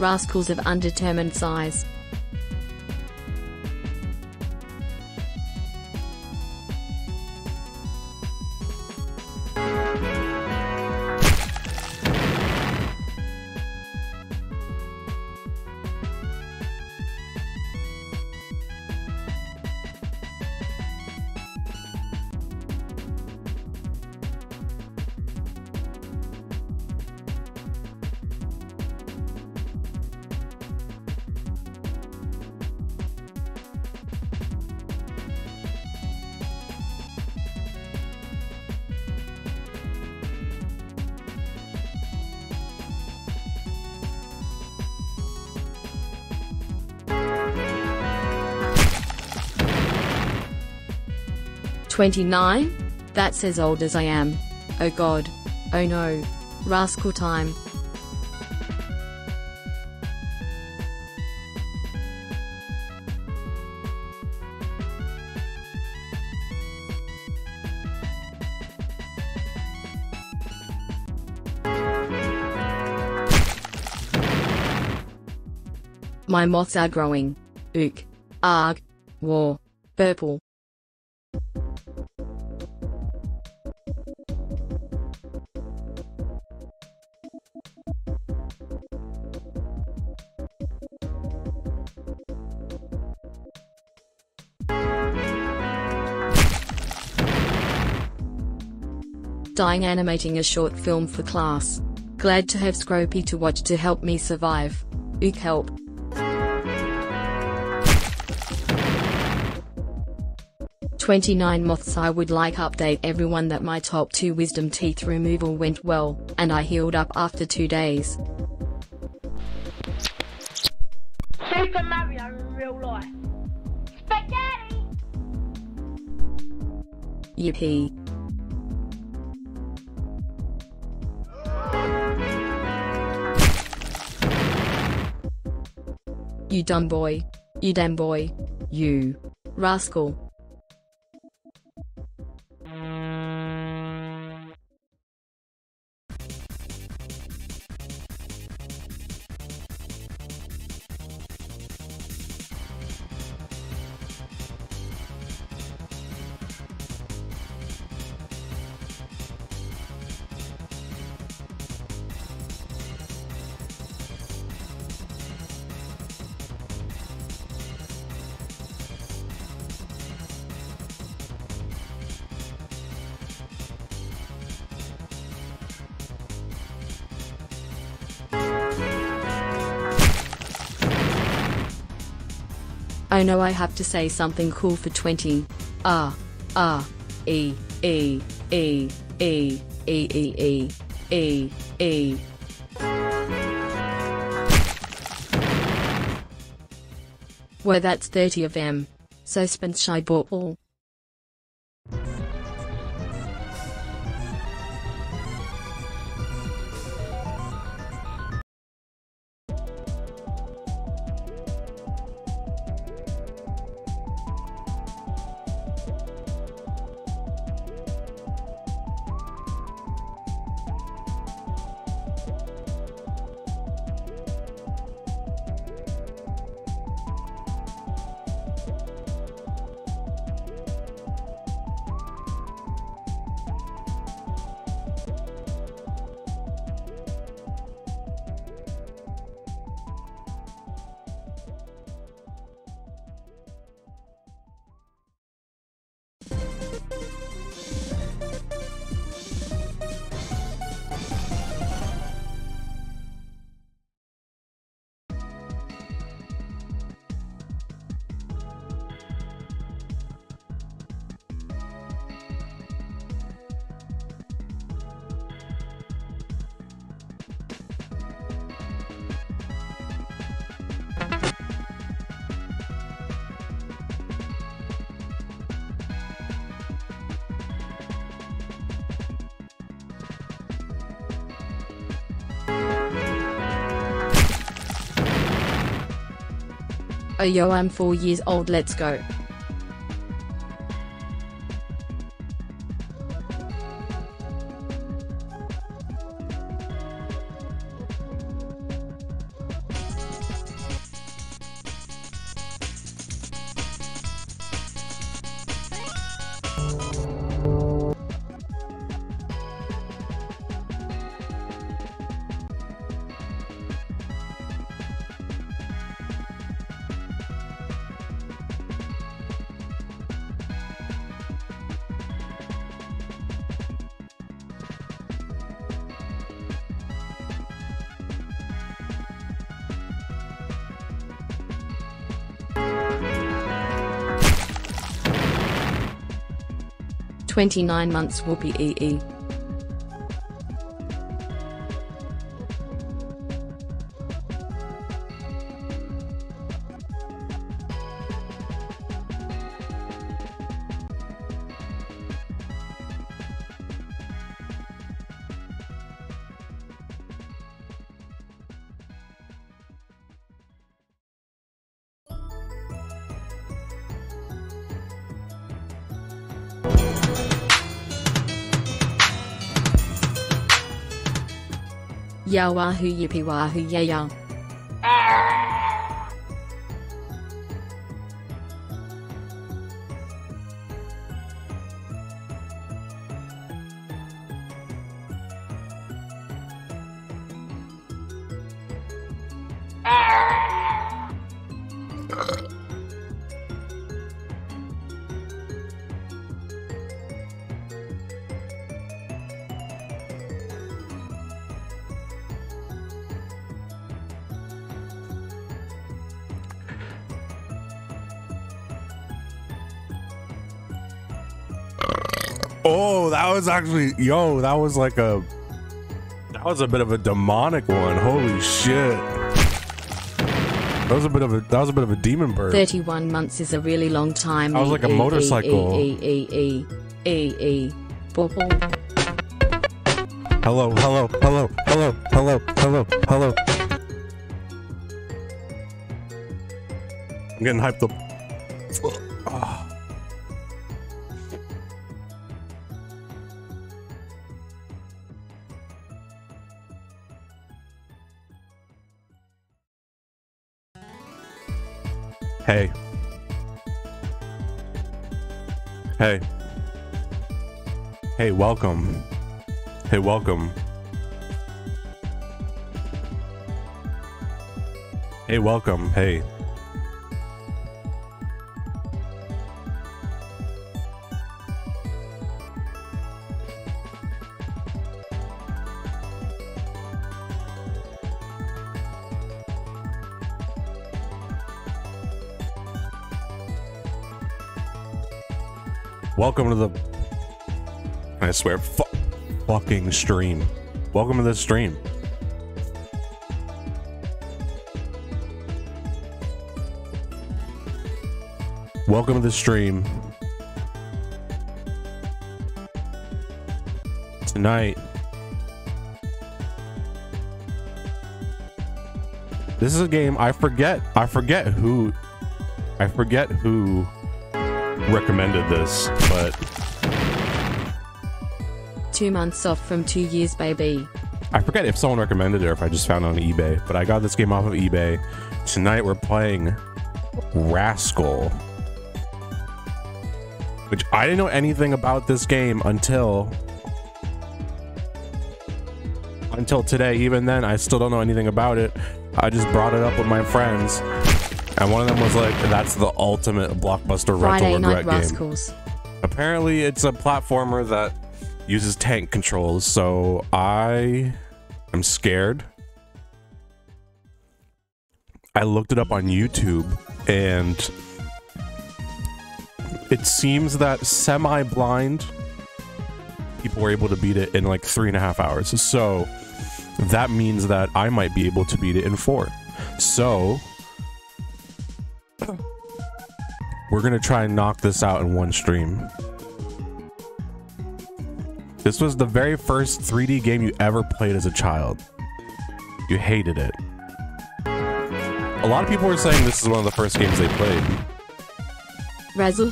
Rascals of undetermined size. Twenty-nine? That's as old as I am. Oh god. Oh no. Rascal time. My moths are growing. Ook. Arg. War. Purple. Dying animating a short film for class. Glad to have Scropy to watch to help me survive. Ook help. Twenty-nine moths I would like update everyone that my top 2 wisdom teeth removal went well, and I healed up after 2 days. Super Mario in real life. Spaghetti! Yippee. You dumb boy. You damn boy. You. Rascal. I know I have to say something cool for 20. Ah. Ah. E. E. E. E. E. E. E. E. E. Well that's 30 of them. So spend shy bought all. Oh yo I'm 4 years old let's go. Twenty-nine months whoopee ee ee. Ya wahoo yippee wahoo yeah yeah. Oh, that was actually yo, that was like a that was a bit of a demonic one. Holy shit. That was a bit of a that was a bit of a demon bird. 31 months is a really long time. I was like a motorcycle. E, E, E, E, E, E. Hello, hello, hello, hello, hello, hello, hello. I'm getting hyped up. Hey. Hey. Hey, welcome. Hey, welcome. Hey, welcome. Hey. Welcome to the I swear fu- fucking stream. Welcome to the stream. Welcome to the stream. Tonight. This is a game I forget. I forget who I forget who recommended this, but Two months off from two years, baby. I forget if someone recommended it or if I just found it on eBay, but I got this game off of eBay. Tonight we're playing Rascal. Which I didn't know anything about this game until until today. Even then, I still don't know anything about it. I just brought it up with my friends. And one of them was like, that's the ultimate blockbuster rental regret game. Rascals. Apparently, it's a platformer that uses tank controls, so I am scared. I looked it up on YouTube, and it seems that semi blind people were able to beat it in like three and a half hours. So that means that I might be able to beat it in four. So we're gonna try and knock this out in one stream. This was the very first 3D game you ever played as a child. You hated it. A lot of people were saying this is one of the first games they played. Razzle.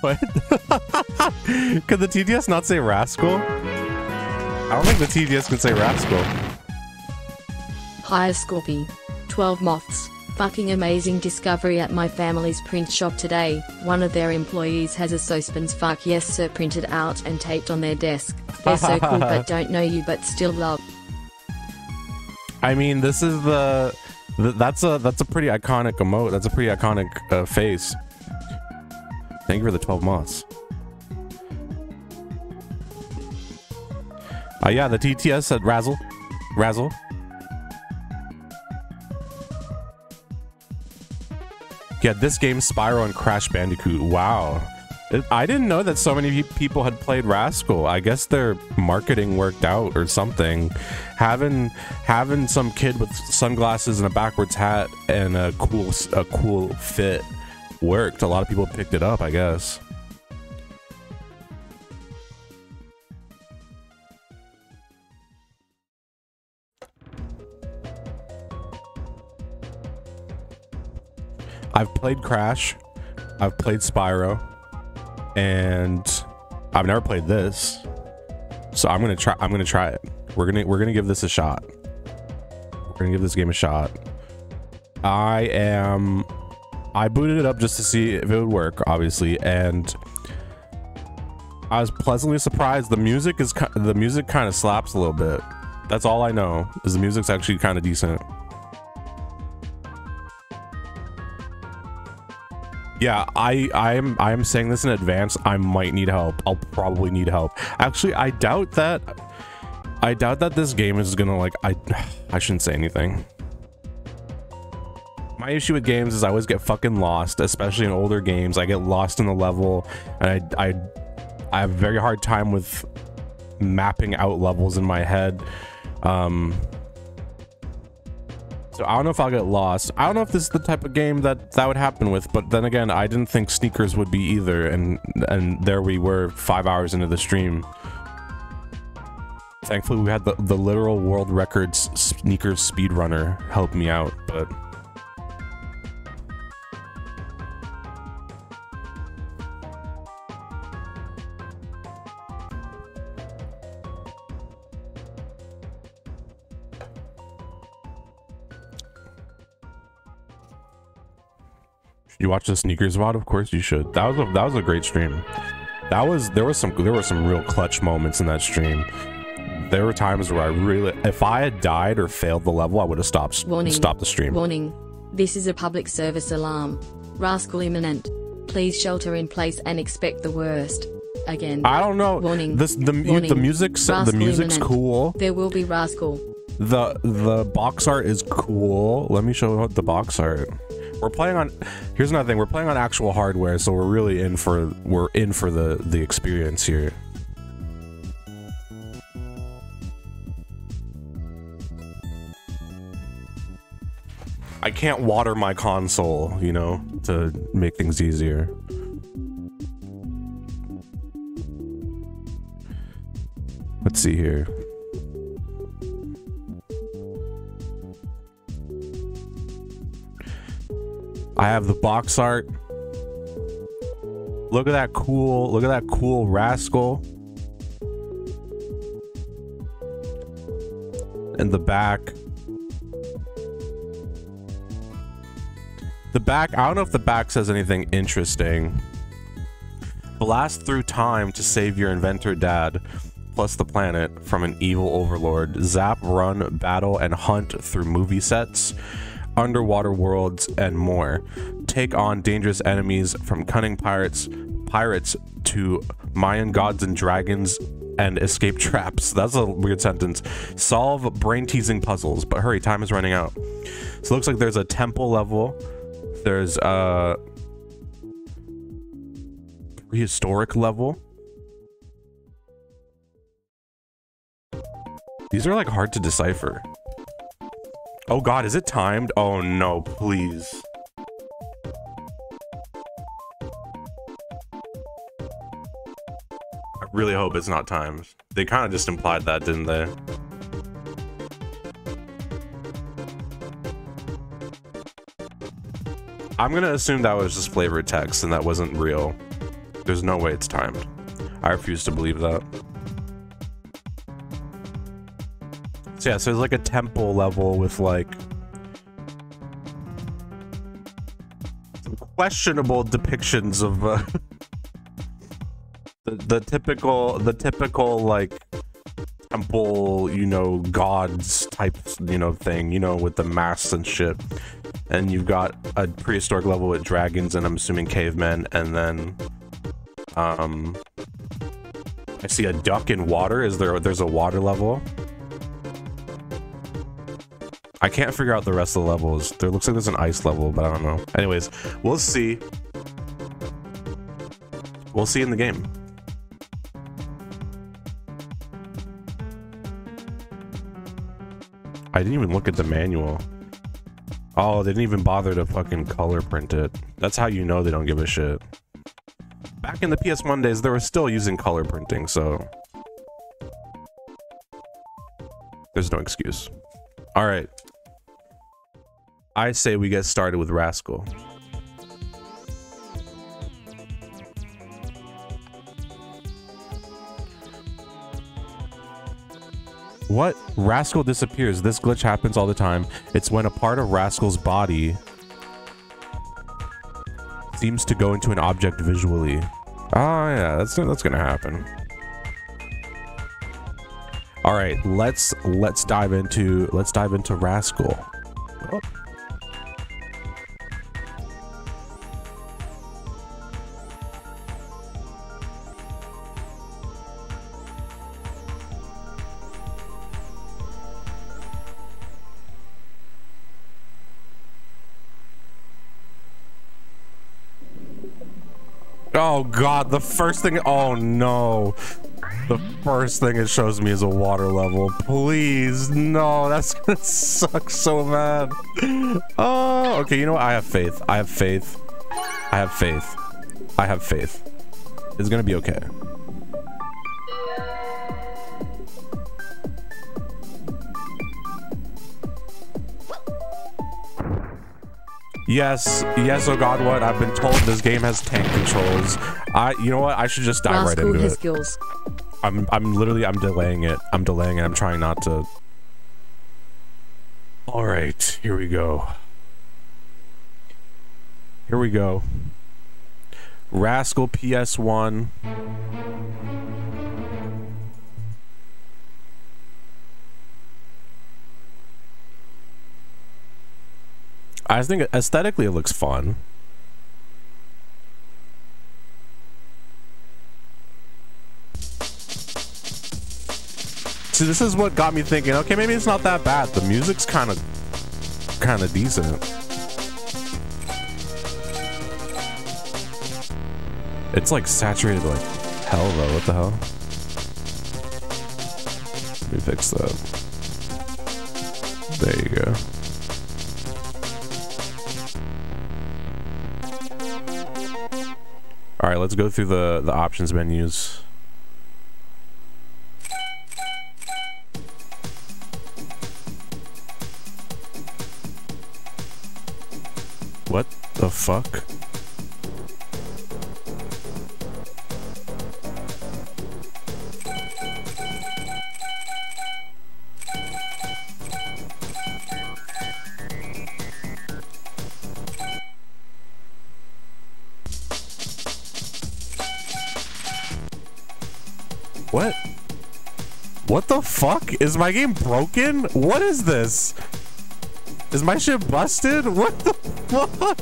What? Could the TTS not say Rascal? I don't think the TTS can say Rascal. Higher Scorpy. 12 moths. Fucking amazing discovery at my family's print shop today. One of their employees has a Socpens fuck yes sir printed out and taped on their desk. They're so cool but don't know you but still love. I mean, this is the, th- that's a that's a pretty iconic emote. That's a pretty iconic uh, face. Thank you for the 12 months. Uh, yeah, the TTS said Razzle. Razzle. Yeah, this game, Spyro and Crash Bandicoot. Wow. I didn't know that so many people had played Rascal. I guess their marketing worked out or something. Having having some kid with sunglasses and a backwards hat and a cool a cool fit worked. A lot of people picked it up, I guess. I've played Crash, I've played Spyro, and I've never played this. So I'm gonna try. I'm gonna try it. We're gonna we're gonna give this a shot. We're gonna give this game a shot. I am. I booted it up just to see if it would work, obviously, and I was pleasantly surprised. The music is the music kind of slaps a little bit. That's all I know. Is the music's actually kind of decent. Yeah, I I am I am saying this in advance. I might need help. I'll probably need help. Actually, I doubt that. I doubt that this game is gonna like. I I shouldn't say anything. My issue with games is I always get fucking lost, especially in older games. I get lost in the level, and I I I have a very hard time with mapping out levels in my head. Um, so I don't know if I'll get lost. I don't know if this is the type of game that that would happen with, but then again, I didn't think sneakers would be either, and and there we were five hours into the stream. Thankfully, we had the the literal world records sneakers speedrunner help me out, but. You watch the sneakers VOD? Of course you should. That was a that was a great stream. That was there was some there were some real clutch moments in that stream. There were times where I really if I had died or failed the level, I would have stopped Warning. stopped the stream. Warning. This is a public service alarm. Rascal imminent. Please shelter in place and expect the worst. Again. I don't know. Warning. This the Warning. the music's the music's imminent. cool. There will be rascal. The the box art is cool. Let me show you the box art. We're playing on here's another thing. We're playing on actual hardware, so we're really in for we're in for the the experience here. I can't water my console, you know, to make things easier. Let's see here. I have the box art. Look at that cool, look at that cool rascal. In the back. The back, I don't know if the back says anything interesting. Blast through time to save your inventor dad, plus the planet, from an evil overlord. Zap, run, battle, and hunt through movie sets, underwater worlds, and more. Take on dangerous enemies from cunning pirates, pirates to Mayan gods and dragons, and escape traps. That's a weird sentence. Solve brain teasing puzzles, but hurry, time is running out. So it looks like there's a temple level. There's a prehistoric level. These are like hard to decipher. Oh god, is it timed? Oh no, please. I really hope it's not timed. They kind of just implied that, didn't they? I'm gonna assume that was just flavored text and that wasn't real. There's no way it's timed. I refuse to believe that. So yeah, so there's like a temple level with like questionable depictions of uh, the the typical the typical like temple, you know, gods type, you know, thing, you know, with the masks and shit. And you've got a prehistoric level with dragons and I'm assuming cavemen, and then um I see a duck in water. Is there there's a water level? I can't figure out the rest of the levels. There looks like there's an ice level, but I don't know. Anyways, we'll see. We'll see in the game. I didn't even look at the manual. Oh, they didn't even bother to fucking color print it. That's how you know they don't give a shit. Back in the PS1 days, they were still using color printing, so... There's no excuse. Alright. I say we get started with Rascal. What? Rascal disappears. This glitch happens all the time. It's when a part of Rascal's body seems to go into an object visually. Oh yeah, that's that's gonna happen. All right, let's let's dive into let's dive into Rascal. Oh. Oh god, the first thing oh no. The first thing it shows me is a water level. Please, no, that's gonna suck so bad. Oh, okay, you know what? I have faith. I have faith. I have faith. I have faith. It's gonna be okay. Yes, yes, oh god, what? I've been told this game has tank controls. I, you know what? I should just dive right into his it. skills. I'm, I'm literally, I'm delaying it. I'm delaying it. I'm trying not to. All right, here we go. Here we go. Rascal PS1. I think aesthetically it looks fun. See, this is what got me thinking, okay, maybe it's not that bad. The music's kind of kind of decent. It's like saturated like hell though. What the hell? Let me fix that. There you go. All right, let's go through the the options menus. What the fuck? What? What the fuck? Is my game broken? What is this? Is my shit busted? What the fuck?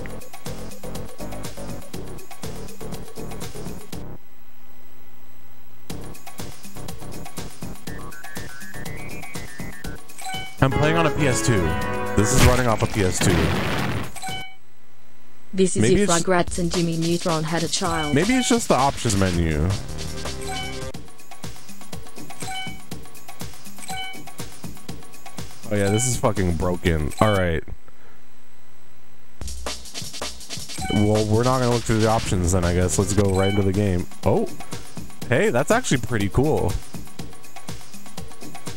I'm playing on a PS2. This is running off a PS2. This is Maybe if Rugrats and Jimmy Neutron had a child. Maybe it's just the options menu. Oh yeah, this is fucking broken. All right. Well, we're not gonna look through the options then, I guess. Let's go right into the game. Oh, hey, that's actually pretty cool.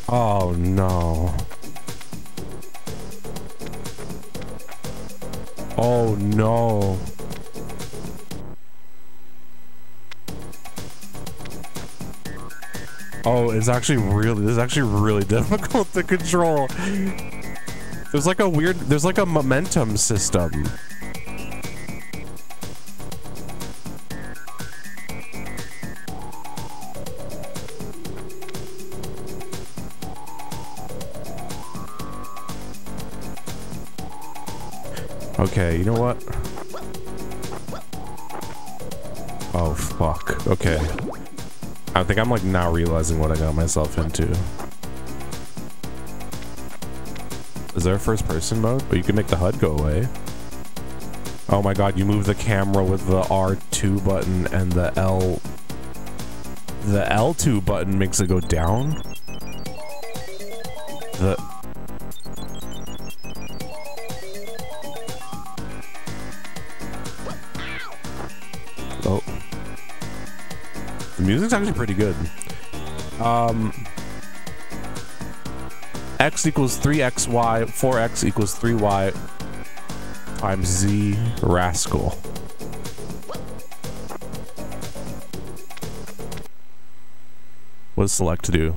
Oh no. Oh no. Oh, it's actually really, this is actually really difficult to control. There's like a weird, there's like a momentum system. Okay, you know what? Oh, fuck. Okay. I think I'm like now realizing what I got myself into. Is there a first person mode? But you can make the HUD go away. Oh my god, you move the camera with the R2 button and the L... The L2 button makes it go down? The... The music's actually pretty good. Um... X equals 3xy, 4x equals 3y times z rascal. What does select to do?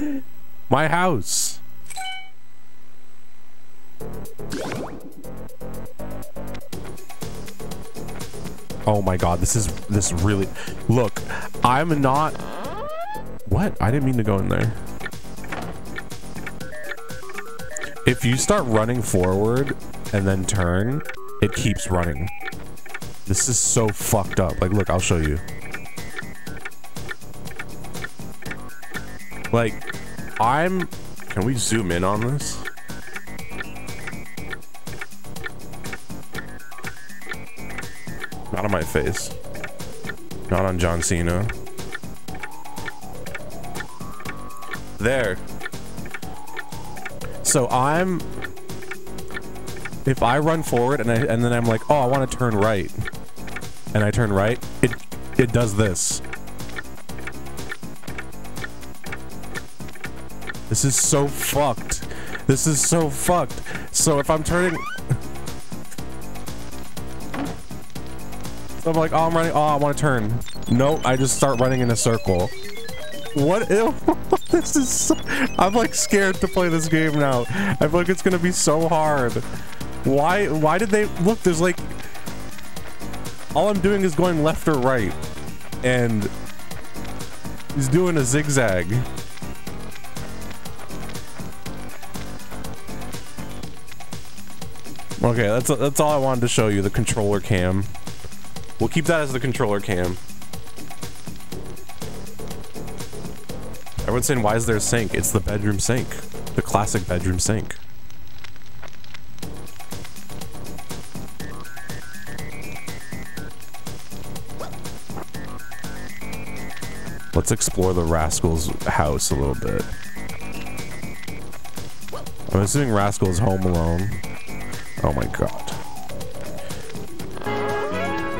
My house. Oh my god, this is this really look, I'm not what? I didn't mean to go in there. If you start running forward and then turn, it keeps running. This is so fucked up. Like, look, I'll show you. Like, I'm... Can we zoom in on this? My face. Not on John Cena. There. So I'm if I run forward and I and then I'm like, "Oh, I want to turn right." And I turn right, it it does this. This is so fucked. This is so fucked. So if I'm turning So I'm like, "Oh, I'm running. Oh, I want to turn." No, I just start running in a circle. What? this is. So, I'm like scared to play this game now. I feel like it's gonna be so hard. Why? Why did they look? There's like. All I'm doing is going left or right, and he's doing a zigzag. Okay, that's that's all I wanted to show you. The controller cam. We'll keep that as the controller cam. Everyone's saying, why is there a sink? It's the bedroom sink. The classic bedroom sink. Let's explore the Rascal's house a little bit. I'm assuming Rascal's home alone. Oh my god.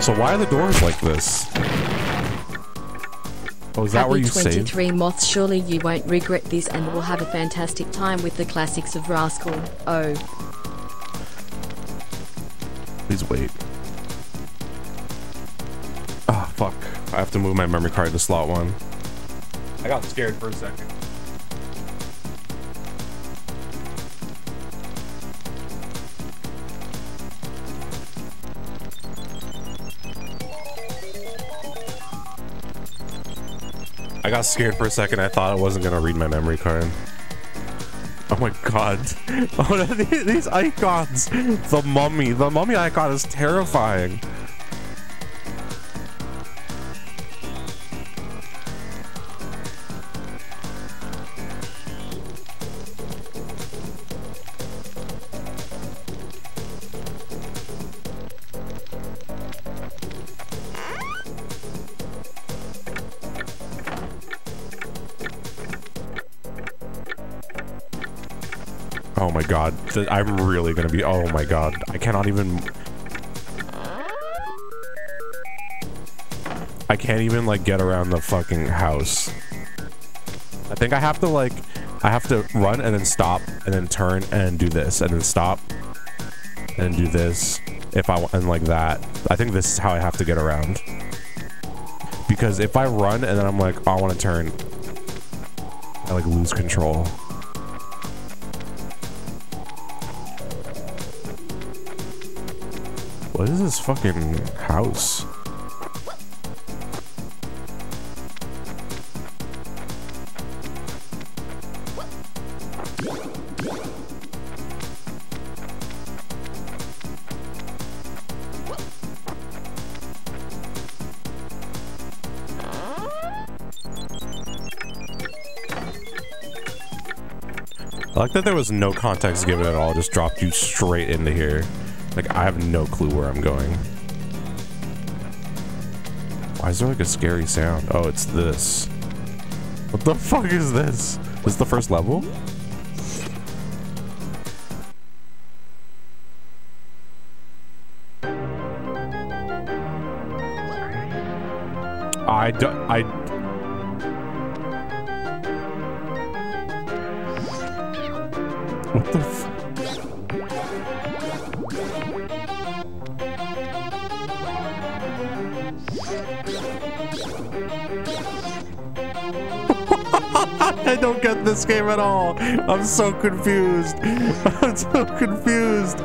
So why are the doors like this? Oh, is that Happy where you 23 save? moths. Surely you won't regret this and we'll have a fantastic time with the classics of Rascal. Oh. Please wait. Ah, fuck. I have to move my memory card to slot one. I got scared for a second. Got scared for a second. I thought I wasn't gonna read my memory card. Oh my god. Oh, these icons. The mummy. The mummy icon is terrifying. I'm really gonna be. Oh my god. I cannot even. I can't even like get around the fucking house. I think I have to like. I have to run and then stop and then turn and do this and then stop and do this if I and like that. I think this is how I have to get around. Because if I run and then I'm like, oh, I want to turn, I like lose control. What is this fucking house? I like that there was no context given at all, just dropped you straight into here. Like, I have no clue where I'm going. Why is there like a scary sound? Oh, it's this. What the fuck is this? This is the first level? I don't, I this game at all. I'm so confused. I'm so confused.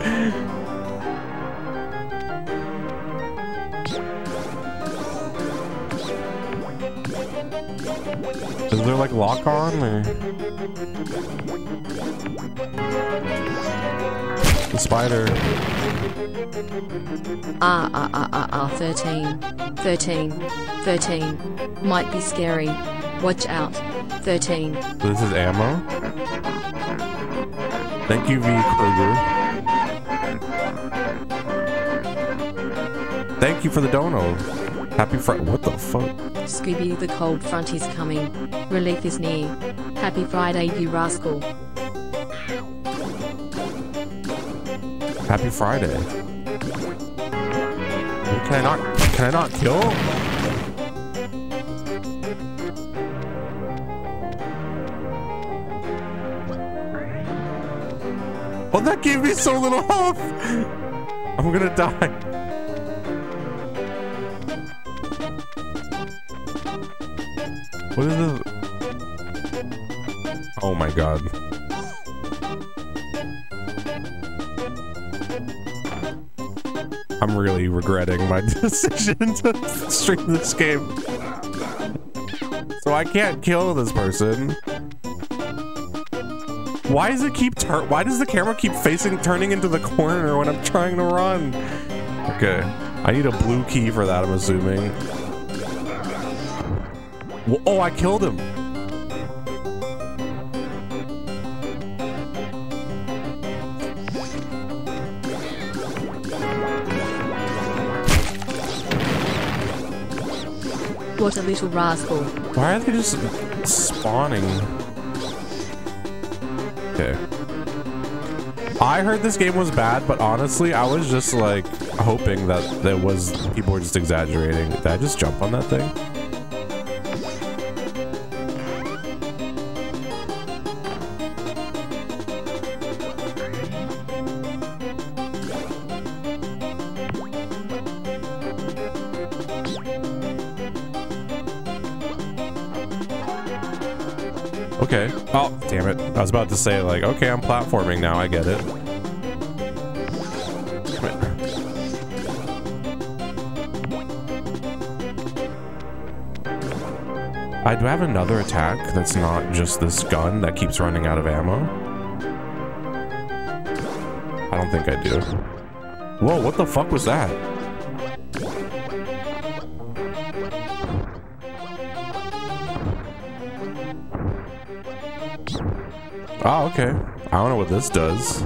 Is there like lock on or the spider? Ah, ah, ah, ah, ah, 13. 13. 13. Might be scary. Watch out. 13. This is ammo. Thank you, V Kruger. Thank you for the dono. Happy Friday. What the fuck? Scooby the cold front is coming. Relief is near. Happy Friday, you rascal. Happy Friday. Can I not? Can I not kill? Oh, that gave me so little hope. I'm gonna die. What is this? Oh my god. I'm really regretting my decision to stream this game. So I can't kill this person. Why does it keep turn? Why does the camera keep facing, turning into the corner when I'm trying to run? Okay, I need a blue key for that. I'm assuming. Oh, I killed him. What a little rascal. Why are they just spawning? I heard this game was bad, but honestly, I was just like hoping that there was people were just exaggerating. Did I just jump on that thing? I was about to say, like, okay, I'm platforming now. I get it. I do have another attack that's not just this gun that keeps running out of ammo. I don't think I do. Whoa, what the fuck was that? Oh, okay. I don't know what this does.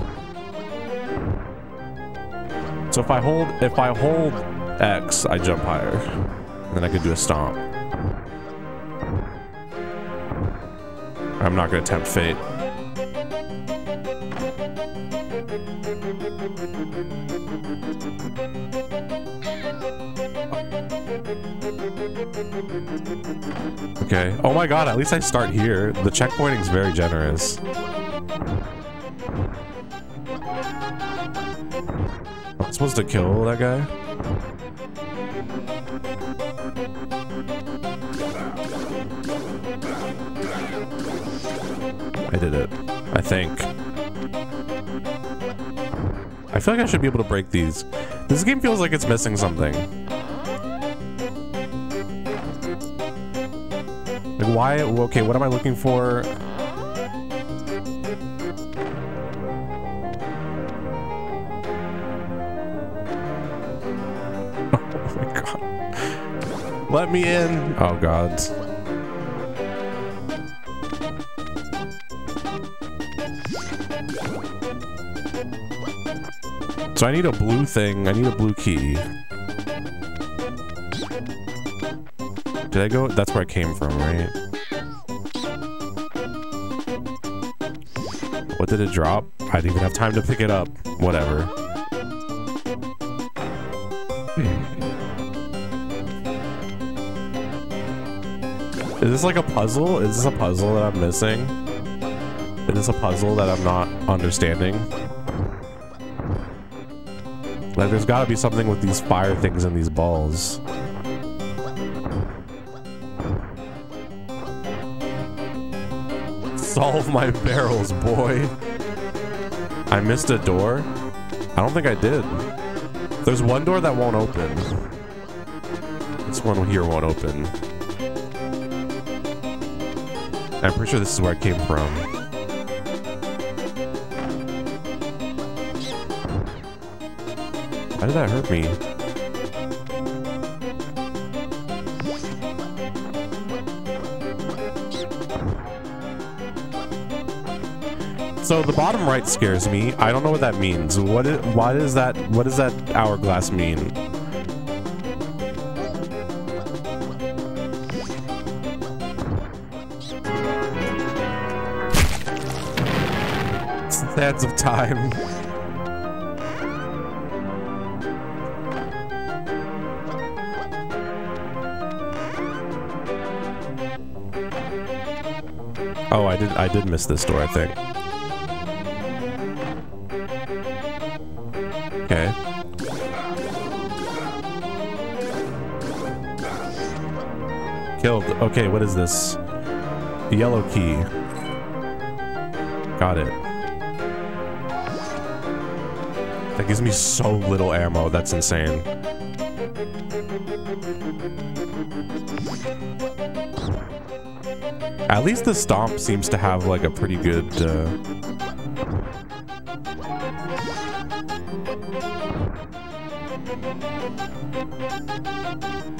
So if I hold if I hold X, I jump higher. And then I could do a stomp. I'm not gonna tempt fate. Okay. Oh my god, at least I start here. The checkpointing is very generous. Supposed to kill that guy? I did it. I think. I feel like I should be able to break these. This game feels like it's missing something. Like why? Okay, what am I looking for? Let me in. Oh, gods. So I need a blue thing. I need a blue key. Did I go? That's where I came from, right? What did it drop? I didn't even have time to pick it up. Whatever. Is this like a puzzle? Is this a puzzle that I'm missing? Is this a puzzle that I'm not understanding? Like, there's gotta be something with these fire things and these balls. Solve my barrels, boy. I missed a door? I don't think I did. There's one door that won't open. This one here won't open. I'm pretty sure this is where I came from. How did that hurt me? So the bottom right scares me. I don't know what that means. What is, what is that? What does that hourglass mean? Of time. Oh, I did I did miss this door, I think. Okay. Killed. Okay, what is this? The yellow key. Got it. That gives me so little ammo. That's insane. At least the stomp seems to have like a pretty good. Uh...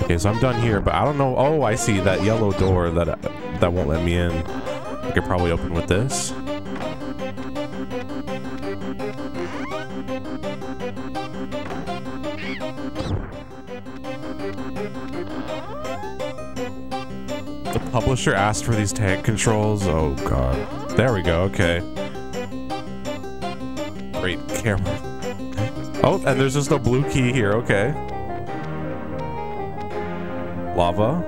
Okay, so I'm done here, but I don't know. Oh, I see that yellow door that that won't let me in. I could probably open with this. Publisher asked for these tank controls. Oh god. There we go. Okay. Great camera. Oh, and there's just a blue key here. Okay. Lava.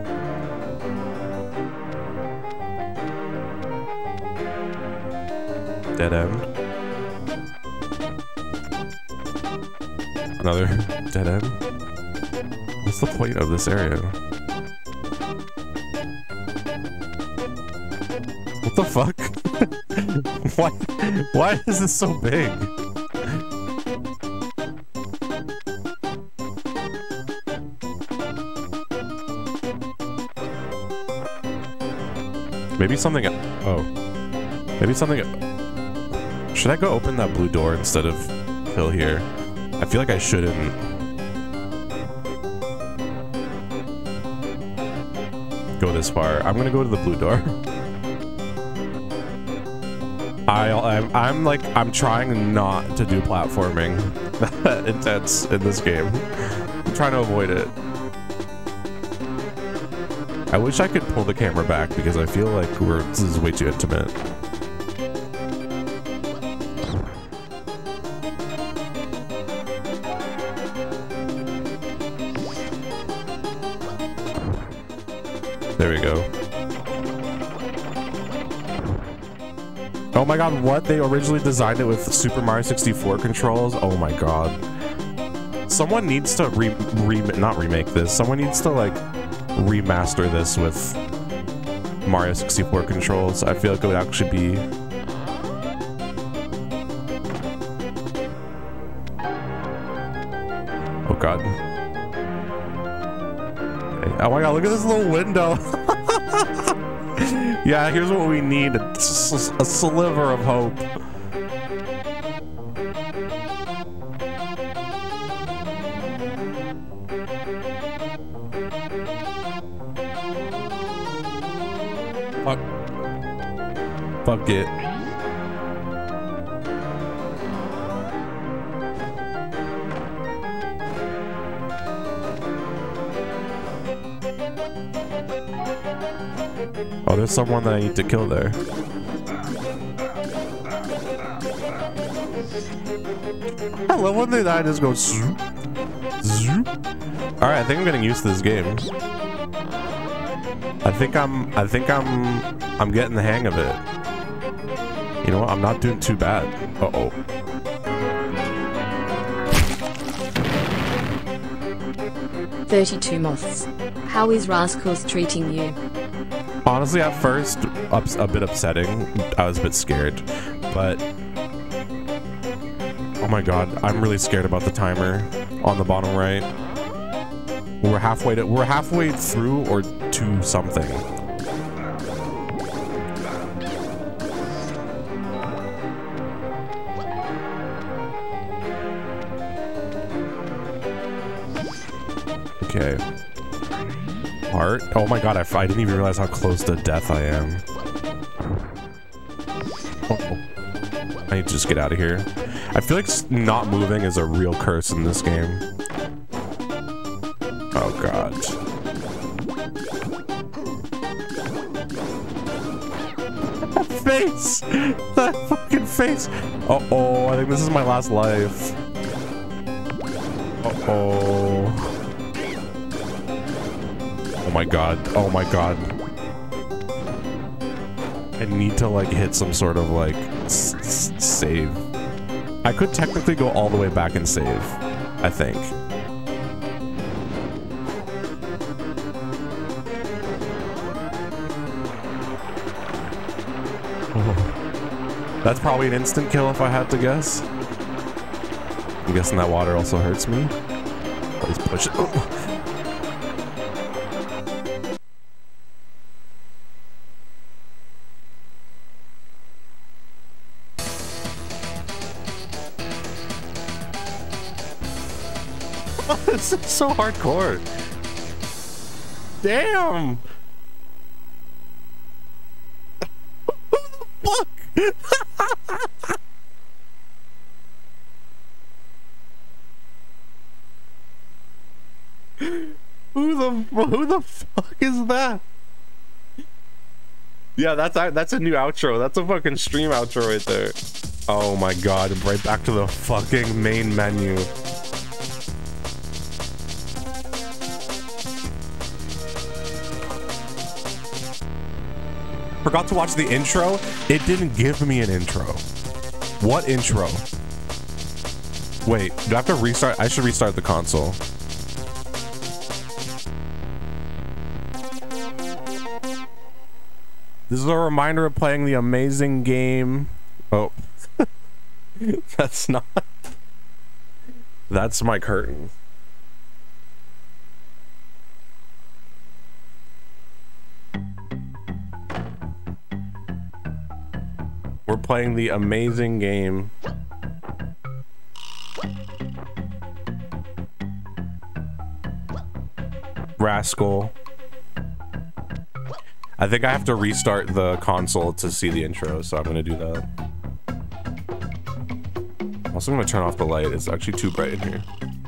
Dead end. Another dead end. What's the point of this area? Why, why is this so big? Maybe something. Oh. Maybe something. Should I go open that blue door instead of kill here? I feel like I shouldn't. Go this far. I'm gonna go to the blue door. I, I'm, I'm like, I'm trying not to do platforming that intense in this game. I'm trying to avoid it. I wish I could pull the camera back because I feel like we're this is way too intimate. God, what? They originally designed it with Super Mario 64 controls? Oh my god. Someone needs to re, re not remake this. Someone needs to like remaster this with Mario 64 controls. I feel like it would actually be Oh god. Oh my god, look at this little window. yeah, here's what we need a sliver of hope. Fuck. Fuck it. Oh, there's someone that I need to kill there. When they die just go zoop, zoop. All right, I think I'm getting used to this game. I think I'm, I think I'm, I'm getting the hang of it. You know what? I'm not doing too bad. Uh-oh. Thirty-two moths. How is Rascals treating you? Honestly, at first, ups, a bit upsetting. I was a bit scared, but oh my god, I'm really scared about the timer on the bottom right. We're halfway to we're halfway through or to something. Okay. Heart? Oh my god, I, I didn't even realize how close to death I am. Oh, I need to just get out of here. I feel like not moving is a real curse in this game. Oh god. That face! That fucking face! Uh oh, I think this is my last life. Uh oh. Oh my god. Oh my god. I need to like hit some sort of like save. I could technically go all the way back and save. I think. That's probably an instant kill if I had to guess. I'm guessing that water also hurts me. Let's push it. so hardcore. Damn. Fuck. who the who the fuck is that? Yeah, that's that's a new outro. That's a fucking stream outro right there. Oh my god, right back to the fucking main menu. Forgot to watch the intro. It didn't give me an intro. What intro? Wait, do I have to restart? I should restart the console. This is a reminder of playing the amazing game. Oh, that's not. That's my curtain. We're playing the amazing game. Rascal. I think I have to restart the console to see the intro, so I'm gonna do that. Also, I'm gonna turn off the light. It's actually too bright in here.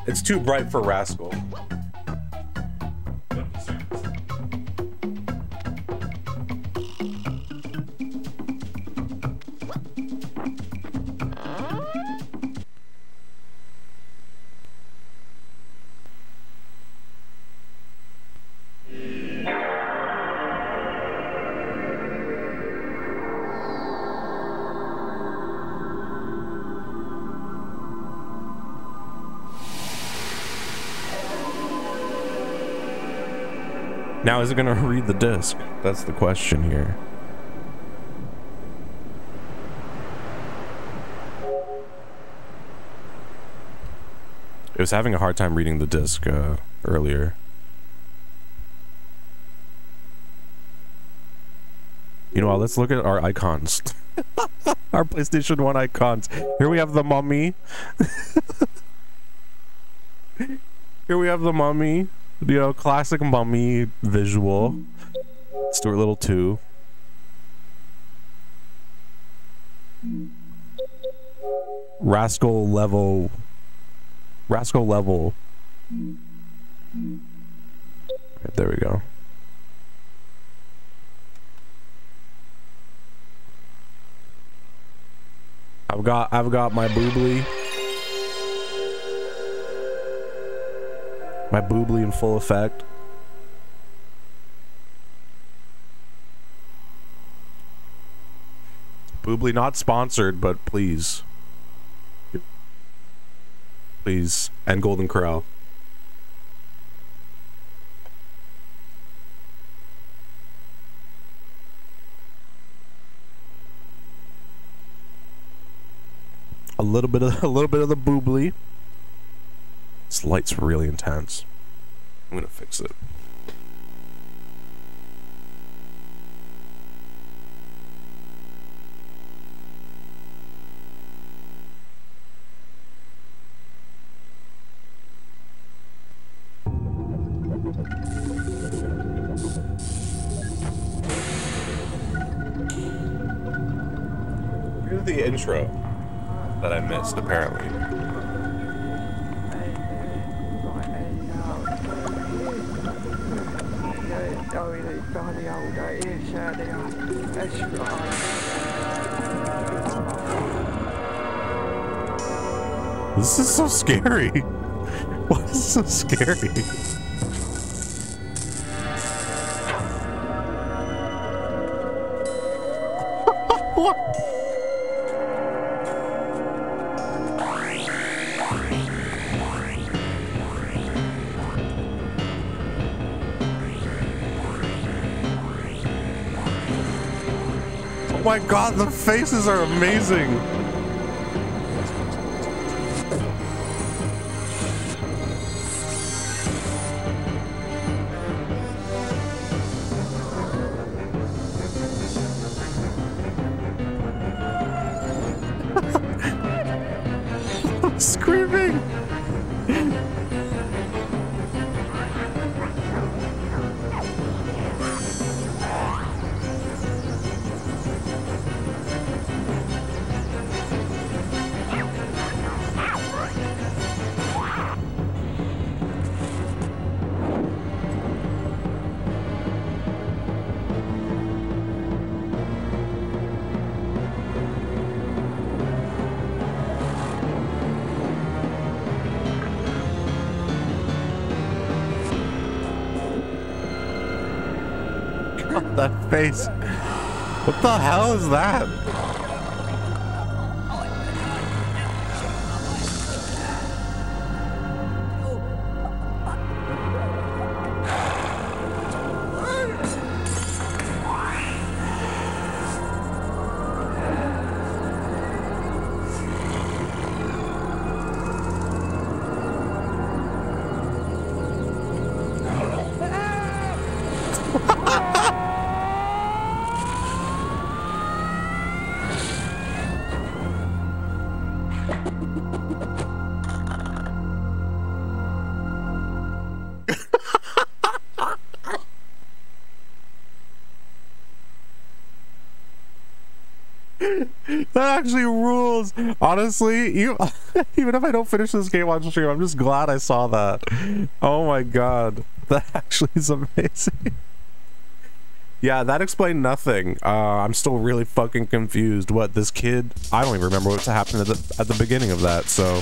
It's too bright for Rascal. Now, is it gonna read the disc? That's the question here. It was having a hard time reading the disc uh, earlier. You know what? Let's look at our icons. our PlayStation 1 icons. Here we have the mummy. Here we have the mummy you uh, know, classic mummy visual. Stuart Little two. Rascal level. Rascal level. Right, there we go. I've got I've got my bubly. My bubly in full effect. Bubly not sponsored, but please. Please. And Golden Corral. A little bit of a little bit of the bubly. This light's really intense. I'm gonna fix it. The intro that I missed apparently. This is so scary. Why is this so scary? My god, the faces are amazing. Face. What the hell is that? That actually rules. Honestly, you, even if I don't finish this game on stream, I'm just glad I saw that. Oh my god. That actually is amazing. Yeah, that explained nothing. Uh, I'm still really fucking confused. What, this kid? I don't even remember what happened at the, at the beginning of that, so...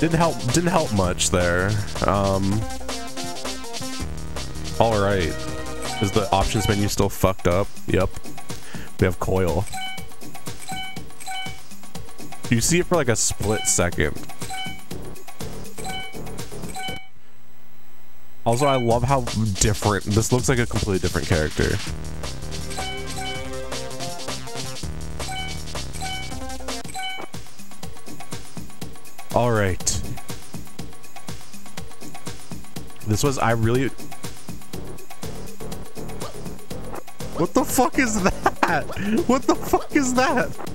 Didn't help, didn't help much there. Um... Alright. Is the options menu still fucked up? Yep. We have coil. You see it for like a split second. Also, I love how different this looks like a completely different character. All right. This was I really What the fuck is that? What the fuck is that?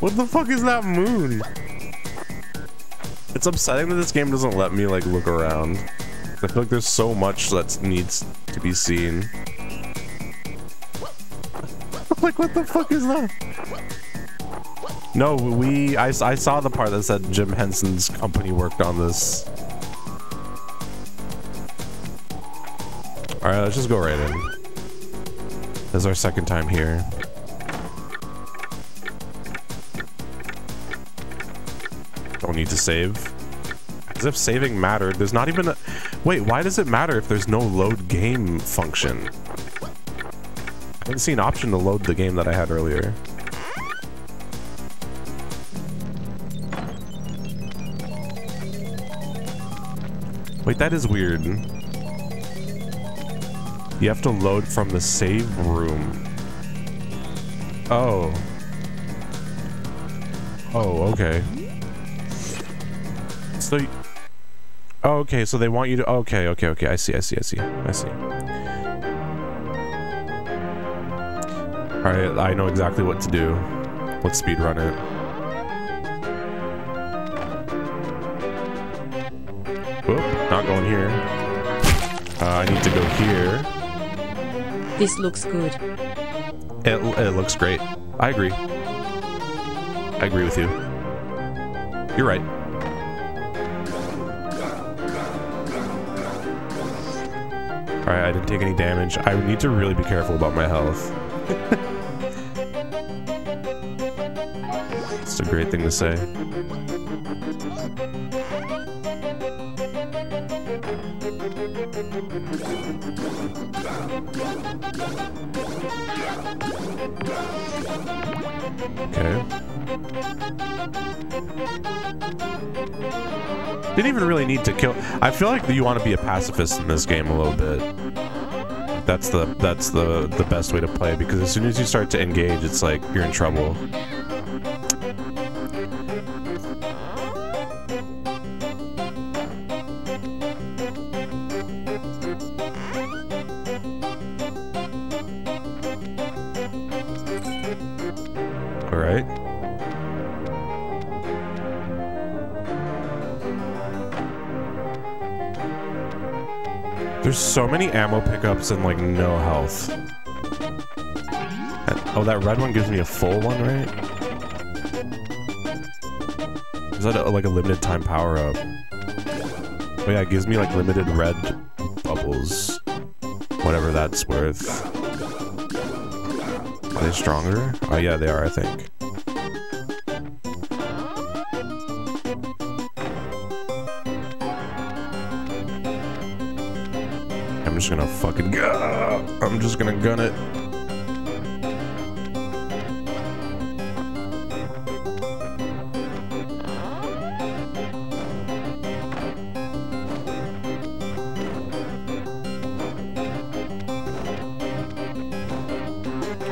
What the fuck is that moon? It's upsetting that this game doesn't let me like look around. I feel like there's so much that needs to be seen. like what the fuck is that? No, we I, I saw the part that said Jim Henson's company worked on this. Alright, let's just go right in. This is our second time here. To save. As if saving mattered. There's not even a... Wait, why does it matter if there's no load game function? I didn't see an option to load the game that I had earlier. Wait, that is weird. You have to load from the save room. Oh. Oh, okay. So, oh, okay, so they want you to, okay, okay, okay, I see, I see, I see, I see. Alright, I know exactly what to do. Let's speedrun it. Whoop, not going here. Uh, I need to go here. This looks good. It, it looks great. I agree. I agree with you. You're right. Alright, I didn't take any damage. I need to really be careful about my health. It's a great thing to say. Okay. Didn't even really need to kill. I feel like you want to be a pacifist in this game a little bit. That's the that's the the best way to play because as soon as you start to engage, it's like you're in trouble. Ammo pickups and like no health. Oh, that red one gives me a full one, right? Is that a, like a limited time power up? Oh yeah, it gives me like limited red bubbles. Whatever that's worth. Are they stronger? Oh yeah, they are, I think. Just gonna fucking go. I'm just gonna gun it.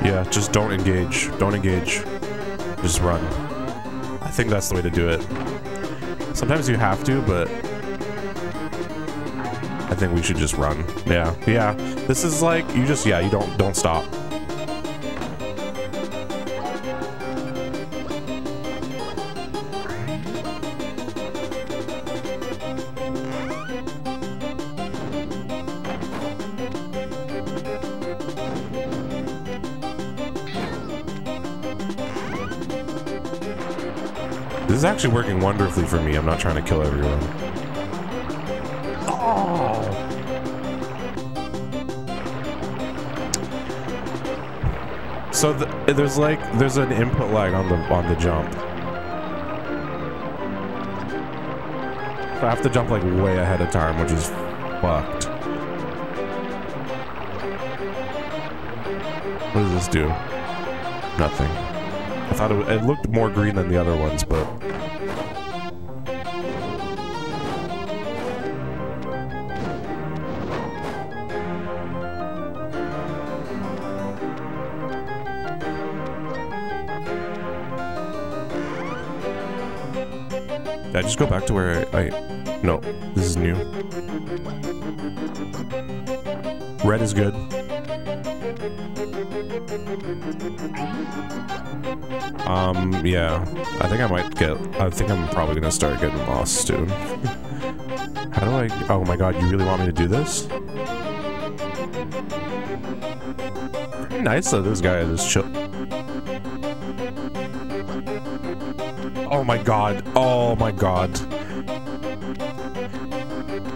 Yeah, just don't engage. Don't engage. Just run. I think that's the way to do it. Sometimes you have to, but think we should just run. Yeah, yeah. This is like you just yeah you don't don't stop. This is actually working wonderfully for me. I'm not trying to kill everyone. So the, there's like there's an input lag on the on the jump. So I have to jump like way ahead of time, which is fucked. What does this do? Nothing. I thought it, it looked more green than the other ones, but go back to where I. No, this is new. Red is good. Um, yeah. I think I might get... I think I'm probably gonna start getting lost soon. How do I... Oh my god, you really want me to do this? Pretty nice that this guy is chill... my god. Oh my god.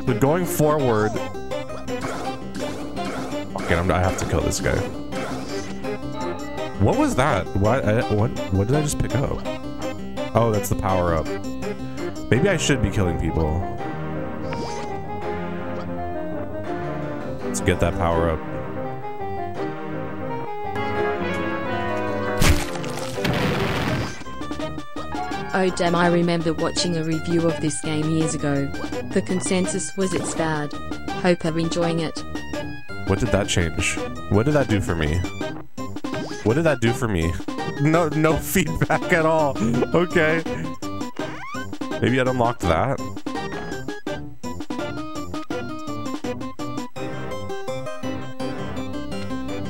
So going forward... Okay, I'm, I have to kill this guy. What was that? What, I, what, what did I just pick up? Oh, that's the power up. Maybe I should be killing people. Let's get that power Oh damn I remember watching a review of this game years ago. The consensus was it's bad. Hope I'm enjoying it. What did that change? What did that do for me? What did that do for me? No, no feedback at all. Okay. Maybe I'd unlocked that.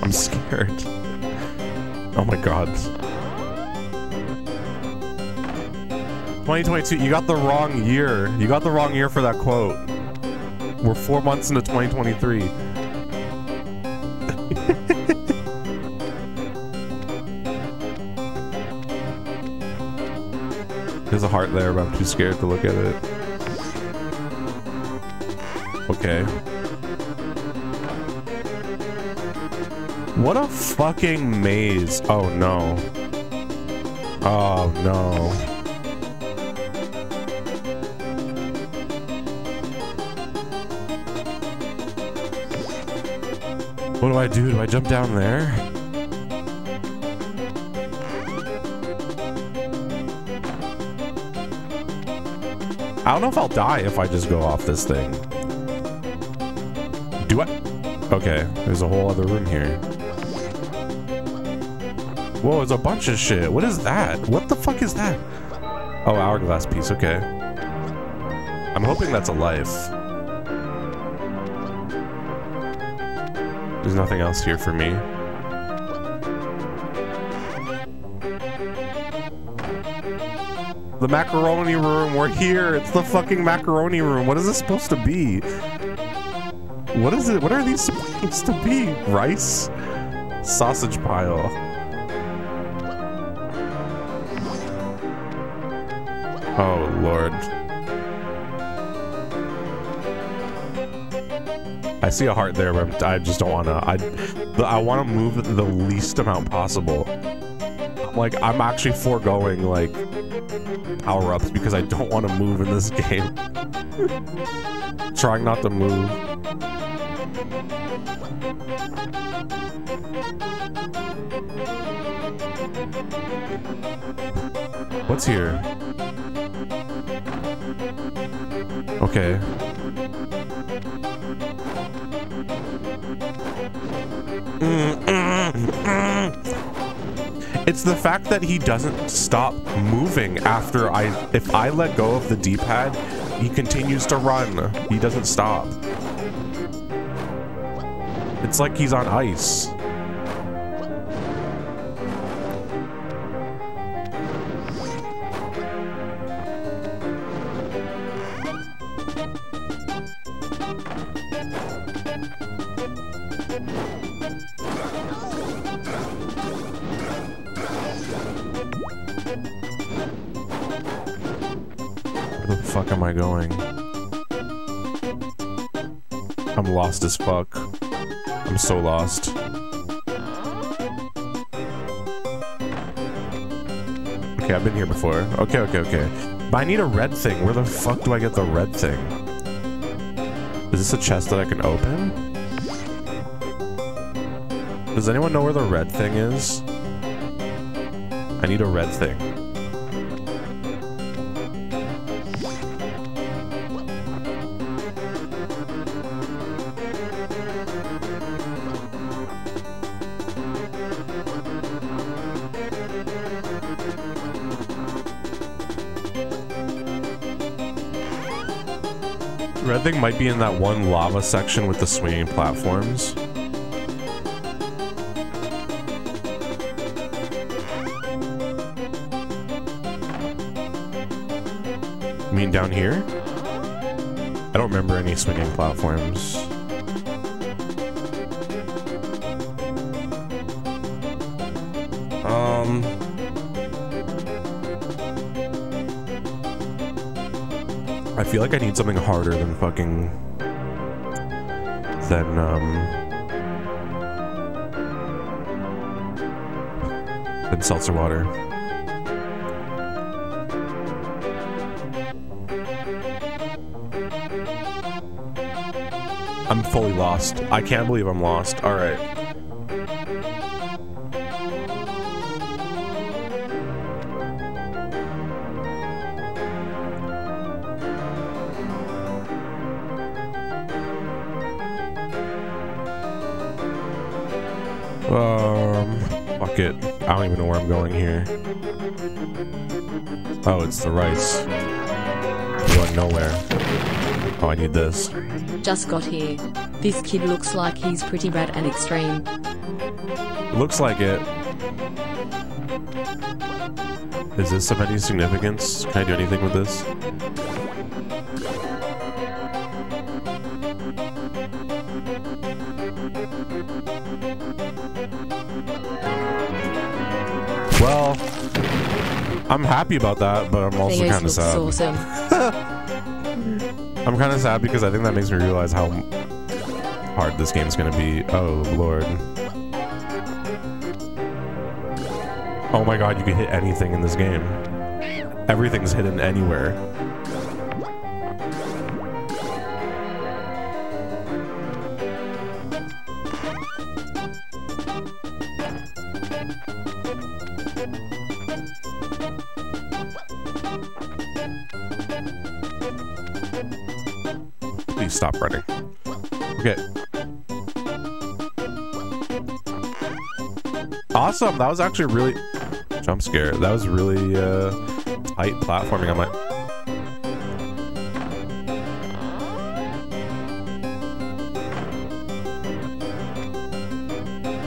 I'm scared. Oh my god. 2022, you got the wrong year. You got the wrong year for that quote. We're four months into 2023. There's a heart there, but I'm too scared to look at it. Okay. What a fucking maze. Oh no. Oh no. I do? Do I jump down there? I don't know if I'll die if I just go off this thing. Do I? Okay, there's a whole other room here. Whoa, there's a bunch of shit. What is that? What the fuck is that? Oh, hourglass piece, okay. I'm hoping that's a life. There's nothing else here for me. The macaroni room, we're here. It's the fucking macaroni room. What is this supposed to be? What is it? What are these supposed to be? Rice? Sausage pile. Oh, Lord. See a heart there, but I just don't want to. I, I want to move the least amount possible. Like, I'm actually foregoing, like, power-ups because I don't want to move in this game. Trying not to move. What's here? Okay. Fact that he doesn't stop moving after I if I let go of the D-pad, he continues to run. He doesn't stop. It's like he's on ice. So lost. Okay, I've been here before. Okay, okay, okay. But I need a red thing. Where the fuck do I get the red thing? Is this a chest that I can open? Does anyone know where the red thing is? I need a red thing. Be in that one lava section with the swinging platforms. You mean down here? I don't remember any swinging platforms. feel like I need something harder than fucking... than, um... than seltzer water. I'm fully lost. I can't believe I'm lost. Alright. I don't even know where I'm going here. Oh, it's the rice. Going nowhere. Oh, I need this. Just got here. This kid looks like he's pretty rad and extreme. Looks like it. Is this of any significance? Can I do anything with this? Happy about that, but I'm also kind of sad. awesome. I'm kind of sad because I think that makes me realize how hard this game's gonna be. Oh lord. Oh my god, you can hit anything in this game. Everything's hidden anywhere. That was actually really jump scare. That was really uh, tight platforming. I'm like,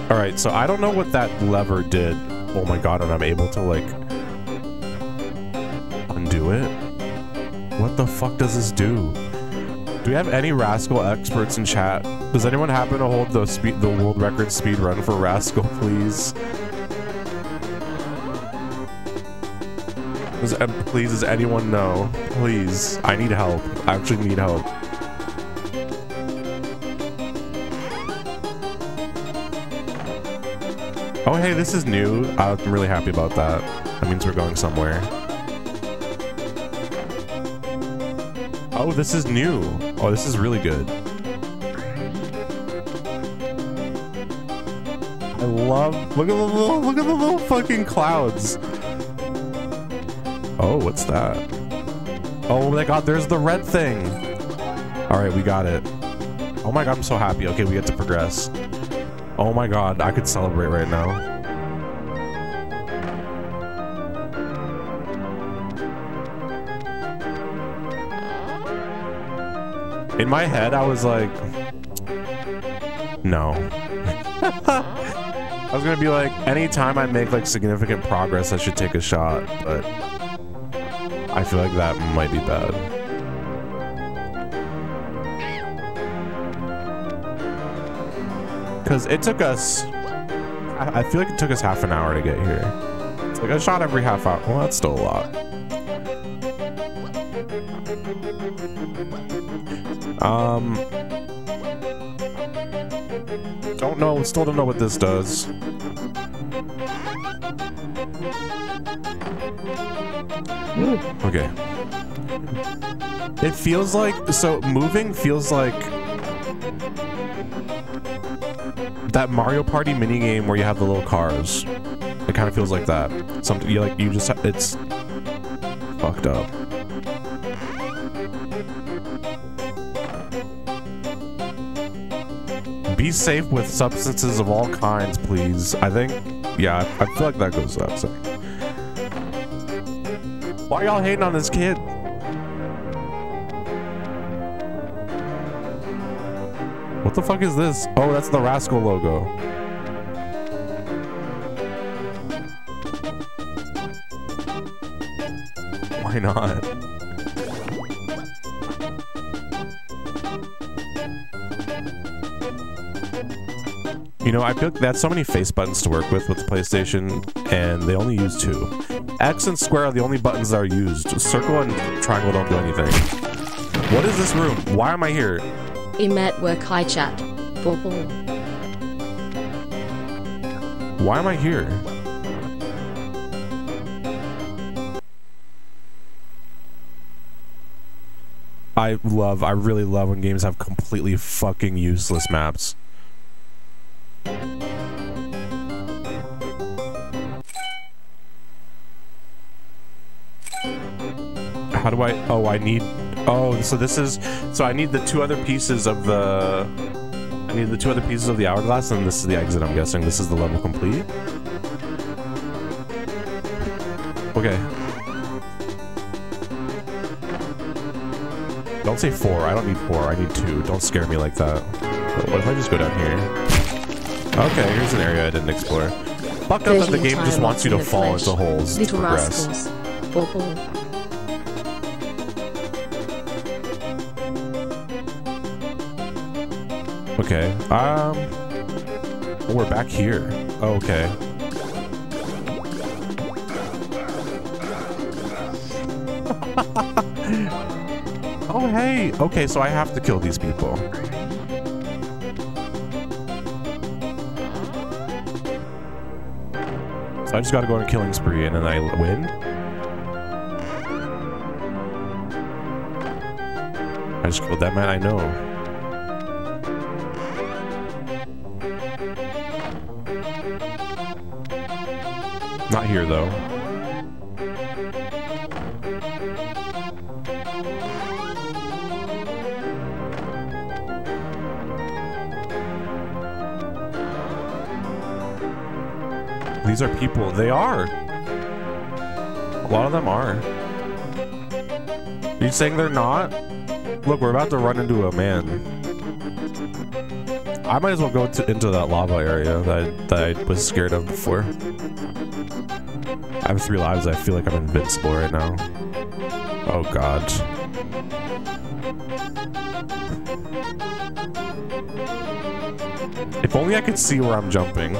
all right. So I don't know what that lever did. Oh my god! And I'm able to like undo it. What the fuck does this do? Do we have any Rascal experts in chat? Does anyone happen to hold the speed, the world record speed run for Rascal, please? Does, uh, please, does anyone know? Please, I need help. I actually need help. Oh, hey, this is new. I'm really happy about that. That means we're going somewhere. Oh, this is new. Oh, this is really good. I love. Look at the little. Look at the little fucking clouds. What's that? Oh my god, there's the red thing. All right, we got it. Oh my god, I'm so happy. Okay, we get to progress. Oh my god, I could celebrate right now. In my head, I was like, no. I was gonna be like, anytime I make like significant progress, I should take a shot, but feel like that might be bad. Because it took us, I I feel like it took us half an hour to get here. It's like a shot every half hour. Well, that's still a lot. Um, don't know. Still don't know what this does. Okay. It feels like so moving feels like that Mario Party minigame where you have the little cars. It kind of feels like that. Something you like you just it's fucked up. Be safe with substances of all kinds, please. I think, yeah, I feel like that goes up. So. Why y'all hating on this kid? What the fuck is this? Oh, that's the Rascal logo. Why not? You know, I feel like that's so many face buttons to work with with the PlayStation, and they only use two. X and square are the only buttons that are used. Circle and triangle don't do anything. What is this room? Why am I here? Im at work hi chat. Why am I here? I love, I really love when games have completely fucking useless maps. Do I, oh, I need, oh, so this is, so I need the two other pieces of the, I need the two other pieces of the hourglass, and this is the exit, I'm guessing. This is the level complete. Okay. Don't say four. I don't need four. I need two. Don't scare me like that. What if I just go down here? Okay, here's an area I didn't explore. Fucked up that the game just wants you to fall into holes to progress. rascals. Okay. Um. we're back here. Oh, okay. oh, hey. Okay, so I have to kill these people. So I just gotta go on a killing spree and then I win? I just killed that man I know. Not here, though. These are people. They are. A lot of them are. you saying they're not? Look, we're about to run into a man. I might as well go to, into that lava area that that I was scared of before. I have three lives. I feel like I'm invincible right now. Oh god. If only I could see where I'm jumping.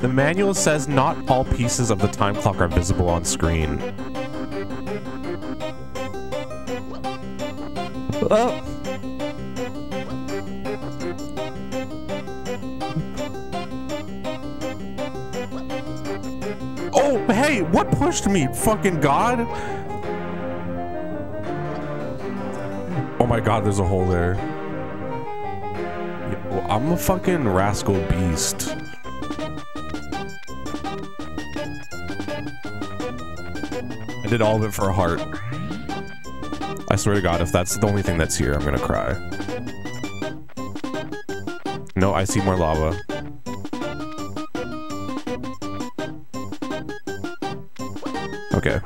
The manual says not all pieces of the time clock are visible on screen. Oh. Pushed me? Fucking God. Oh my God, there's a hole there. I'm a fucking rascal beast. I did all of it for a heart. I swear to God, if that's the only thing that's here, I'm gonna cry. No, I see more lava. Okay.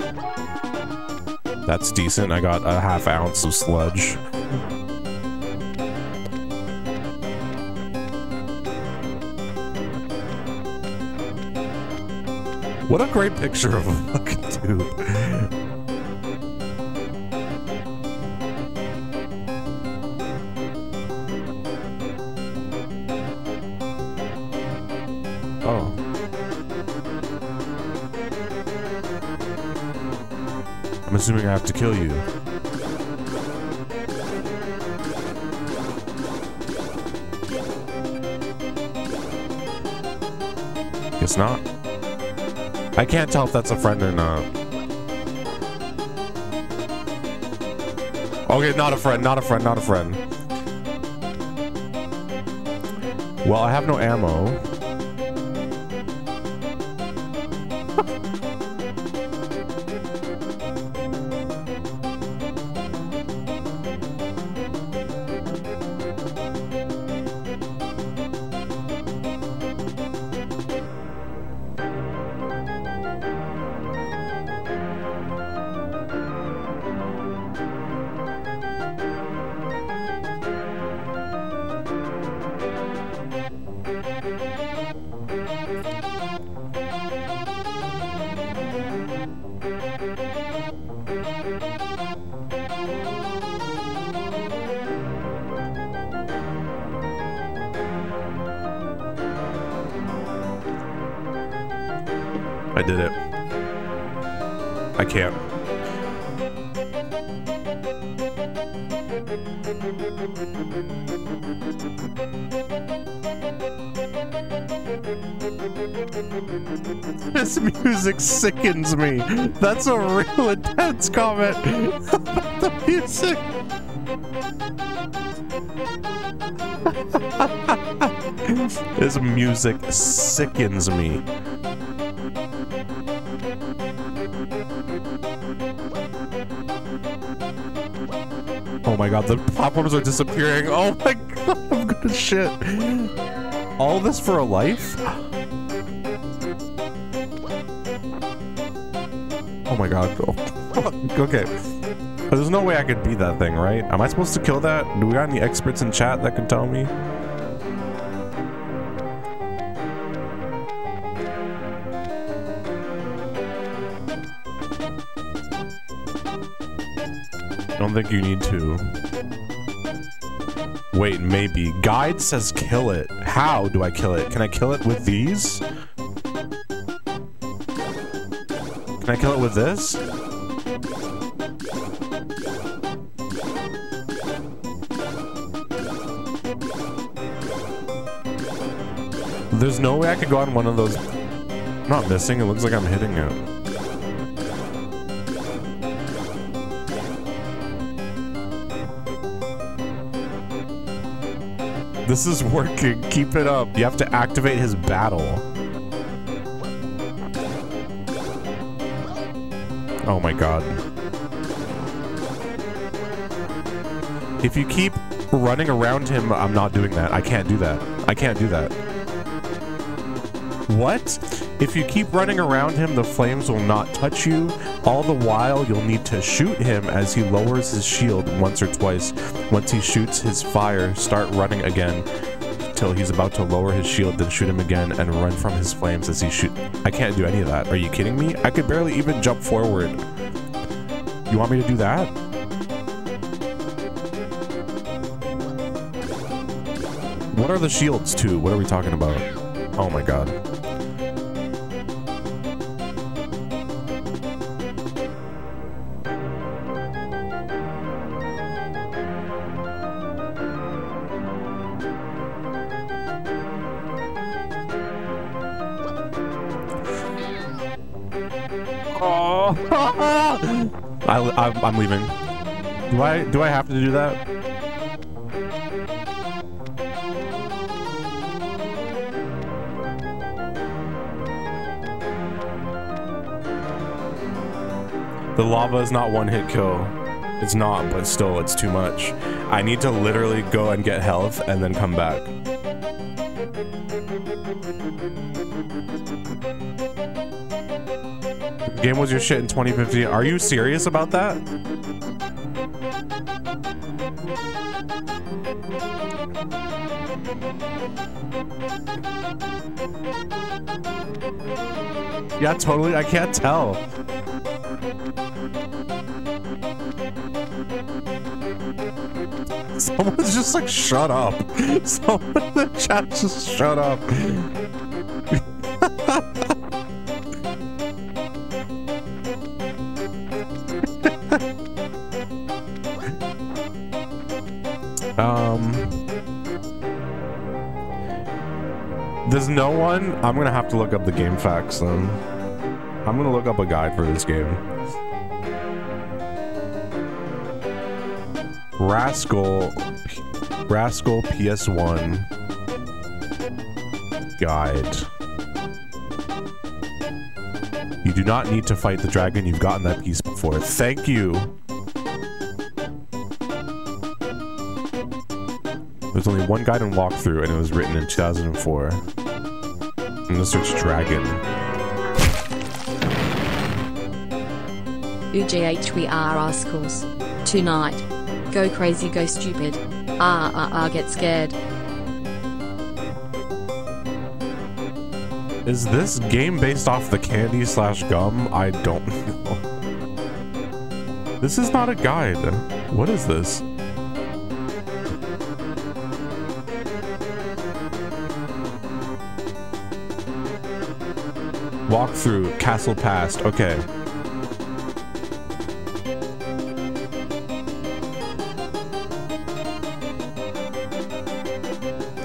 That's decent. I got a half ounce of sludge. What a great picture of a fucking dude. Assuming I have to kill you. Guess not. I can't tell if that's a friend or not. Okay, not a friend, not a friend, not a friend. Well, I have no ammo. That's a real intense comment about the music. this music sickens me. Oh my god, the platforms are disappearing. Oh my god, I'm gonna shit. All this for a life? My god. Oh, okay. There's no way I could beat that thing, right? Am I supposed to kill that? Do we got any experts in chat that can tell me? Don't think you need to. Wait, maybe. Guide says kill it. How do I kill it? Can I kill it with these? Can I kill it with this? There's no way I could go on one of those. I'm not missing. It looks like I'm hitting it. This is working. Keep it up. You have to activate his battle. Oh my god. If you keep running around him, I'm not doing that. I can't do that. I can't do that. What? If you keep running around him, the flames will not touch you. All the while, you'll need to shoot him as he lowers his shield once or twice. Once he shoots his fire, start running again till he's about to lower his shield, then shoot him again and run from his flames as he shoot. I can't do any of that. Are you kidding me? I could barely even jump forward. You want me to do that? What are the shields to? What are we talking about? Oh my god. I, I, I'm leaving. Do I do I have to do that? The lava is not one hit kill. It's not, but still, it's too much. I need to literally go and get health and then come back. Game was your shit in 2015. Are you serious about that? Yeah, totally. I can't tell. Someone's just like, shut up. Someone in the chat just shut up. One. I'm gonna have to look up the game facts then. I'm gonna look up a guide for this game. Rascal, Rascal PS1 guide. You do not need to fight the dragon. You've gotten that piece before. Thank you. There's only one guide and walkthrough, and it was written in 2004. Gonna search dragon. UJHWR rascals. Tonight. Go crazy, go stupid. Ah ah ah, get scared. Is this game based off the candy slash gum? I don't know. This is not a guide. What is this? Through castle past. Okay.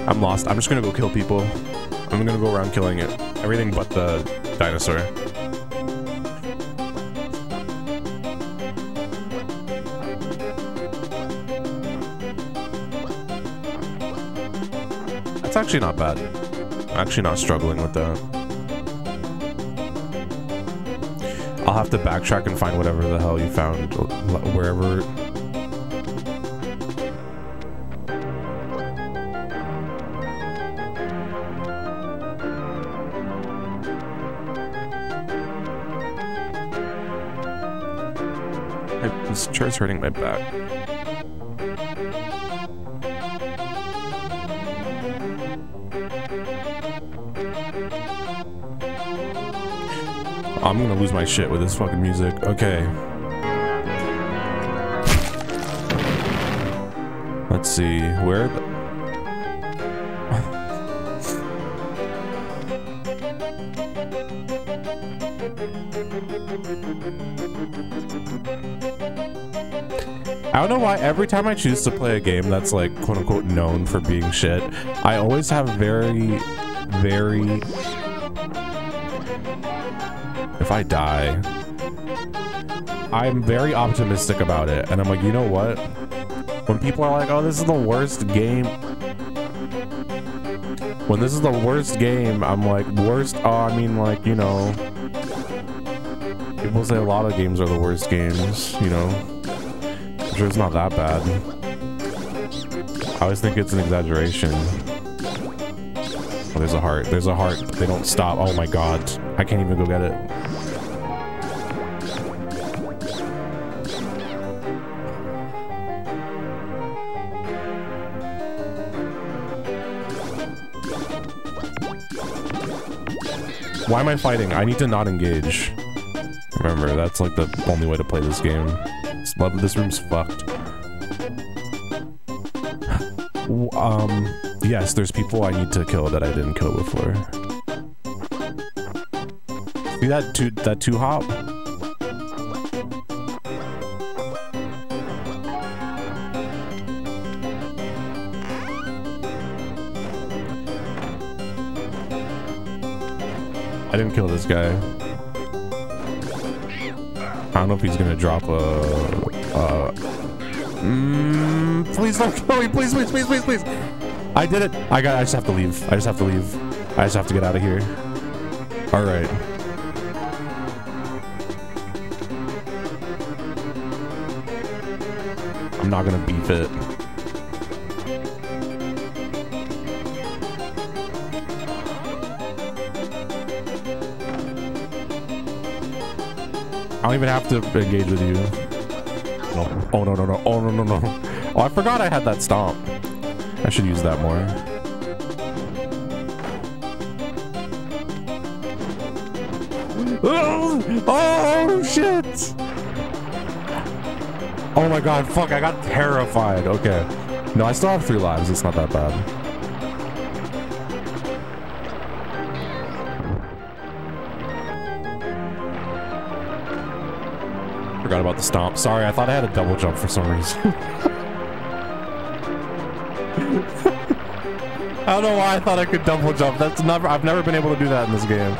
I'm lost. I'm just gonna go kill people. I'm gonna go around killing it. Everything but the dinosaur. That's actually not bad. I'm actually not struggling with that. I'll have to backtrack and find whatever the hell you found wherever This chair's hurting my back. I'm gonna lose my shit with this fucking music. Okay. Let's see, where I don't know why every time I choose to play a game that's like quote unquote known for being shit, I always have very, very. I die, I'm very optimistic about it. And I'm like, you know what? When people are like, oh, this is the worst game. When this is the worst game, I'm like, worst? Oh, I mean, like, you know. People say a lot of games are the worst games, you know sure it's not that bad. I always think it's an exaggeration. Oh, there's a heart. There's a heart. They don't stop. Oh my god. I can't even go get it. Why am I fighting? I need to not engage. Remember, that's like the only way to play this game. Love this room's fucked. um, yes, there's people I need to kill that I didn't kill before. See that two that two hop? Didn't kill this guy. I don't know if he's gonna drop a mm, please don't kill me. Please, please, please, please, please. I did it. I got. I just have to leave. I just have to leave. I just have to get out of here. All right. I'm not gonna beef it. Don't even have to engage with you no. Oh, no, no, no. Oh, no, no, no. Oh, I forgot I had that stomp. I should use that more. Oh, oh, shit. Oh my god, fuck, I got terrified. Okay. No, I still have three lives. It's not that bad. Stomp. Sorry, I thought I had a double jump for some reason. I don't know why I thought I could double jump. That's never I've never been able to do that in this game.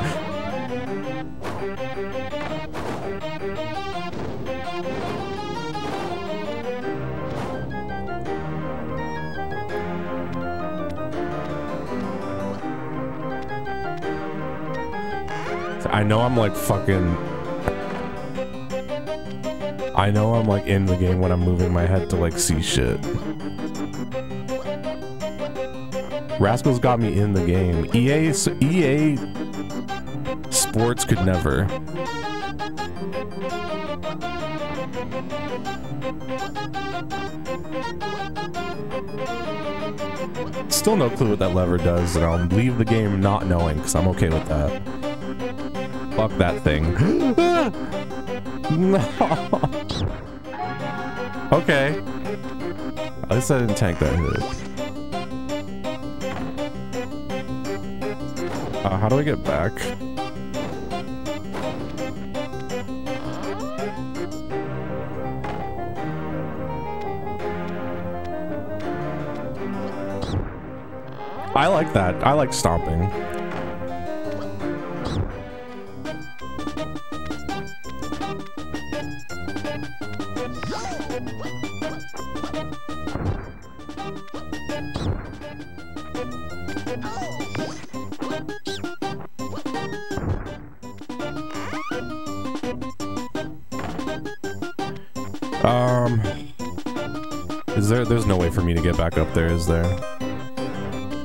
I know I'm like fucking I know I'm like in the game when I'm moving my head to like see shit. Rascals got me in the game. EA, EA Sports could never. Still no clue what that lever does, and I'll leave the game not knowing, because I'm okay with that. Fuck that thing. no! Okay. At least I didn't tank that hit. Uh, how do I get back? I like that. I like stomping. There? There's no way for me to get back up there, is there?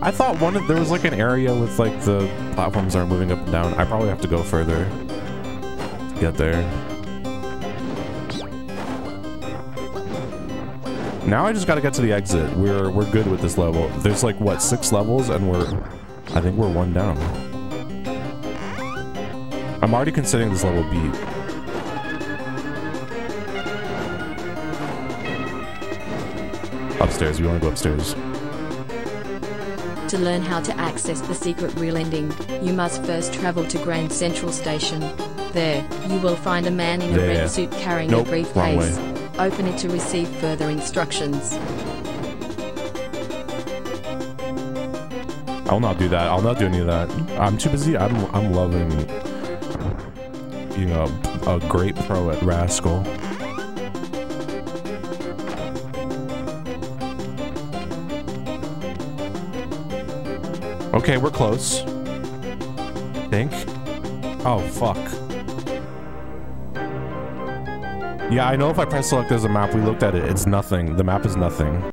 I thought one of there was like an area with like the platforms are moving up and down. I probably have to go further to get there. Now I just got to get to the exit. We're we're good with this level. There's like what six levels, and we're I think we're one down. I'm already considering this level beat. Upstairs. We want to go upstairs. To learn how to access the secret real ending, you must first travel to Grand Central Station. There, you will find a man in a red suit carrying Nope, a briefcase. Open it to receive further instructions. I'll not do that. I'll not do any of that. I'm too busy. I'm I'm loving you know, a great pro at Rascal. Okay, we're close. Think. Oh fuck. Yeah, I know if I press select there's a map, we looked at it. It's nothing. The map is nothing.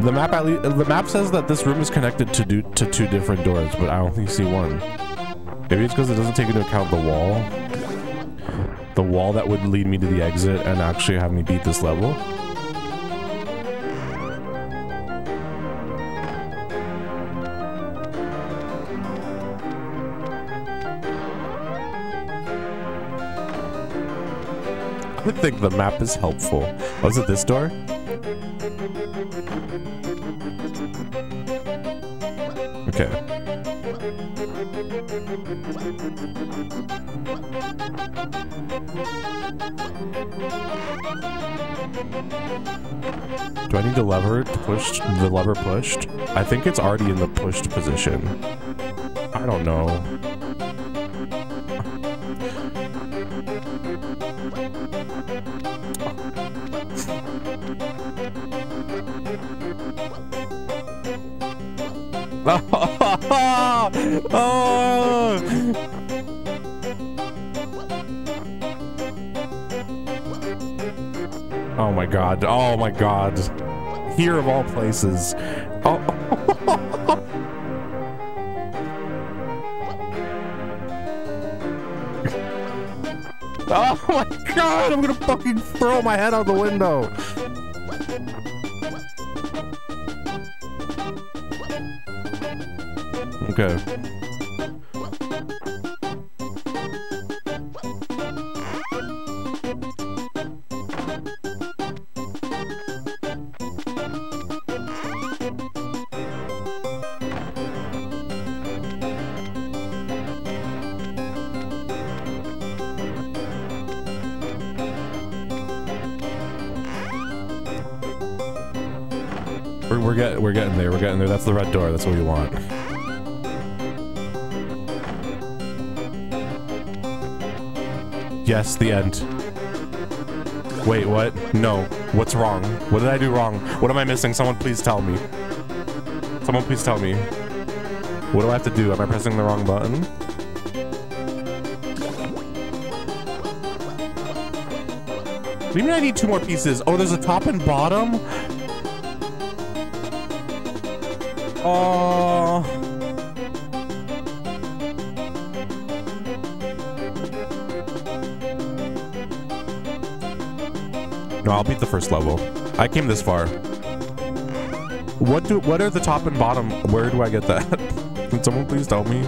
The map the map says that this room is connected to do, to two different doors, but I only see one. Maybe it's because it doesn't take into account the wall. The wall that would lead me to the exit and actually have me beat this level. I think the map is helpful. Was it this door? Okay. Do I need the lever to push the lever pushed? I think it's already in the pushed position. I don't know. Oh my god. Here of all places. Oh. oh my god, I'm gonna fucking throw my head out the window. That's the red door. That's what we want. Yes, the end. Wait, what? No. What's wrong? What did I do wrong? What am I missing? Someone please tell me. Someone please tell me. What do I have to do? Am I pressing the wrong button? Mean I need two more pieces? Oh, there's a top and bottom? Oh. No, I'll beat the first level. I came this far. What do what are the top and bottom? Where do I get that? Can someone please tell me?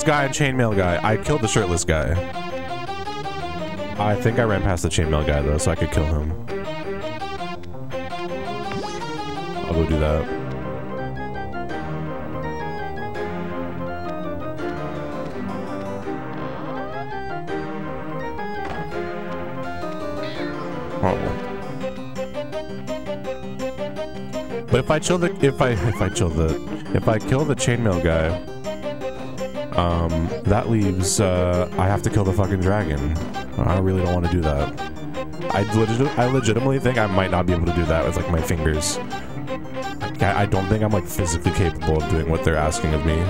Shirtless guy and chainmail guy. I killed the shirtless guy. I think I ran past the chainmail guy though, so I could kill him. I'll go do that. Oh. But if I chill the if I if I chill the if I kill the chainmail guy, um, that leaves uh, I have to kill the fucking dragon. I really don't want to do that. I legit I legitimately think I might not be able to do that with like my fingers. I, I don't think I'm like physically capable of doing what they're asking of me.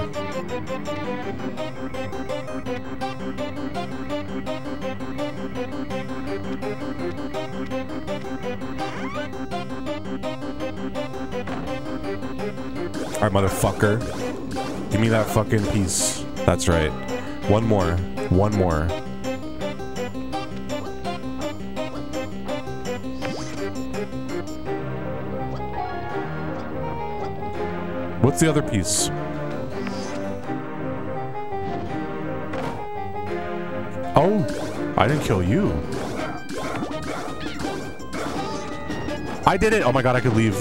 Alright, motherfucker. Give me that fucking piece. That's right. One more. One more. What's the other piece? Oh, I didn't kill you. I did it. Oh my god, I could leave.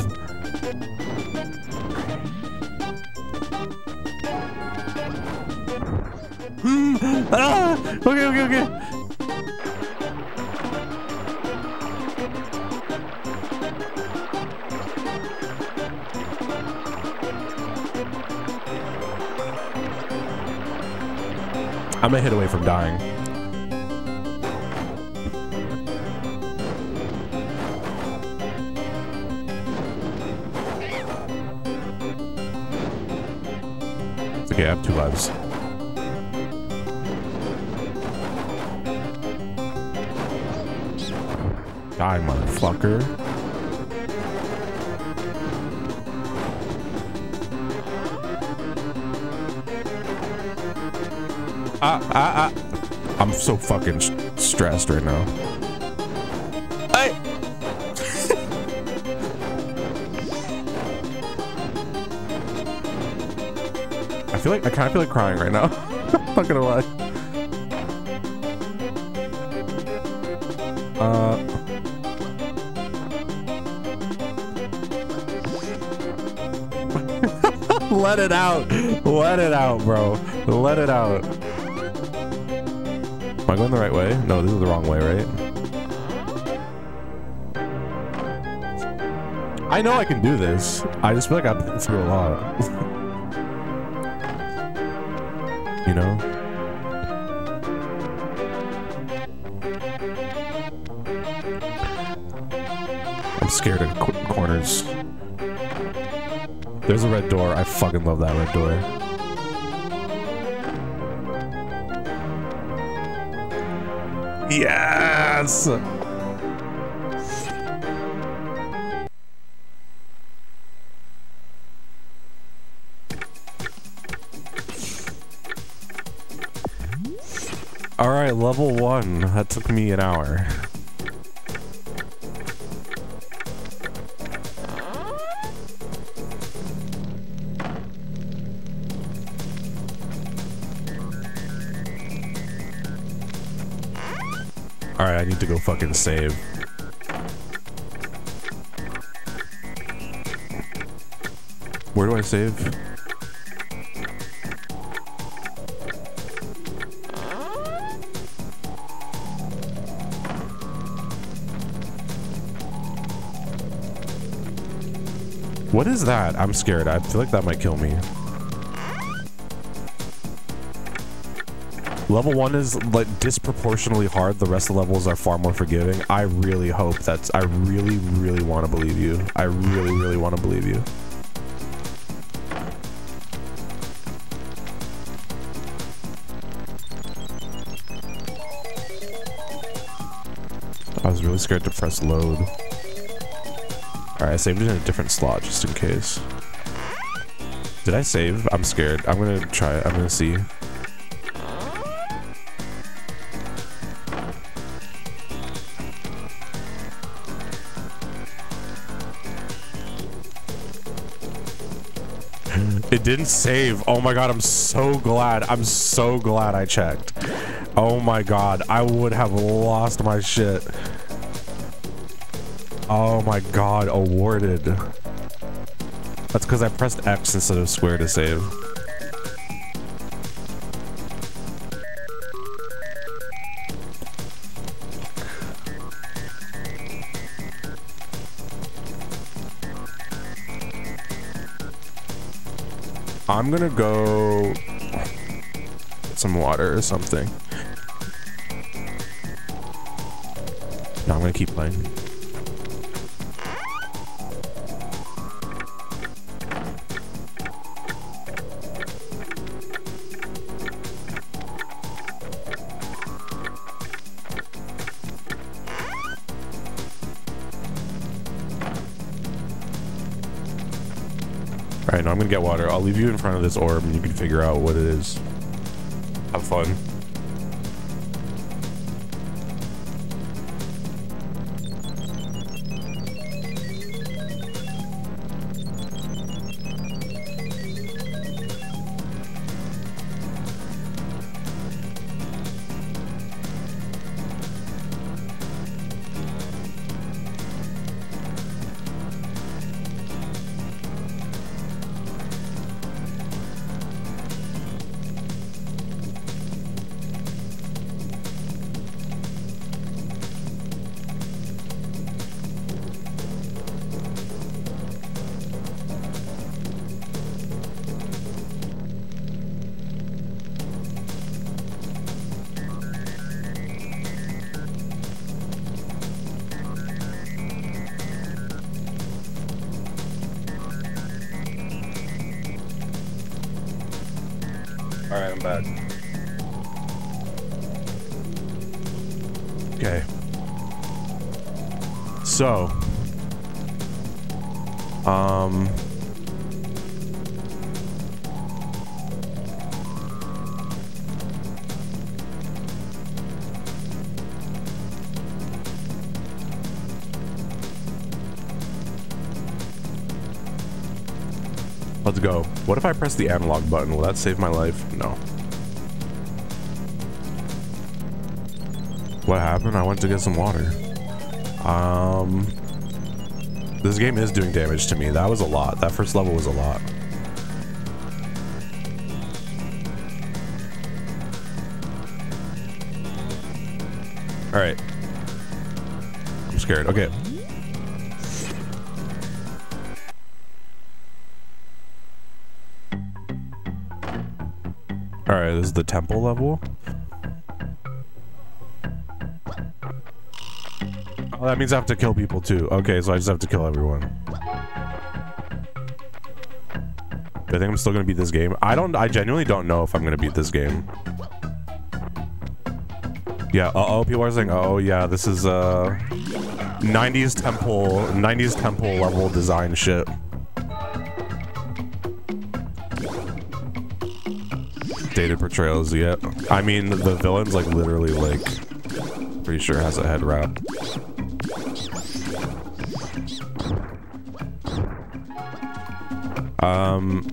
I'm a hit away from dying. Okay, I have two lives. Die, motherfucker. I'm so fucking stressed right now. Hey! I feel like I kind of feel like crying right now. Not gonna lie. Uh. Let it out. Let it out, bro. Let it out. Am I going the right way? No, this is the wrong way, right? I know I can do this. I just feel like I've been through a lot. you know? I'm scared of corners. There's a red door. I fucking love that red door. Yes! Alright, level one. That took me an hour. To go fucking save. Where do I save? What is that? I'm scared. I feel like that might kill me. Level one is like disproportionately hard. The rest of the levels are far more forgiving. I really hope that's. I really, really want to believe you. I really, really want to believe you. I was really scared to press load. Alright, I saved it in a different slot just in case. Did I save? I'm scared. I'm gonna try. I'm gonna see. Didn't save. Oh my god, I'm so glad. I'm so glad I checked. Oh my god, I would have lost my shit. Oh my god, awarded. That's because I pressed X instead of square to save. I'm gonna go get some water or something. No, I'm gonna keep playing. Get water. I'll leave you in front of this orb and you can figure out what it is. Have fun. Press the analog button? Will that save my life? No. What happened? I went to get some water. Um, this game is doing damage to me. That was a lot. That first level was a lot. All right. I'm scared. Okay. The temple level. Oh, that means I have to kill people too. Okay, so I just have to kill everyone. I think I'm still gonna beat this game. I don't. I genuinely don't know if I'm gonna beat this game. Yeah. Uh oh. People are saying, "Oh yeah, this is uh 90s temple, 90s temple level design shit." Portrayals. Yeah. I mean, the villain's like literally like pretty sure has a head wrap. Um,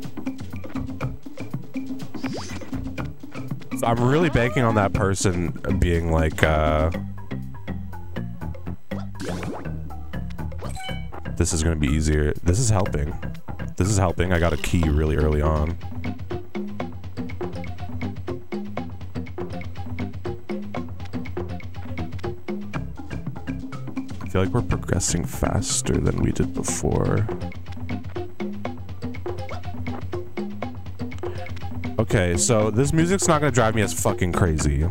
so I'm really banking on that person being like, uh, this is gonna be easier. This is helping. This is helping. I got a key really early on. Feel like we're progressing faster than we did before. Okay, so this music's not gonna drive me as fucking crazy.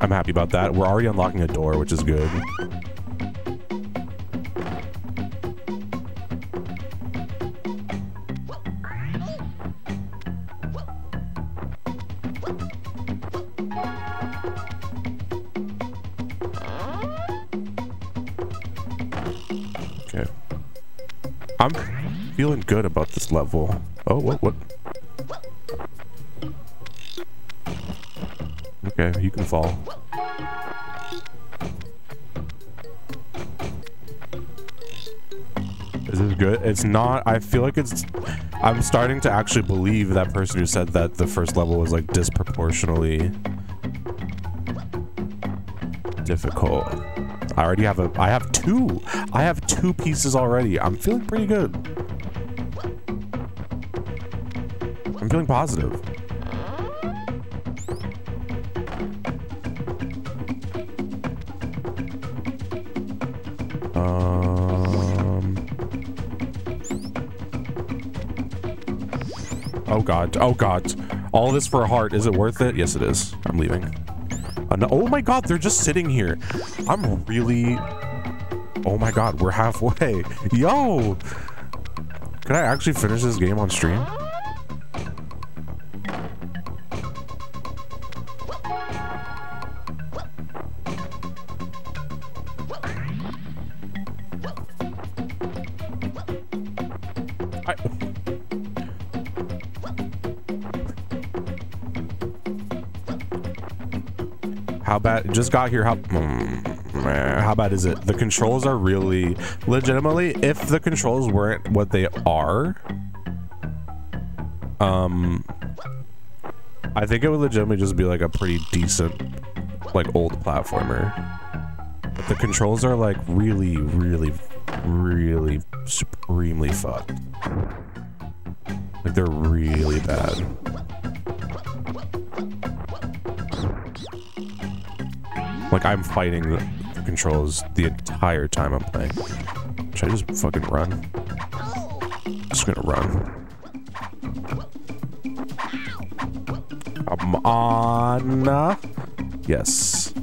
I'm happy about that. We're already unlocking a door, which is good. This level. Oh, what, what? Okay, you can fall. Is this good? It's not. I feel like it's. I'm starting to actually believe that person who said that the first level was like disproportionately difficult. I already have a. I have two. I have two pieces already. I'm feeling pretty good. Feeling positive. Um. Oh god. Oh god. All this for a heart. Is it worth it? Yes, it is. I'm leaving. Uh, oh my god, they're just sitting here. I'm really... Oh my god, we're halfway. Yo! Can I actually finish this game on stream? Just got here. How? Mm, how bad is it? The controls are really, legitimately. If the controls weren't what they are, um, I think it would legitimately just be like a pretty decent, like old platformer. But the controls are like really, really, really supremely fucked. Like they're really bad. Like I'm fighting the controls the entire time I'm playing. Should I just fucking run? Just gonna run. Come on. Uh, yes.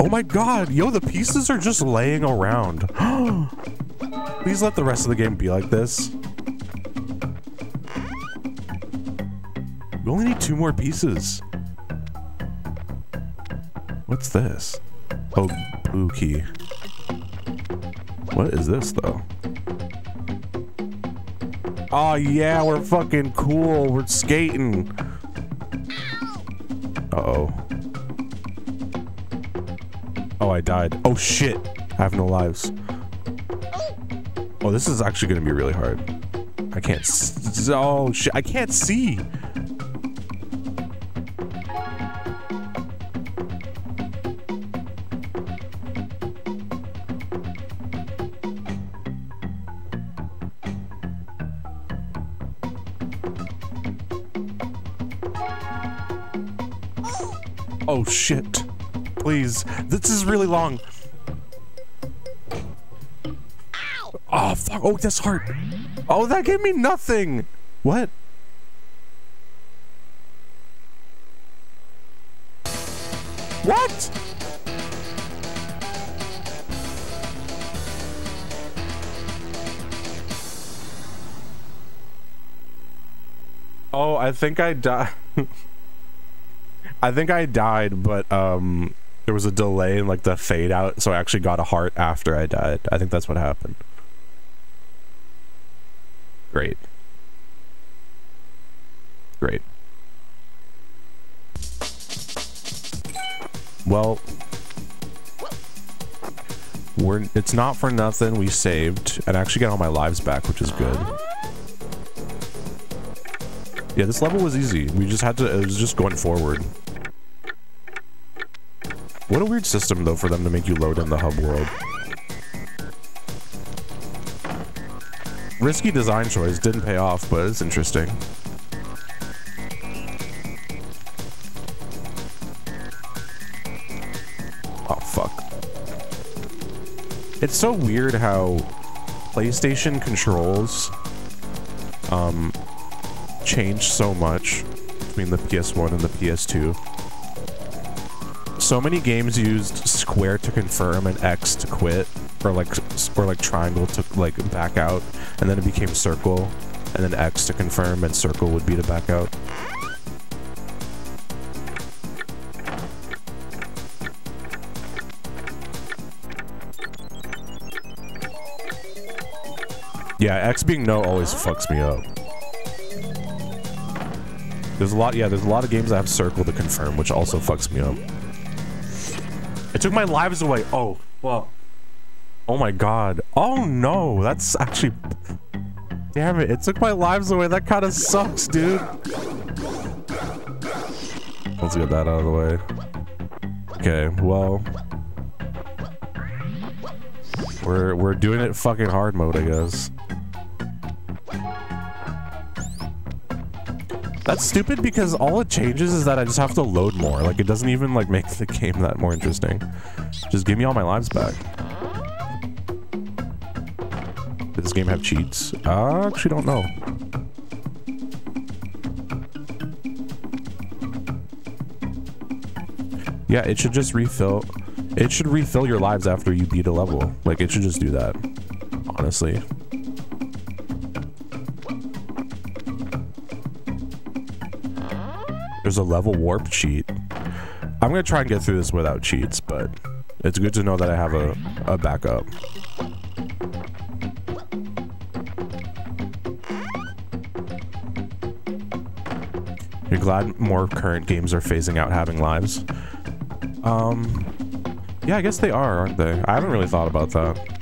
Oh my god, yo, the pieces are just laying around. Please let the rest of the game be like this. We only need two more pieces. What's this? Oh, blue key. What is this, though? Oh, yeah, we're fucking cool. We're skating. Uh oh Oh, I died. Oh, shit. I have no lives. Oh, this is actually going to be really hard. I can't... oh, shit. I can't see. Please. This is really long. Oh fuck. Oh, that's hard. Oh, that gave me nothing. What? What? Oh, I think I died. I think I died, but um, there was a delay in like the fade out, so I actually got a heart after I died. I think that's what happened. Great. Great. Well, we're it's not for nothing we saved and actually got all my lives back, which is good. Yeah, this level was easy. We just had to, it was just going forward. What a weird system, though, for them to make you load in the hub world. Risky design choice didn't pay off, but it's interesting. Oh, fuck. It's so weird how PlayStation controls um, change so much between the PS1 and the PS2 so many games used square to confirm and X to quit, or like or like triangle to like back out, and then it became circle, and then X to confirm and circle would be to back out. Yeah, X being no always fucks me up. There's a lot, yeah, there's a lot of games that have circle to confirm, which also fucks me up. It took my lives away. Oh, well. Oh my god. Oh no, that's actually... Damn it, it took my lives away. That kind of sucks, dude. Let's get that out of the way. Okay, well... We're, we're doing it fucking hard mode, I guess. That's stupid because all it changes is that I just have to load more. Like, it doesn't even, like, make the game that more interesting. Just give me all my lives back. This this game have cheats? I actually don't know. Yeah, it should just refill. It should refill your lives after you beat a level. Like, it should just do that. Honestly. There's a level warp cheat. I'm gonna try and get through this without cheats, but it's good to know that I have a, a backup. You're glad more current games are phasing out having lives? Um, yeah, I guess they are, aren't they? I haven't really thought about that.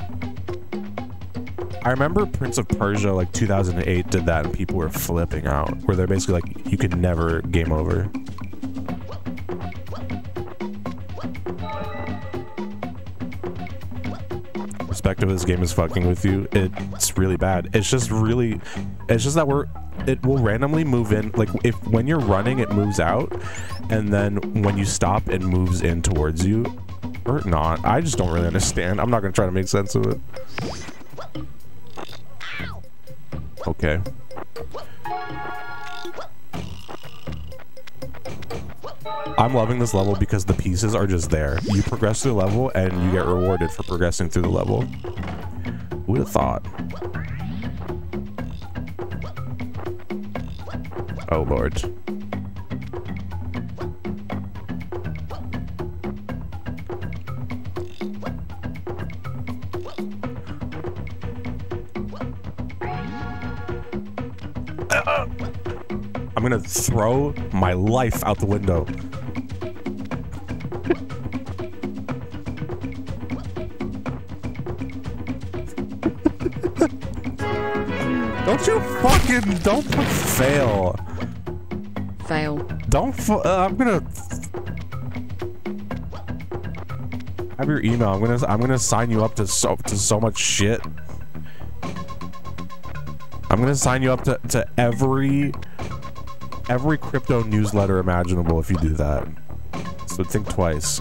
I remember Prince of Persia, like 2008, did that and people were flipping out, where they're basically like, you could never game over. Perspective of this game is fucking with you. It's really bad. It's just really, it's just that we're, it will randomly move in. Like if when you're running, it moves out, and then when you stop, it moves in towards you, or not. I just don't really understand. I'm not gonna try to make sense of it. Okay. I'm loving this level because the pieces are just there. You progress through the level and you get rewarded for progressing through the level. Who would have thought? Oh lord. I'm gonna throw my life out the window. don't you fucking don't fail. Fail. Don't. Uh, I'm gonna have your email. I'm gonna. I'm gonna sign you up to so to so much shit. I'm gonna sign you up to to every every crypto newsletter imaginable if you do that. So think twice.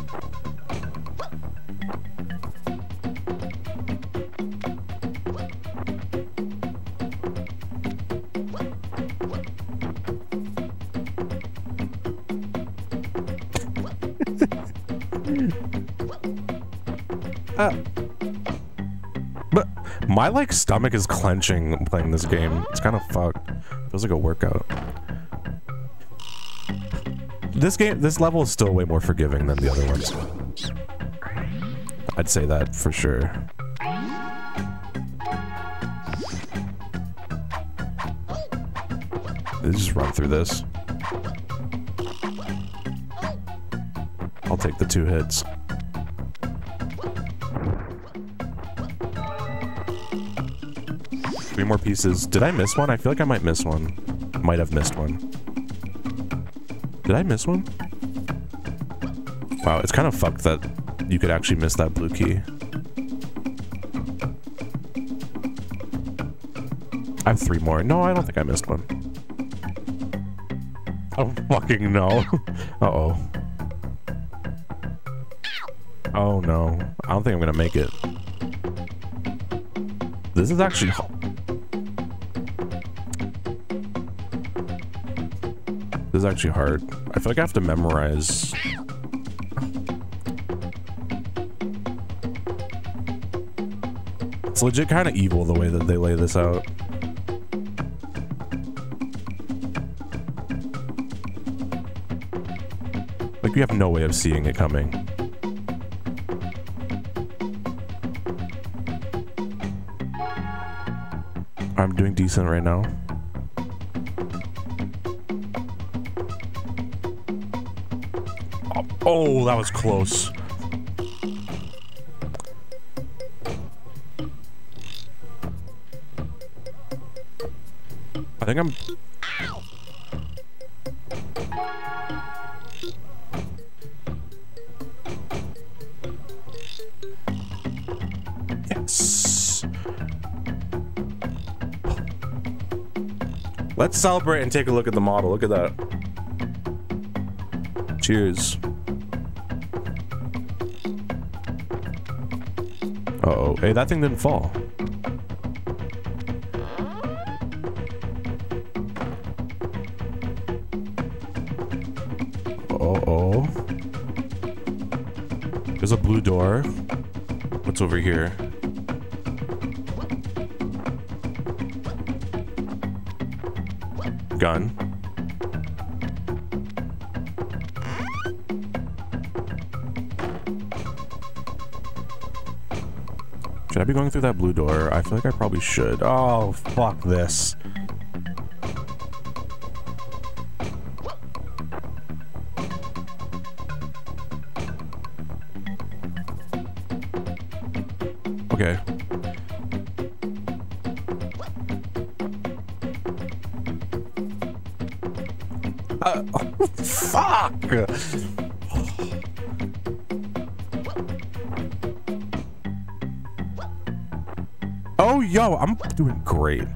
Uh, but my like stomach is clenching playing this game. It's kind of fucked. Feels like a workout. This game, this level is still way more forgiving than the other ones. I'd say that for sure. Let's just run through this. I'll take the two hits. Three more pieces. Did I miss one? I feel like I might miss one. Might have missed one. Did I miss one? Wow, it's kind of fucked that you could actually miss that blue key. I have three more. No, I don't think I missed one. Oh, fucking no. Uh-oh. Oh, no. I don't think I'm gonna make it. This is actually... This is actually hard. I feel like I have to memorize... It's legit kind of evil the way that they lay this out. Like, you have no way of seeing it coming. I'm doing decent right now. Oh, that was close. I think I'm... Yes. Let's celebrate and take a look at the model. Look at that. Cheers. Hey, that thing didn't fall. Uh-oh. There's a blue door. What's over here? Gun. That blue door? I feel like I probably should. Oh, fuck this. Doing great.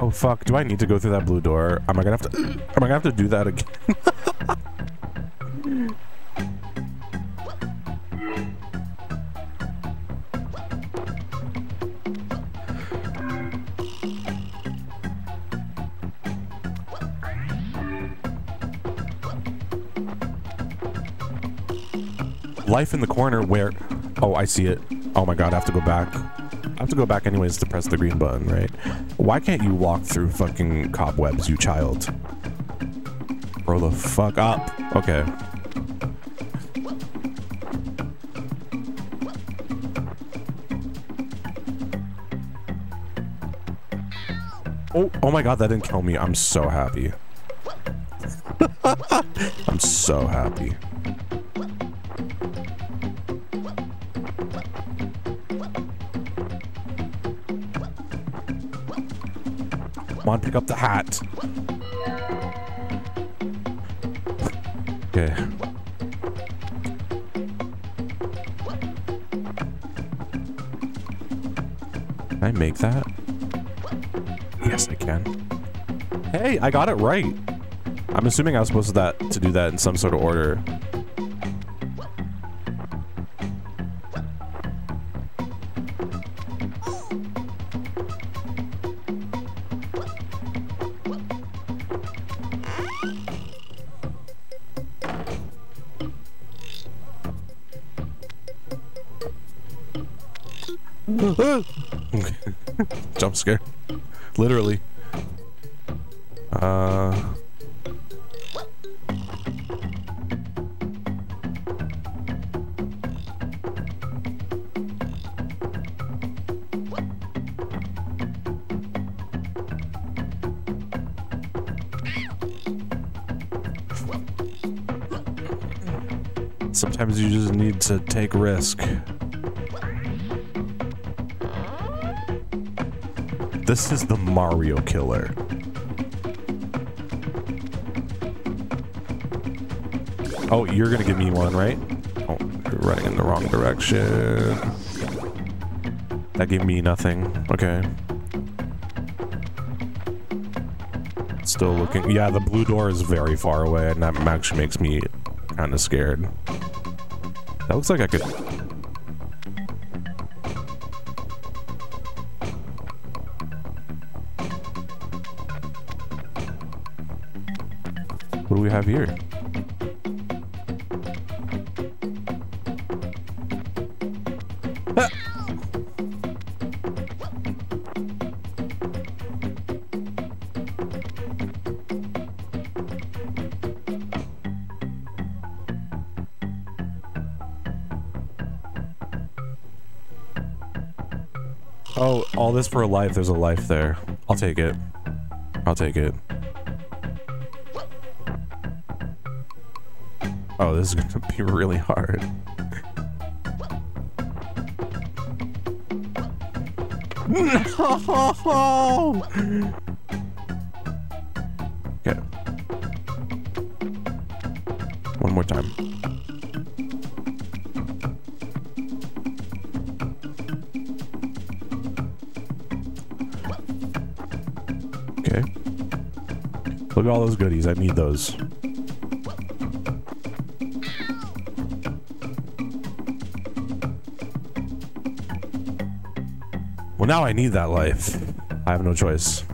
Oh, fuck. Do I need to go through that blue door? Am I gonna have to... Am I gonna have to do that again? Life in the corner where... See it. Oh my god, I have to go back. I have to go back anyways to press the green button, right? Why can't you walk through fucking cobwebs, you child? Grow the fuck up. Okay. Oh, oh my god, that didn't kill me. I'm so happy. I'm so happy. Come on, pick up the hat. Okay. Can I make that? Yes, I can. Hey, I got it right. I'm assuming I was supposed to that to do that in some sort of order. Direction. That gave me nothing. Okay. Still looking. Yeah, the blue door is very far away, and that actually makes me kind of scared. That looks like I could What do we have here? For a life. There's a life there. I'll take it. I'll take it. Oh, this is gonna be really hard. No! At all those goodies. I need those. Well, now I need that life. I have no choice.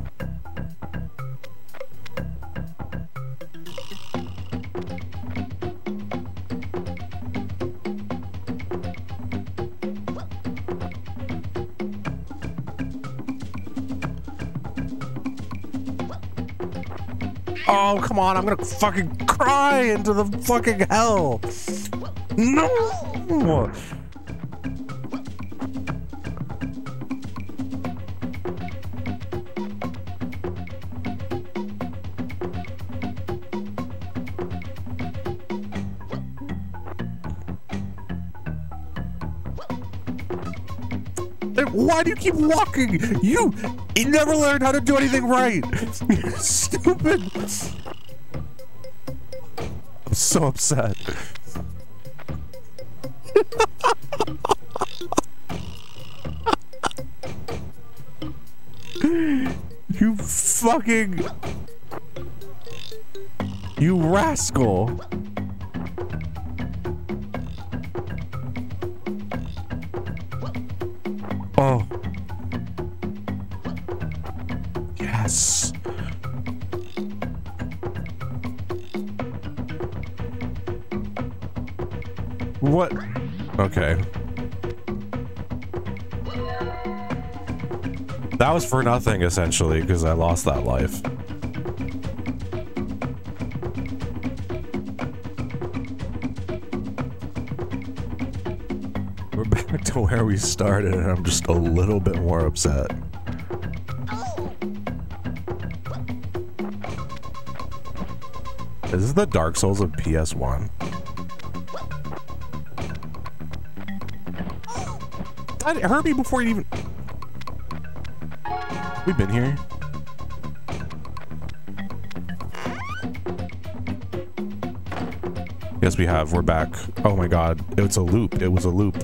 Come on. I'm gonna fucking cry into the fucking hell. No! Why do you keep walking? You, you never learned how to do anything right. Stupid. So upset. you fucking... You rascal. Was for nothing, essentially, because I lost that life. We're back to where we started, and I'm just a little bit more upset. This is this the Dark Souls of PS1? That hurt me before it even... We've been here. Yes, we have. We're back. Oh my god. It's a loop. It was a loop.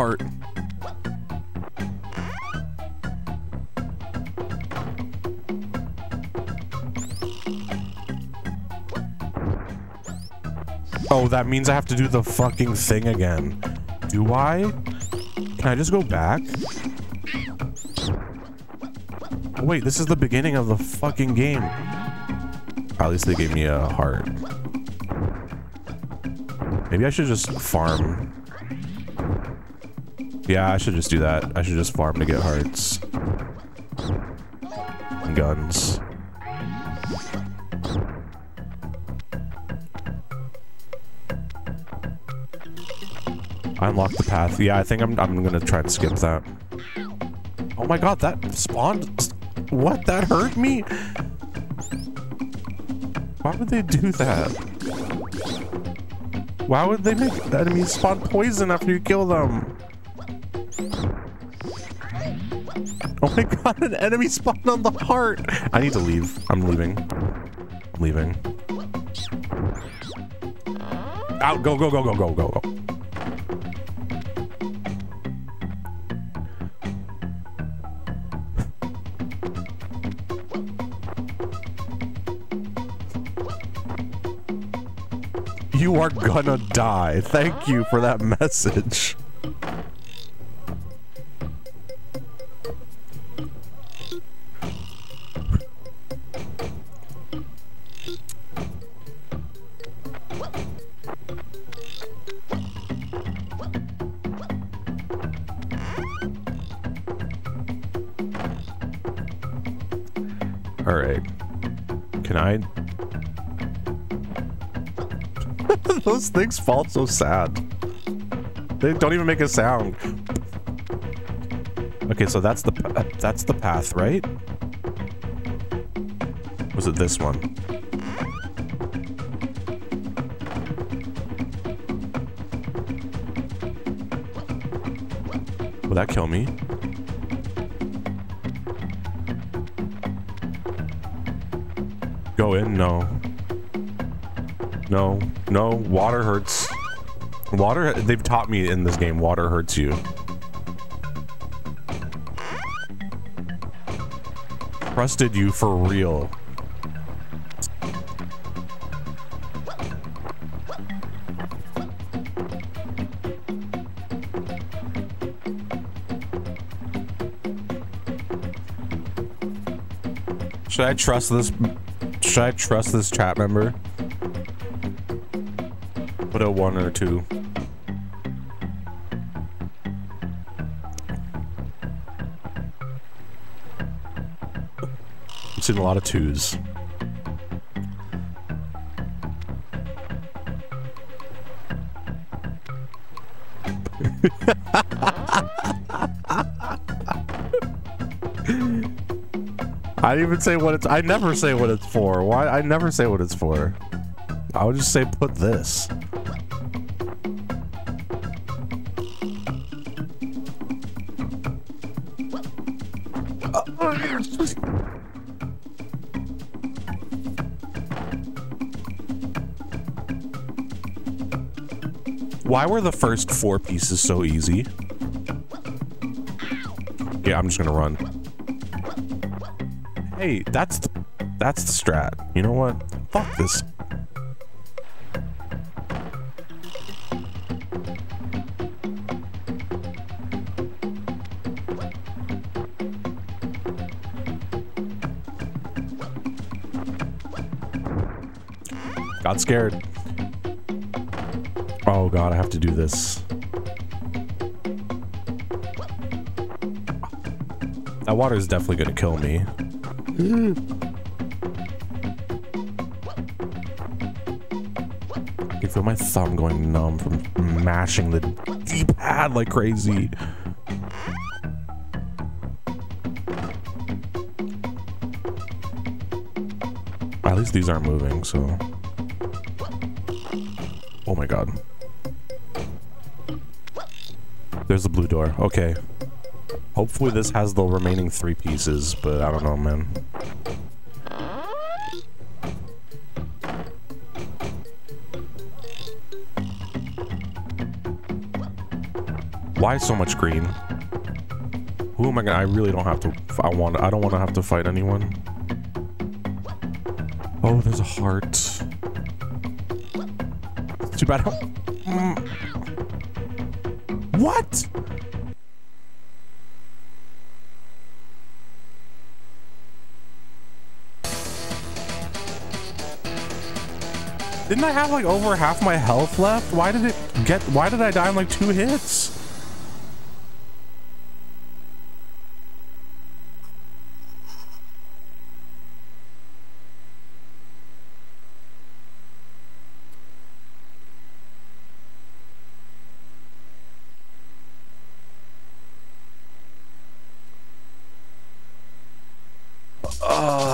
Heart. Oh, that means I have to do the fucking thing again. Do I? Can I just go back? Wait, this is the beginning of the fucking game. At least they gave me a heart. Maybe I should just farm. Yeah, I should just do that. I should just farm to get hearts. And guns. I unlocked the path. Yeah, I think I'm, I'm gonna try and skip that. Oh my god, that spawned... What? That hurt me? Why would they do that? Why would they make enemies spawn poison after you kill them? God, an enemy spawned on the heart! I need to leave. I'm leaving. I'm leaving. Out, go, go, go, go, go, go, go. You are gonna die. Thank you for that message. Those things fall so sad. They don't even make a sound. Okay, so that's the pa- that's the path, right? Was it this one? Will that kill me? water, they've taught me in this game, water hurts you. Trusted you for real. Should I trust this? Should I trust this chat member? Put a one or a two. I'm a lot of twos. I didn't even say what it's. I never say what it's for. Why? I never say what it's for. I would just say put this. Why were the first four pieces so easy? Yeah, I'm just gonna run. Hey, that's the, that's the strat. You know what? Fuck this. Got scared. God, I have to do this. That water is definitely gonna kill me. I feel my thumb going numb from mashing the D-pad like crazy. At least these aren't moving, so... Oh my god. There's the blue door. Okay. Hopefully this has the remaining three pieces, but I don't know, man. Why so much green? Who am I gonna? I really don't have to. I want. I don't want to have to fight anyone. Oh, there's a heart. Too bad. Didn't I have like over half my health left? Why did it get, why did I die in like two hits? Ah.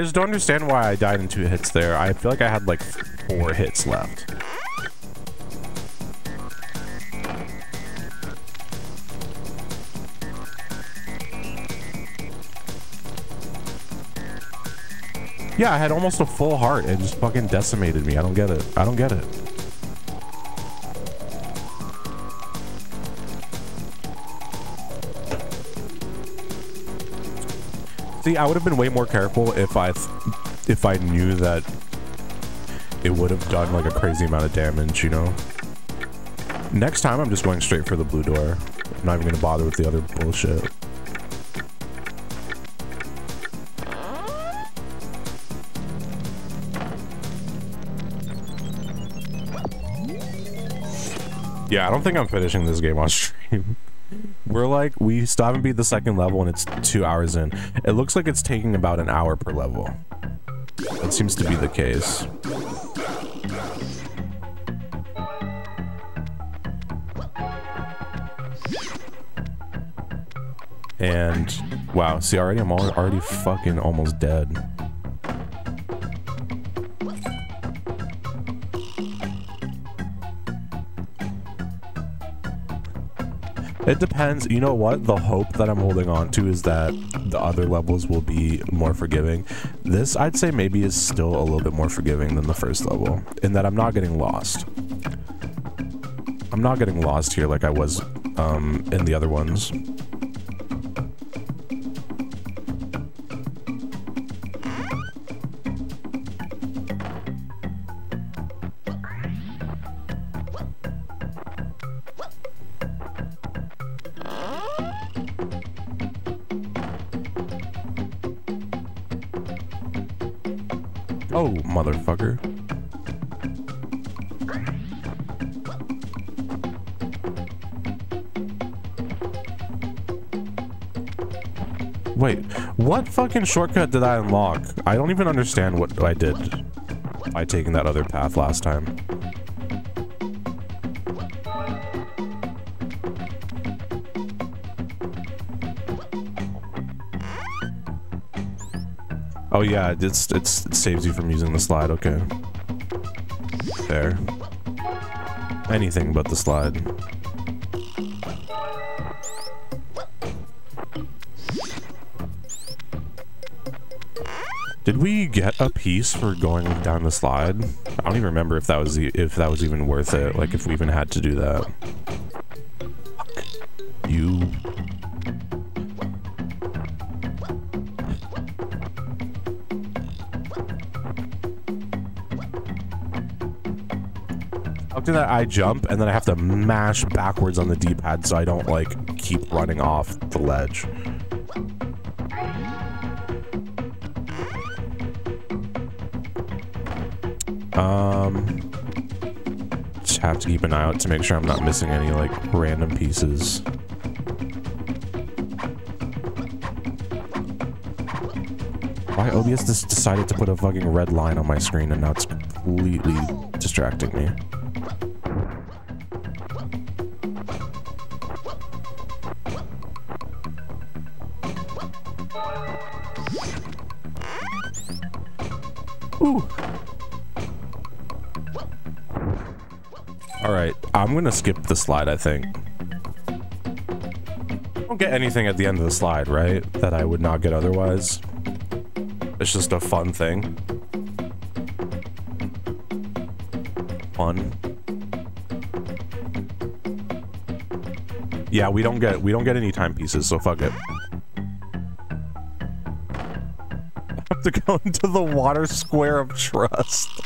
I just don't understand why I died in two hits there. I feel like I had like four hits left. Yeah, I had almost a full heart. It just fucking decimated me. I don't get it. I don't get it. See, I would have been way more careful if I if I knew that it would have done like a crazy amount of damage, you know? Next time, I'm just going straight for the blue door. I'm not even going to bother with the other bullshit. Yeah, I don't think I'm finishing this game on stream. We're like, we still haven't beat the second level and it's two hours in. It looks like it's taking about an hour per level. That seems to be the case. And wow, see already I'm already fucking almost dead. Depends. You know what? The hope that I'm holding on to is that the other levels will be more forgiving. This, I'd say, maybe is still a little bit more forgiving than the first level, in that I'm not getting lost. I'm not getting lost here like I was um, in the other ones. Fucking shortcut did I unlock? I don't even understand what I did by taking that other path last time. Oh yeah, it's, it's it saves you from using the slide. Okay. There. Anything but the slide. Did we get a piece for going down the slide? I don't even remember if that was e- if that was even worth it. Like if we even had to do that. You. Up that I jump and then I have to mash backwards on the D-pad so I don't like keep running off the ledge. Um, just have to keep an eye out to make sure I'm not missing any like random pieces. Why OBS just decided to put a fucking red line on my screen and now it's completely distracting me. I'm gonna skip the slide. I think. I Don't get anything at the end of the slide, right? That I would not get otherwise. It's just a fun thing. Fun. Yeah, we don't get we don't get any timepieces, so fuck it. I have to go into the water square of trust.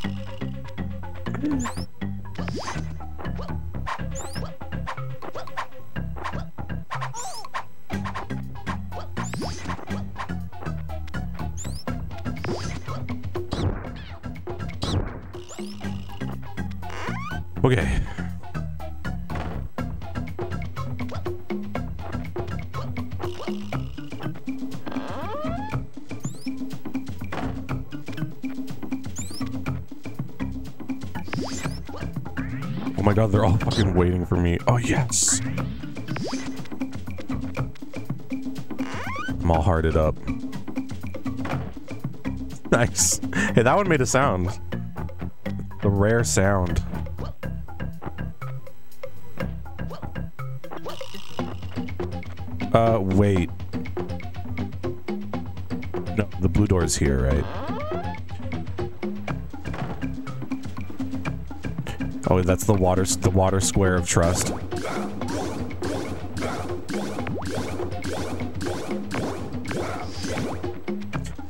My god, they're all fucking waiting for me. Oh, yes. I'm all hearted up. Nice. Hey, that one made a sound. The rare sound. Uh, wait. No, the blue door is here, right? That's the water, the water square of trust.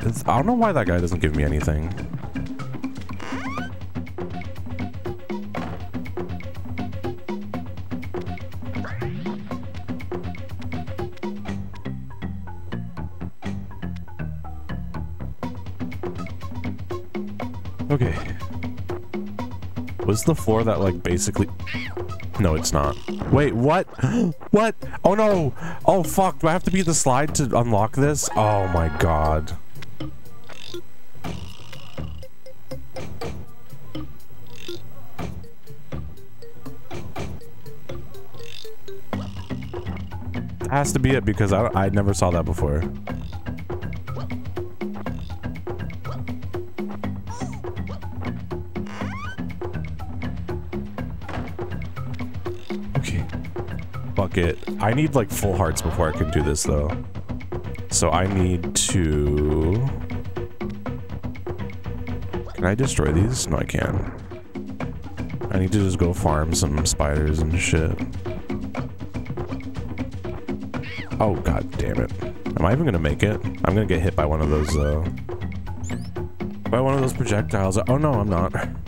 It's, I don't know why that guy doesn't give me anything. The floor that like basically No, it's not. Wait, what? what? Oh no. Oh fuck, do I have to beat the slide to unlock this? Oh my god. Has to be it because I, I never saw that before. I need like full hearts before I can do this though. So I need to... Can I destroy these? No, I can't. I need to just go farm some spiders and shit. Oh, god damn it. Am I even gonna make it? I'm gonna get hit by one of those, uh... By one of those projectiles. Oh no, I'm not.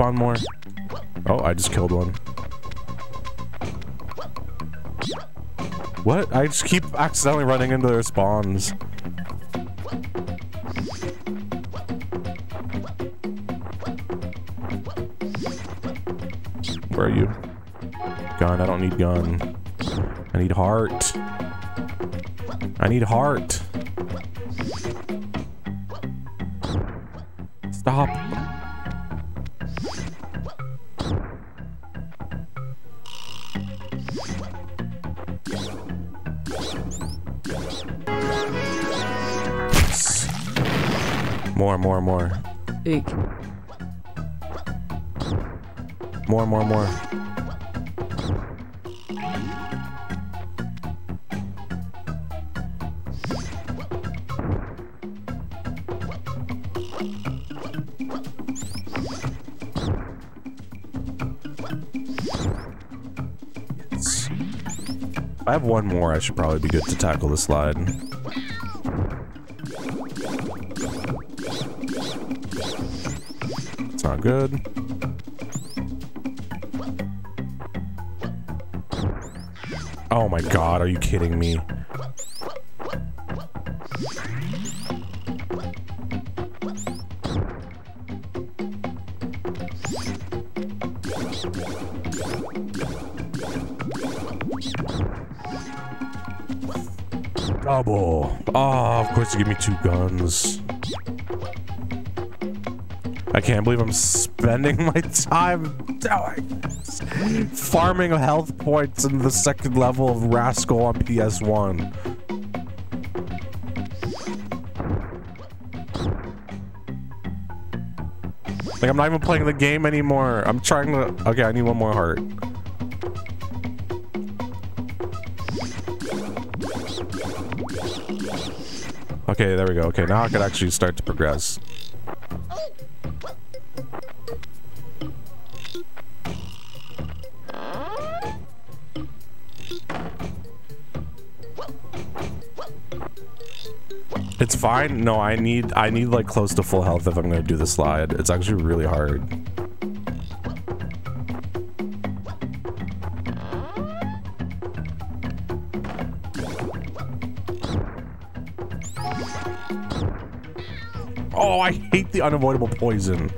spawn more. Oh, I just killed one. What? I just keep accidentally running into their spawns. Where are you? Gun, I don't need gun. I need heart. I need heart. Stop. More, more, more. More, more, more. Yes. If I have one more, I should probably be good to tackle the slide. Good. Oh my god, are you kidding me? Double. Oh, of course you give me two guns. I can't believe I'm spending my time doing farming health points in the second level of Rascal on PS1. Like, I'm not even playing the game anymore. I'm trying to... Okay, I need one more heart. Okay, there we go. Okay, now I can actually start to progress. Fine. No, I need I need like close to full health if I'm gonna do the slide. It's actually really hard. Oh, I hate the unavoidable poison.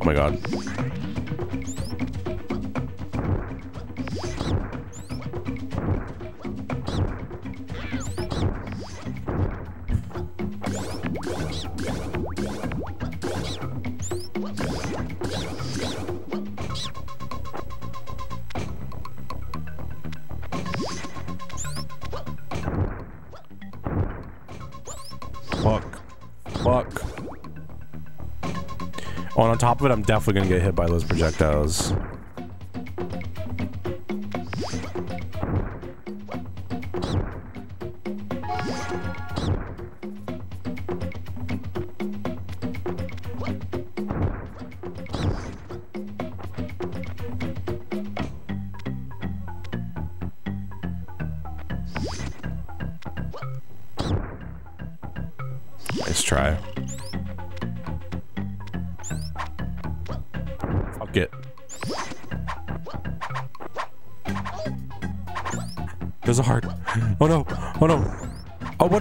Oh my god. On top of it, I'm definitely gonna get hit by those projectiles.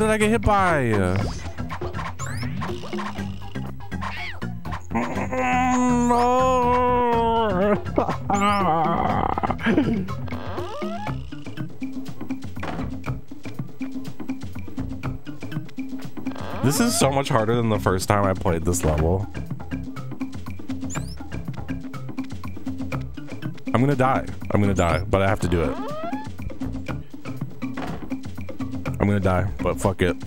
Did I get hit by? This is so much harder than the first time I played this level. I'm gonna die. I'm gonna die, but I have to do it. I'm gonna die, but fuck it.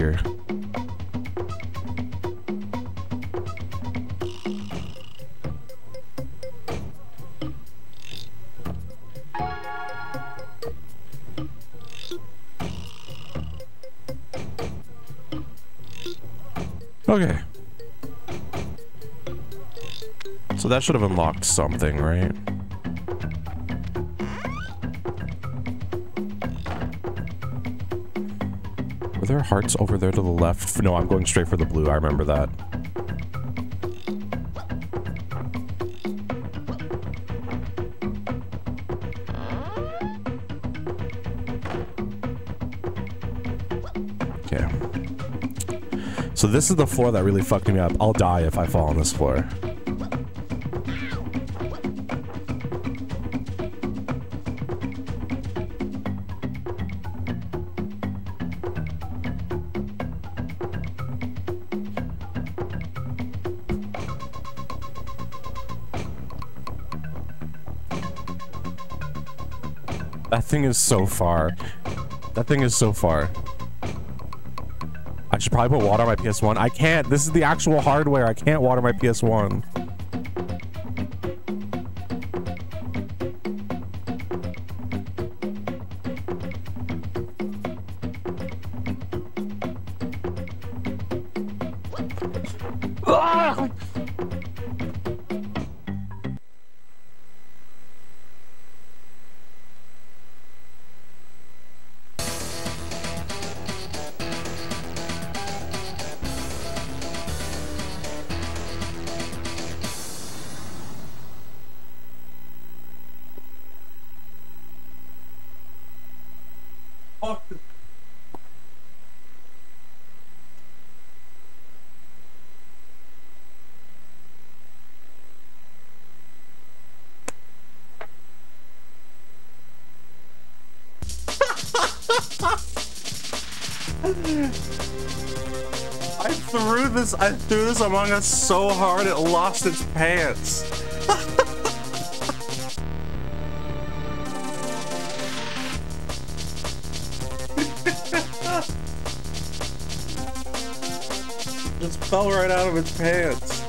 Here. Okay. So that should have unlocked something, right? Hearts over there to the left? No, I'm going straight for the blue. I remember that. Okay. So this is the floor that really fucked me up. I'll die if I fall on this floor. Thing is so far. That thing is so far. I should probably put water on my PS1. I can't. This is the actual hardware. I can't water my PS1. I threw this among us so hard it lost its pants. Just fell right out of its pants.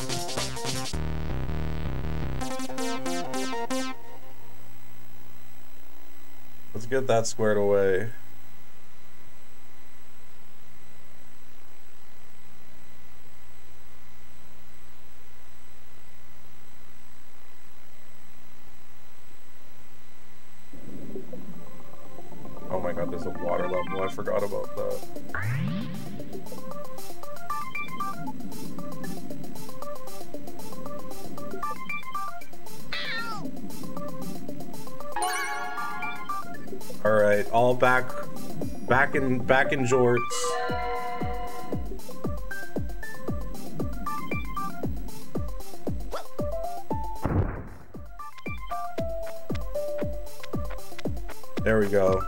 Let's get that squared away. Oh my god, there's a water level. I forgot about that. All right, all back, back in, back in jorts. There we go.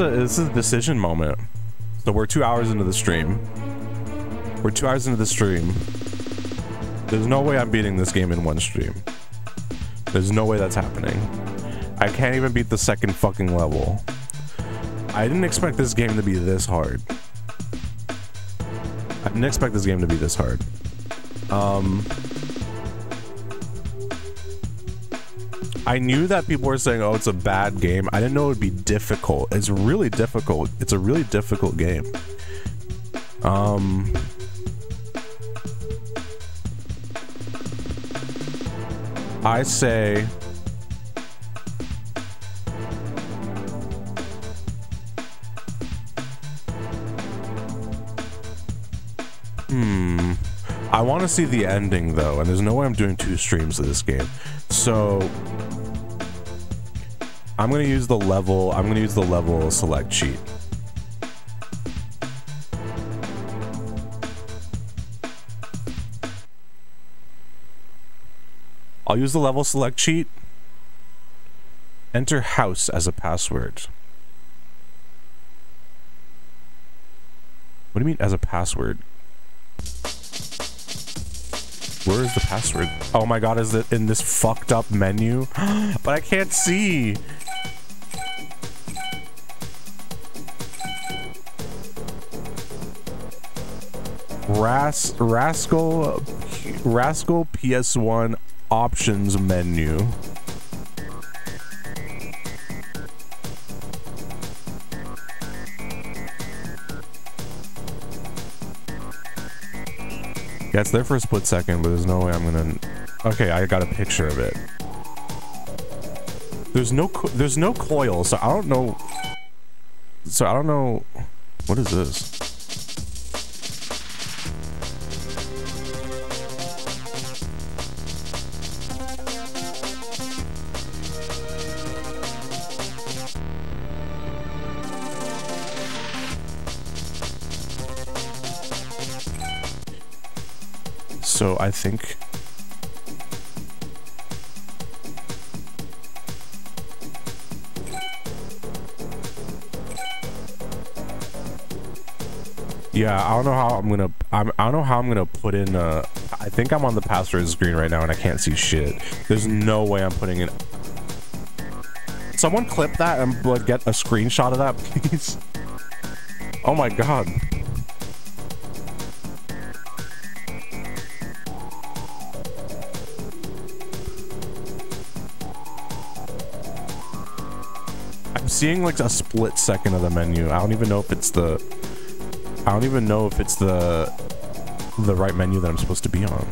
A this is a decision moment. So we're two hours into the stream. We're two hours into the stream. There's no way I'm beating this game in one stream. There's no way that's happening. I can't even beat the second fucking level. I didn't expect this game to be this hard. I didn't expect this game to be this hard. Um, I knew that people were saying, "Oh, it's a bad game." I didn't know it would be difficult. It's really difficult. It's a really difficult game. Um, I say Hmm. I want to see the ending though, and there's no way I'm doing two streams of this game. So I'm gonna use the level. I'm gonna use the level select sheet. I'll use the level select sheet. Enter house as a password. What do you mean as a password? Where is the password? Oh my god, is it in this fucked up menu? but I can't see. Ras Rascal Rascal PS1 options menu. Yeah, it's there for a split second, but there's no way I'm gonna... Okay, I got a picture of it. There's no there's no coil, so I don't know... So I don't know... What is this? I think Yeah, I don't know how I'm gonna. I'm, I don't know how I'm gonna put in. Uh, I think I'm on the password screen right now and I can't see shit. There's no way I'm putting in. Someone clip that and like, get a screenshot of that, please. Oh my god. Seeing like a split second of the menu. I don't even know if it's the... I don't even know if it's the the right menu that I'm supposed to be on.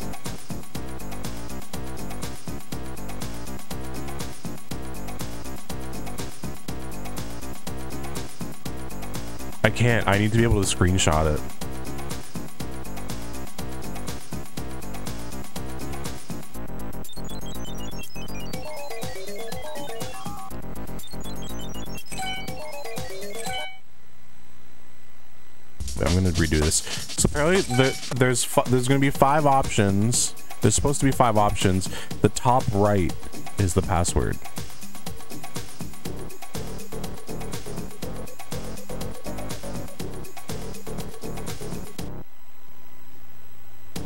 I can't. I need to be able to screenshot it. The, there's there's going to be five options. There's supposed to be five options. The top right is the password.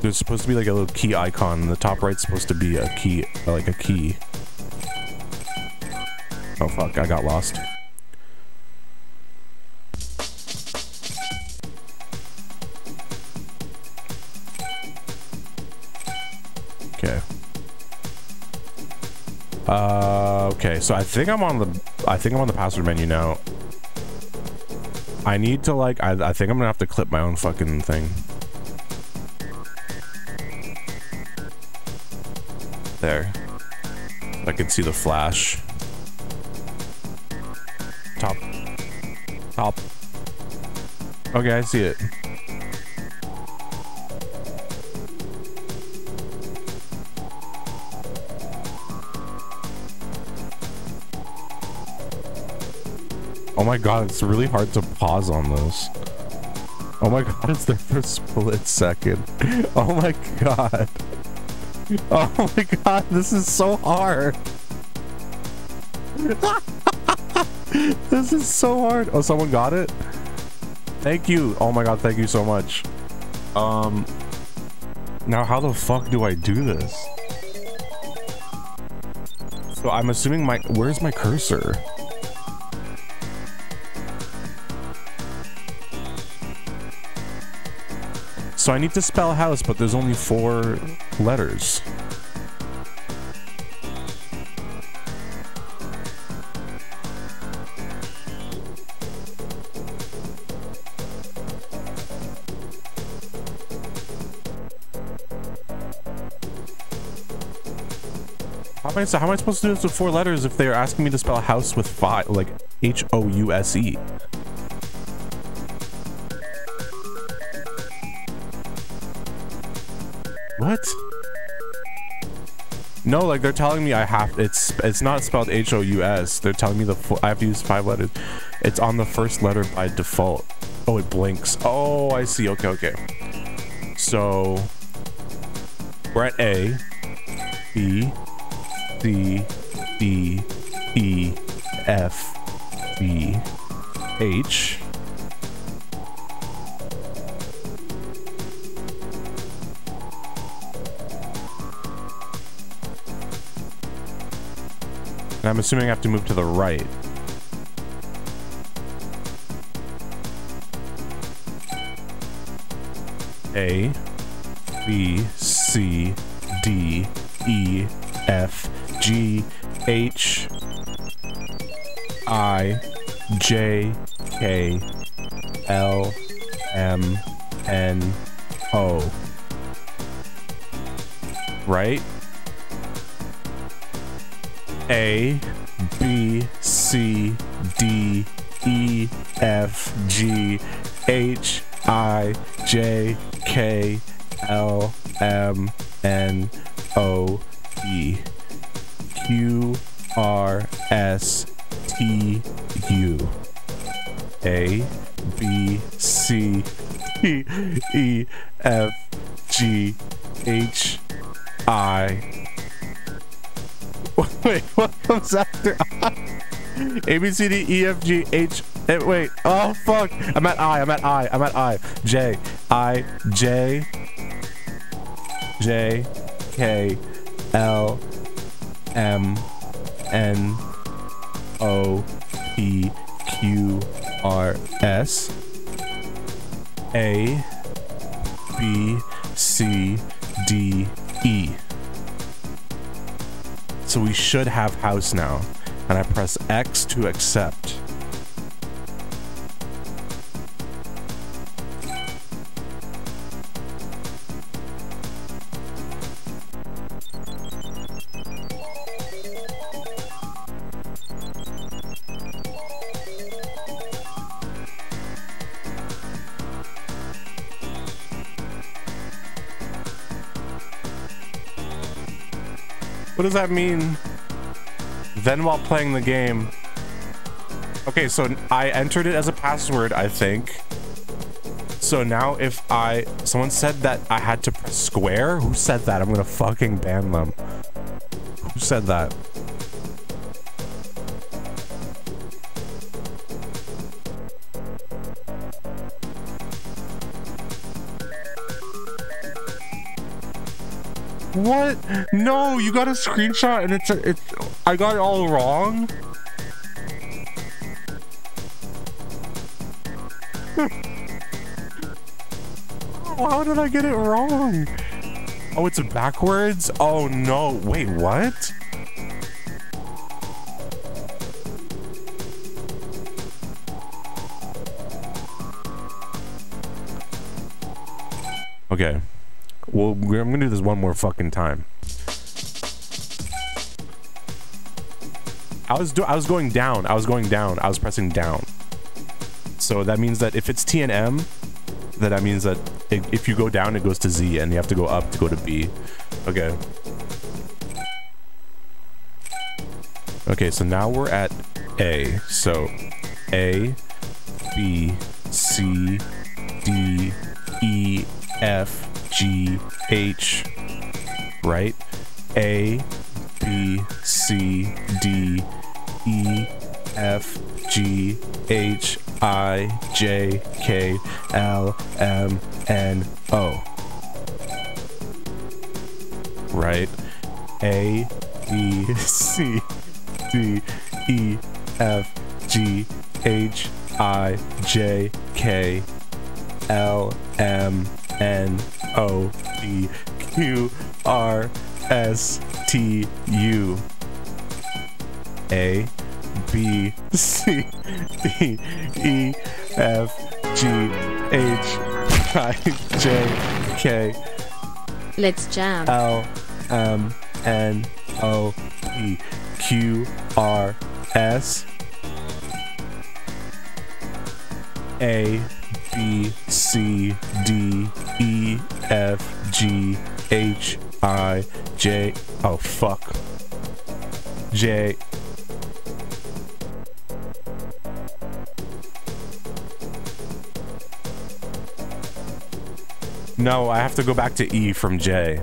There's supposed to be like a little key icon. The top right's supposed to be a key, like a key. Oh fuck, I got lost. Uh, okay, so I think I'm on the, I think I'm on the password menu now. I need to like, I, I think I'm gonna have to clip my own fucking thing. There. I can see the flash. Top. Top. Okay, I see it. Oh my god, it's really hard to pause on this. Oh my god, it's there for a split second. Oh my god. Oh my god, this is so hard. this is so hard. Oh, someone got it? Thank you. Oh my god, thank you so much. Um, now how the fuck do I do this? So I'm assuming my, where's my cursor? So I need to spell house, but there's only four letters. How am, I, how am I supposed to do this with four letters if they're asking me to spell house with five, like H-O-U-S-E? What? No, like they're telling me I have it's it's not spelled H O U S. They're telling me the I have to use five letters. It's on the first letter by default. Oh, it blinks. Oh, I see. Okay, okay. So we're at A, B, C, D, E, F, G, H, And I'm assuming I have to move to the right. A, B, C, D, E, F, G, H, I, J, K, L, M, N, O. Right? A, B, C, D, E, F, G, H, I, J, K, L, M, N, O, P, Q, R, S, T, U. A, B, C, D, E, F, G, H, I. Wait, what comes after I? A, B, C, D, E, F, G, H. eh, Wait, oh fuck. I'm at I, I'm at I, I'm at I. J, I, J, J, K, L, M, N, O, P, Q, R, S, A, B, C, D, E. So we should have house now. And I press X to accept. What does that mean? Then while playing the game. Okay, so I entered it as a password, I think. So now if I... Someone said that I had to press square? Who said that? I'm gonna fucking ban them. Who said that? What? No, you got a screenshot and it's a, it's I got it all wrong. Hmm. Oh, how did I get it wrong? Oh, it's backwards? Oh no. Wait, what? Okay. Well, I'm gonna do this one more fucking time. I was do I was going down. I was going down. I was pressing down. So that means that if it's T and M, then that means that it, if you go down, it goes to Z, and you have to go up to go to B. Okay. Okay, so now we're at A. So A, B, C, D, E, F, G, H, right? A, B, C, D, E, F, G, H, I, J, K, L, M, N, O. Right? A, B, C, D, E, F, G, H, I, J, K, L, M, N, O, P, Q, R, S, T, U. A, B, C, D, E, F, G, H, I, J, K, Let's jam. L, M, N, O, P, Q, R, S, A, B, C, D, E, F, G, H, I, J. Oh, fuck. J. No, I have to go back to E from J.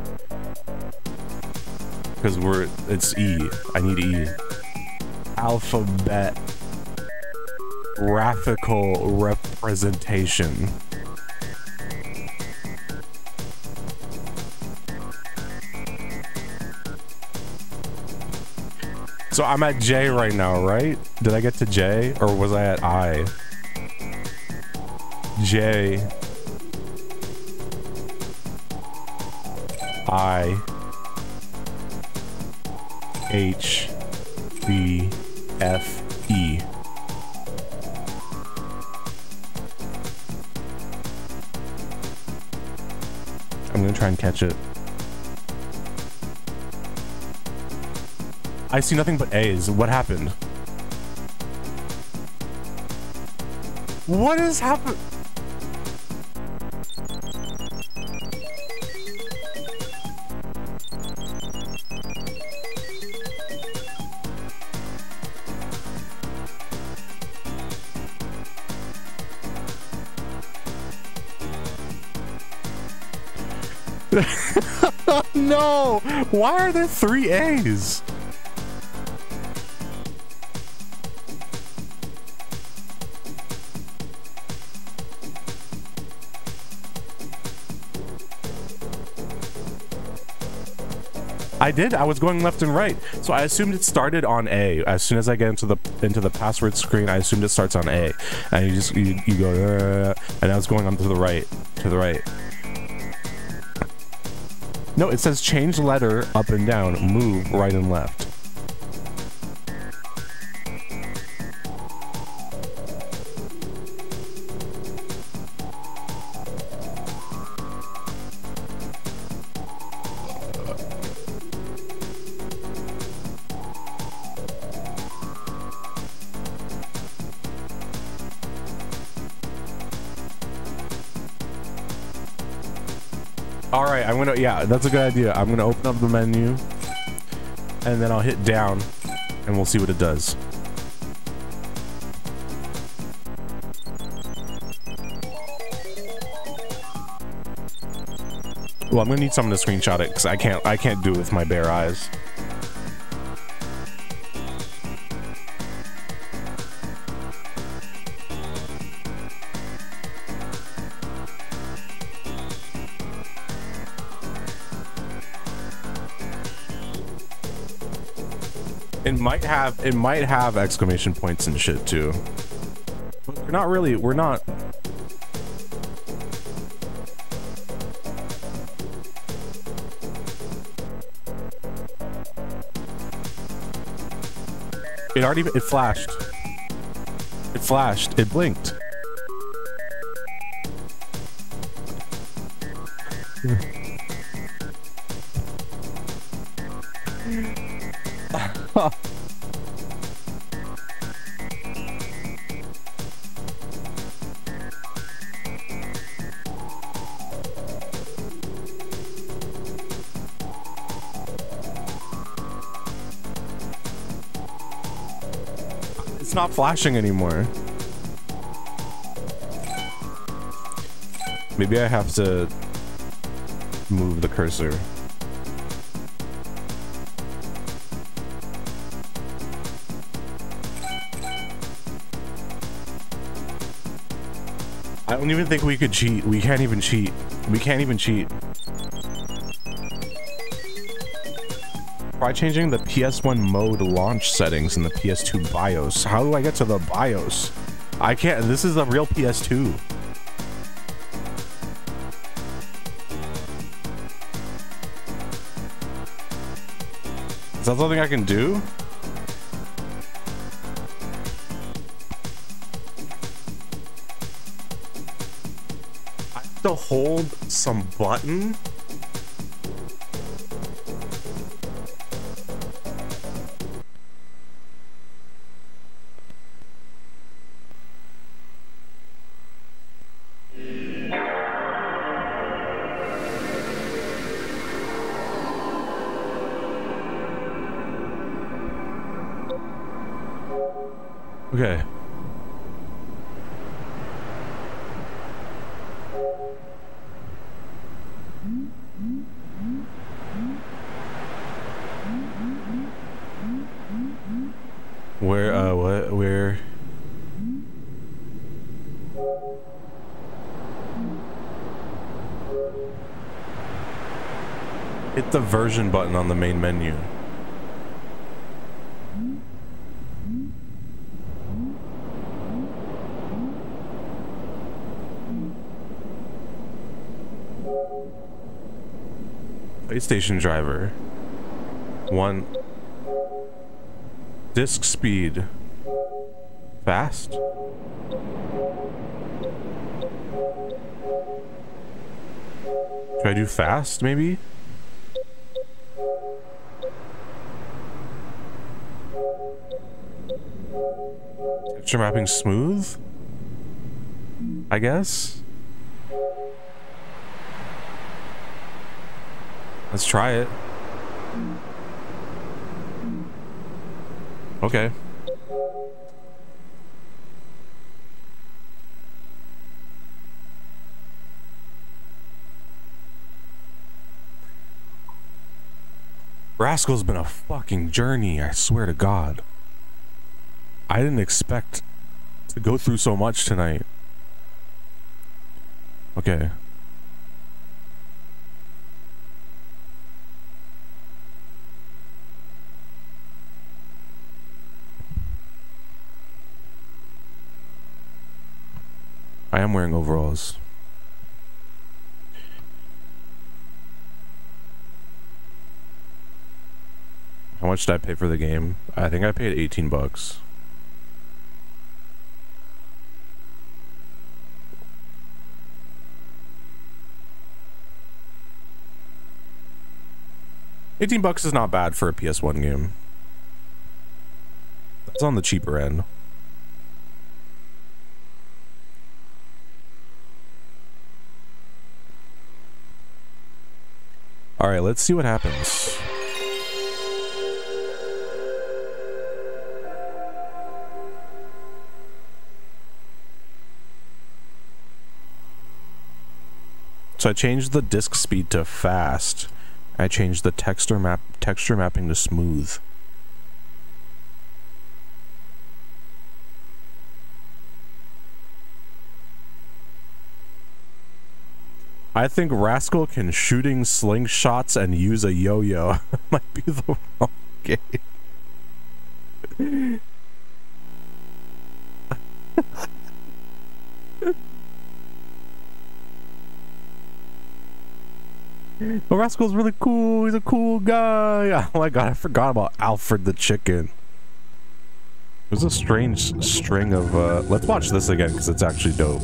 Because we're, it's E. I need E. Alphabet. Graphical representation. So I'm at J right now, right? Did I get to J or was I at I? J. I. H. B. F. E. I'm gonna try and catch it. I see nothing but A's. What happened? What is happening? no! Why are there three A's? I did. I was going left and right, so I assumed it started on A. As soon as I get into the into the password screen, I assumed it starts on A, and you just you, you go, uh, and I was going on to the right, to the right. No, it says change letter up and down, move right and left. Gonna, yeah, that's a good idea. I'm gonna open up the menu and then I'll hit down and we'll see what it does. Well, I'm gonna need someone to screenshot it because I can't, I can't do it with my bare eyes. Might have it might have exclamation points and shit too. We're not really we're not It already it flashed. It flashed. It blinked. It's not flashing anymore. Maybe I have to move the cursor. I don't even think we could cheat. We can't even cheat. We can't even cheat. Changing the PS1 mode launch settings in the PS2 BIOS. How do I get to the BIOS? I can't. This is a real PS2. Is that something I can do? I have to hold some button? the version button on the main menu. PlayStation driver. One. Disk speed. Fast? Should I do fast, maybe? Texture mapping smooth? I guess? Let's try it. Okay. Rascal's been a fucking journey, I swear to God. I didn't expect to go through so much tonight. Okay. I am wearing overalls. How much did I pay for the game? I think I paid 18 bucks. Eighteen bucks is not bad for a PS1 game. That's on the cheaper end. All right, let's see what happens. So I changed the disk speed to fast. I changed the texture map texture mapping to smooth. I think Rascal can shooting slingshots and use a yo-yo. Might be the wrong game. Rascal's really cool. He's a cool guy. Oh my god, I forgot about Alfred the chicken. There's a strange string of, uh... Let's watch this again, because it's actually dope.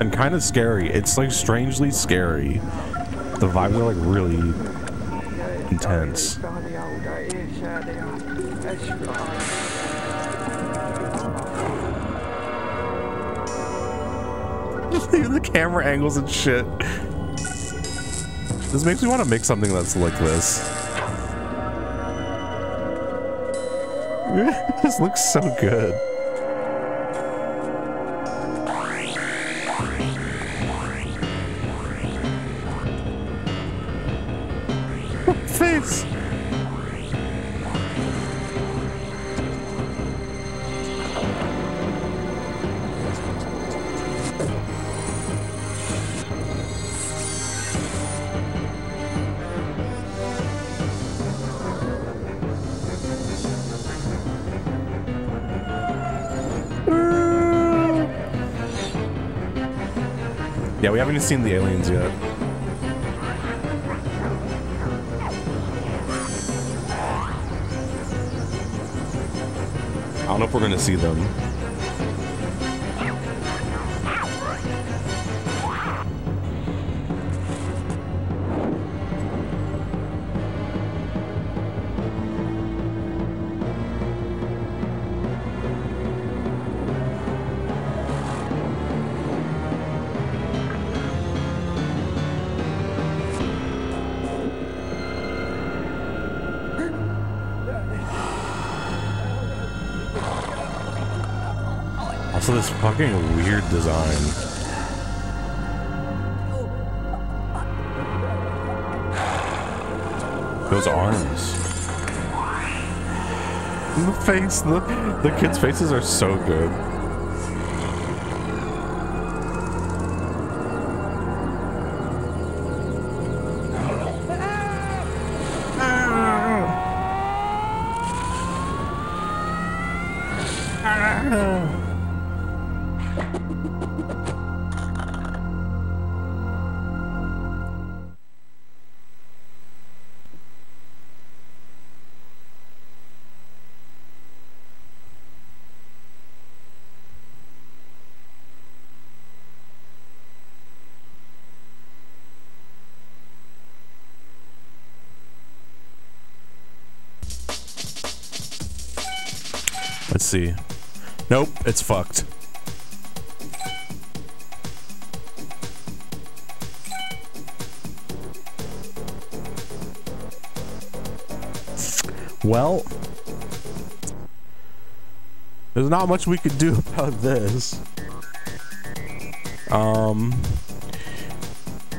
And kind of scary. It's, like, strangely scary. The vibes are, like, really intense. the camera angles and shit. This makes me want to make something that's like this. this looks so good. Even seen the aliens yet. I don't know if we're gonna see them. Fucking weird design. Those arms. The face, the, the kids' faces are so good. See. Nope, it's fucked. Well, there's not much we could do about this. Um,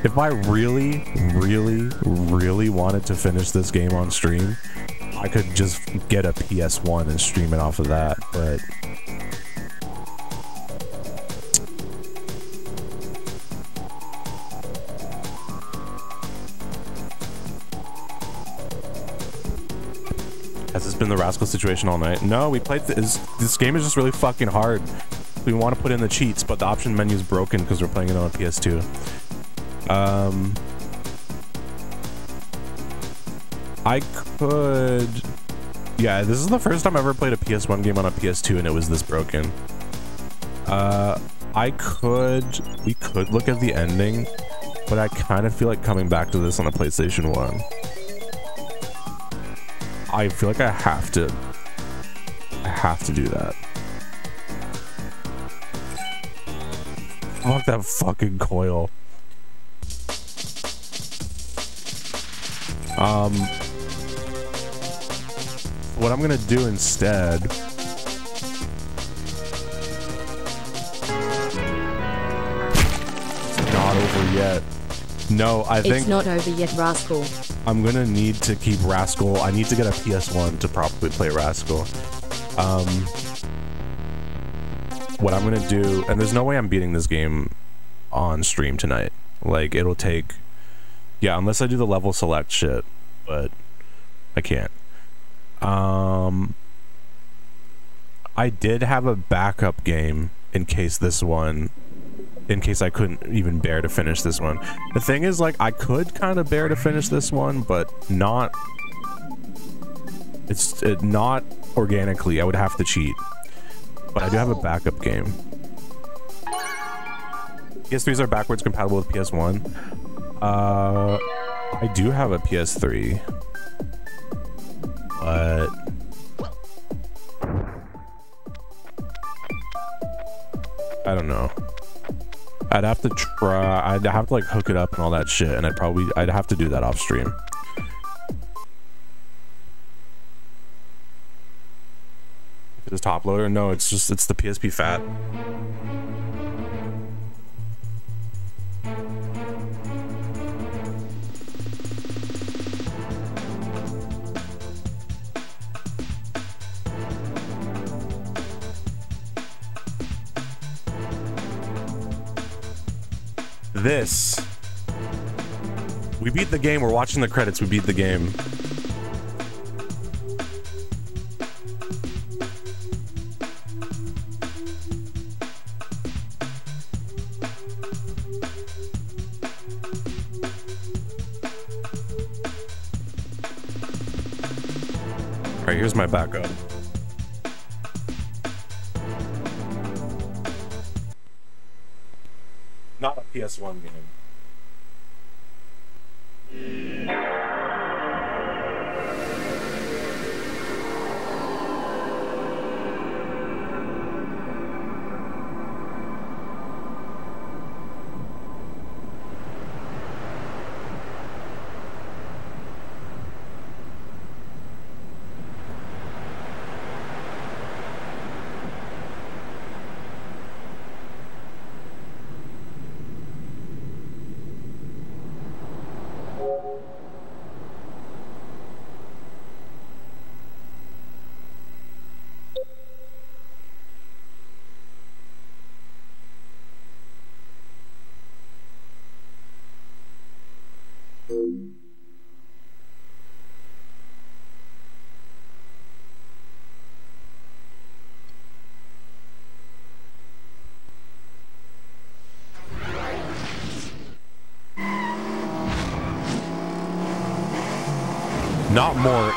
if I really, really, really wanted to finish this game on stream, I could just get a PS1 and stream it off of that, but Has this been the Rascal situation all night? No, we played this. This game is just really fucking hard. We want to put in the cheats, but the option menu is broken because we're playing it on a PS2. Um, I could. Yeah, this is the first time I ever played a PS1 game on a PS2 and it was this broken. Uh, I could. We could look at the ending, but I kind of feel like coming back to this on a PlayStation 1. I feel like I have to. I have to do that. Fuck that fucking coil. Um, what I'm gonna do instead. It's not over yet. No, I think It's not over yet, Rascal. I'm gonna need to keep Rascal. I need to get a PS1 to properly play Rascal. Um, what I'm gonna do, and there's no way I'm beating this game on stream tonight. Like it'll take, yeah, unless I do the level select shit, but I can't. Um, I did have a backup game in case this one in case I couldn't even bear to finish this one. The thing is, like, I could kind of bear to finish this one, but not. It's it, not organically. I would have to cheat. But I do have a backup game. PS3s are backwards compatible with PS1. Uh, I do have a PS3. But. I don't know. I'd have to try. I'd have to like hook it up and all that shit, and I'd probably I'd have to do that off stream. Is it top loader? No, it's just it's the PSP Fat. This. We beat the game. We're watching the credits. We beat the game. All right, here's my backup. Not a PS1 game.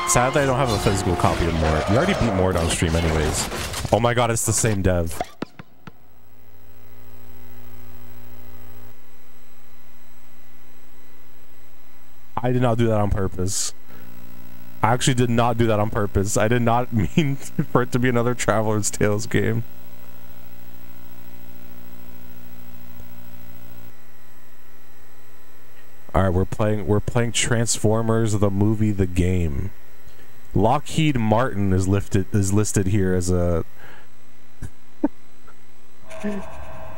Sadly, I don't have a physical copy of Mort. You already beat Mort on stream anyways. Oh my god, it's the same dev. I did not do that on purpose. I actually did not do that on purpose. I did not mean for it to be another Traveler's Tales game. All right, we're playing we're playing Transformers the movie the game. Lockheed Martin is lifted is listed here as a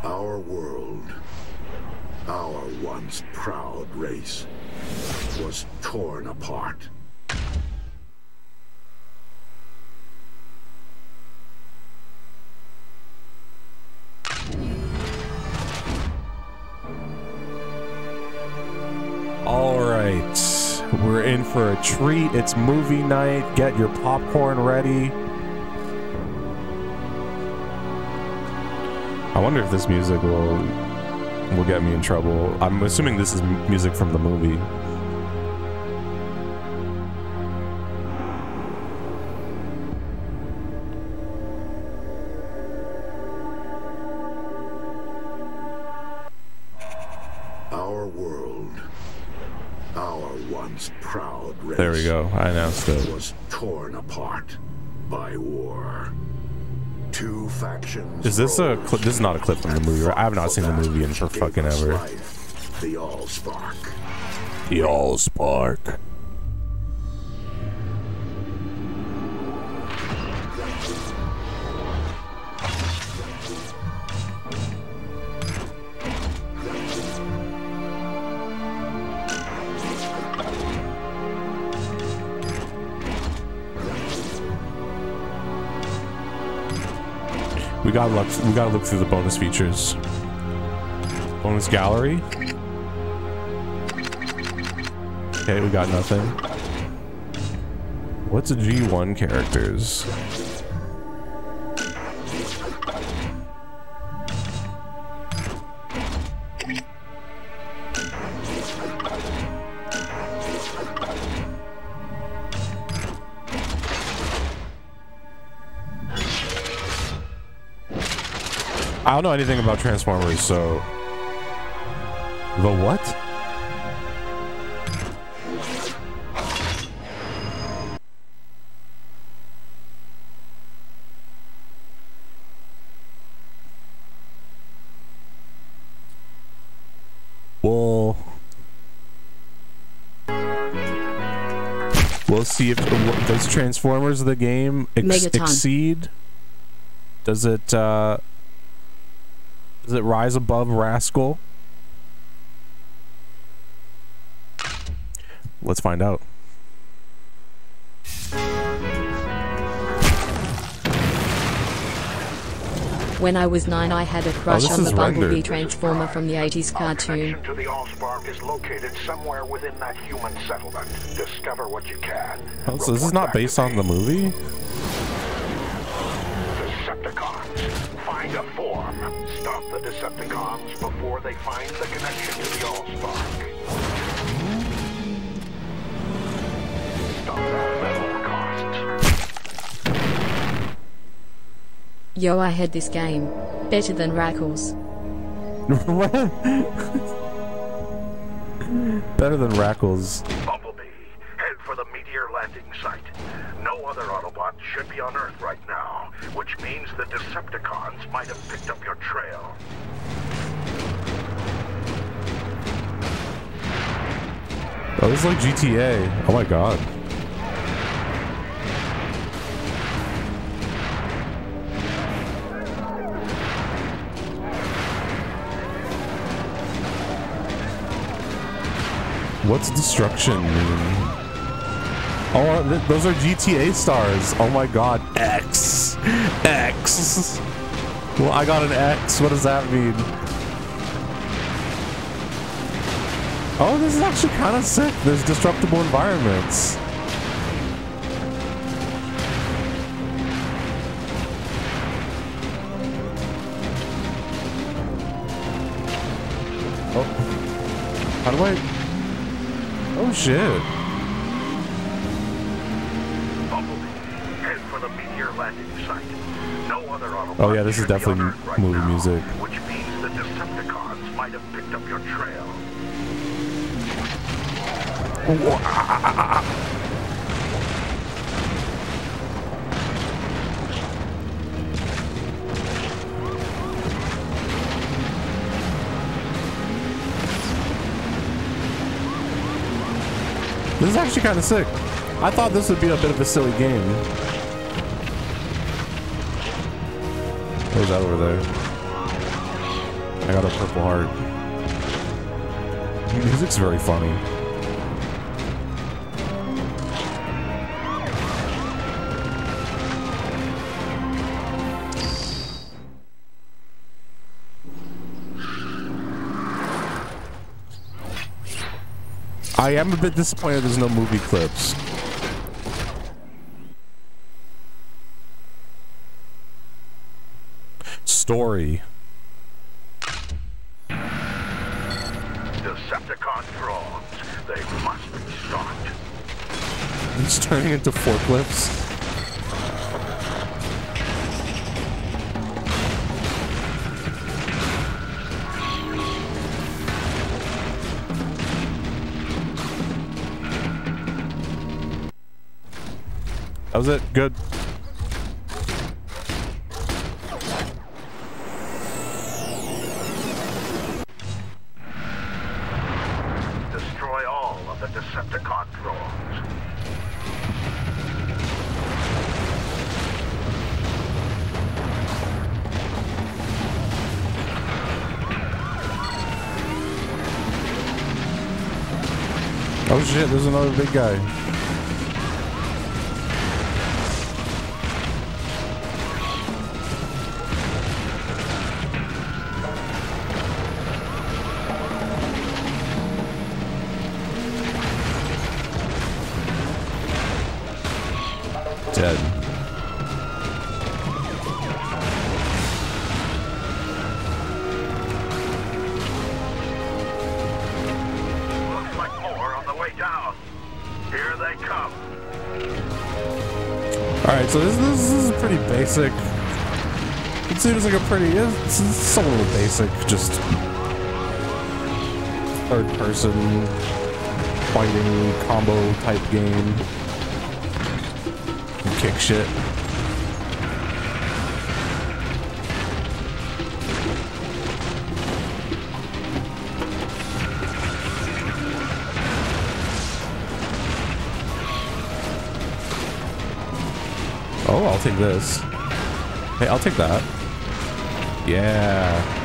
Our world, our once proud race, was torn apart. All right. We're in for a treat. It's movie night. Get your popcorn ready. I wonder if this music will will get me in trouble. I'm assuming this is music from the movie. Race, There we go. I announced it. was torn apart by war. Two factions. Is this a clip? This is not a clip from the movie, right? I have not seen the movie in for fucking ever. life, the Allspark. The All gotta look. We gotta look through the bonus features. Bonus gallery. Okay, we got nothing. What's a G1 characters? Don't know anything about Transformers, so. The what? Well, we'll see if does Transformers of the game ex- Megaton. exceed. Does it uh, does it rise above Rascal? Let's find out. When I was nine, I had a oh, crush this on the Bumblebee rendered. Transformer from the 80s cartoon. connection to the Allspark is located somewhere within that human settlement. Discover what you can. Oh, so this is not based on the movie? Decepticons. Find a form. Stop the Decepticons before they find the connection to the Allspark. Stop them at all costs. Yo, I had this game. Better than Rackles. Better than Rackles. Bumblebee, head for the meteor landing site. No other Autobots should be on Earth right now, which means the Decepticons might have picked up your trail. Oh, this is like GTA. Oh my god. What's destruction mean? Oh, th- those are GTA stars. Oh my god. X. X. Well, I got an X. What does that mean? Oh, this is actually kind of sick. There's disruptible environments. Oh. How do I... Oh, shit. Oh yeah, this is definitely right movie now, music. Which means the Decepticons might have picked up your trail. This is actually kind of sick. I thought this would be a bit of a silly game. Was that over there? I got a purple heart. The Music's very funny. I am a bit disappointed there's no movie clips. Story. Decepticon drones. They must be stopped. He's turning into forklifts. That was it. Good. There's another big guy. It's, it's a little basic, just third person fighting combo type game. You kick shit. Oh, I'll take this. Hey, I'll take that. Yeah.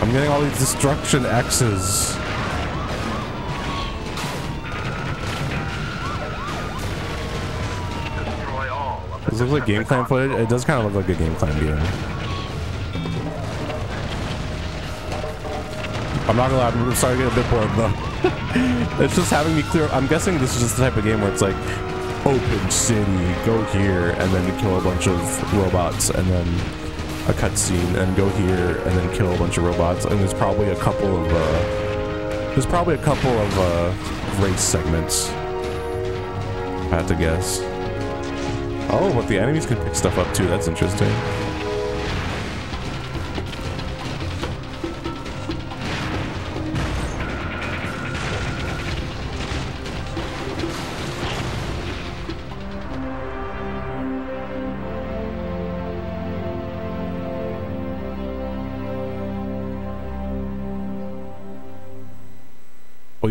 I'm getting all these destruction X's. This looks like game clan footage. It does kind of look like a game clan game. I'm not gonna lie, I'm starting to get a bit bored though. it's just having me clear. I'm guessing this is just the type of game where it's like open city, go here, and then kill a bunch of robots, and then a cutscene, and go here, and then kill a bunch of robots. And there's probably a couple of uh, there's probably a couple of uh, race segments. I had to guess. Oh, but the enemies can pick stuff up too. That's interesting.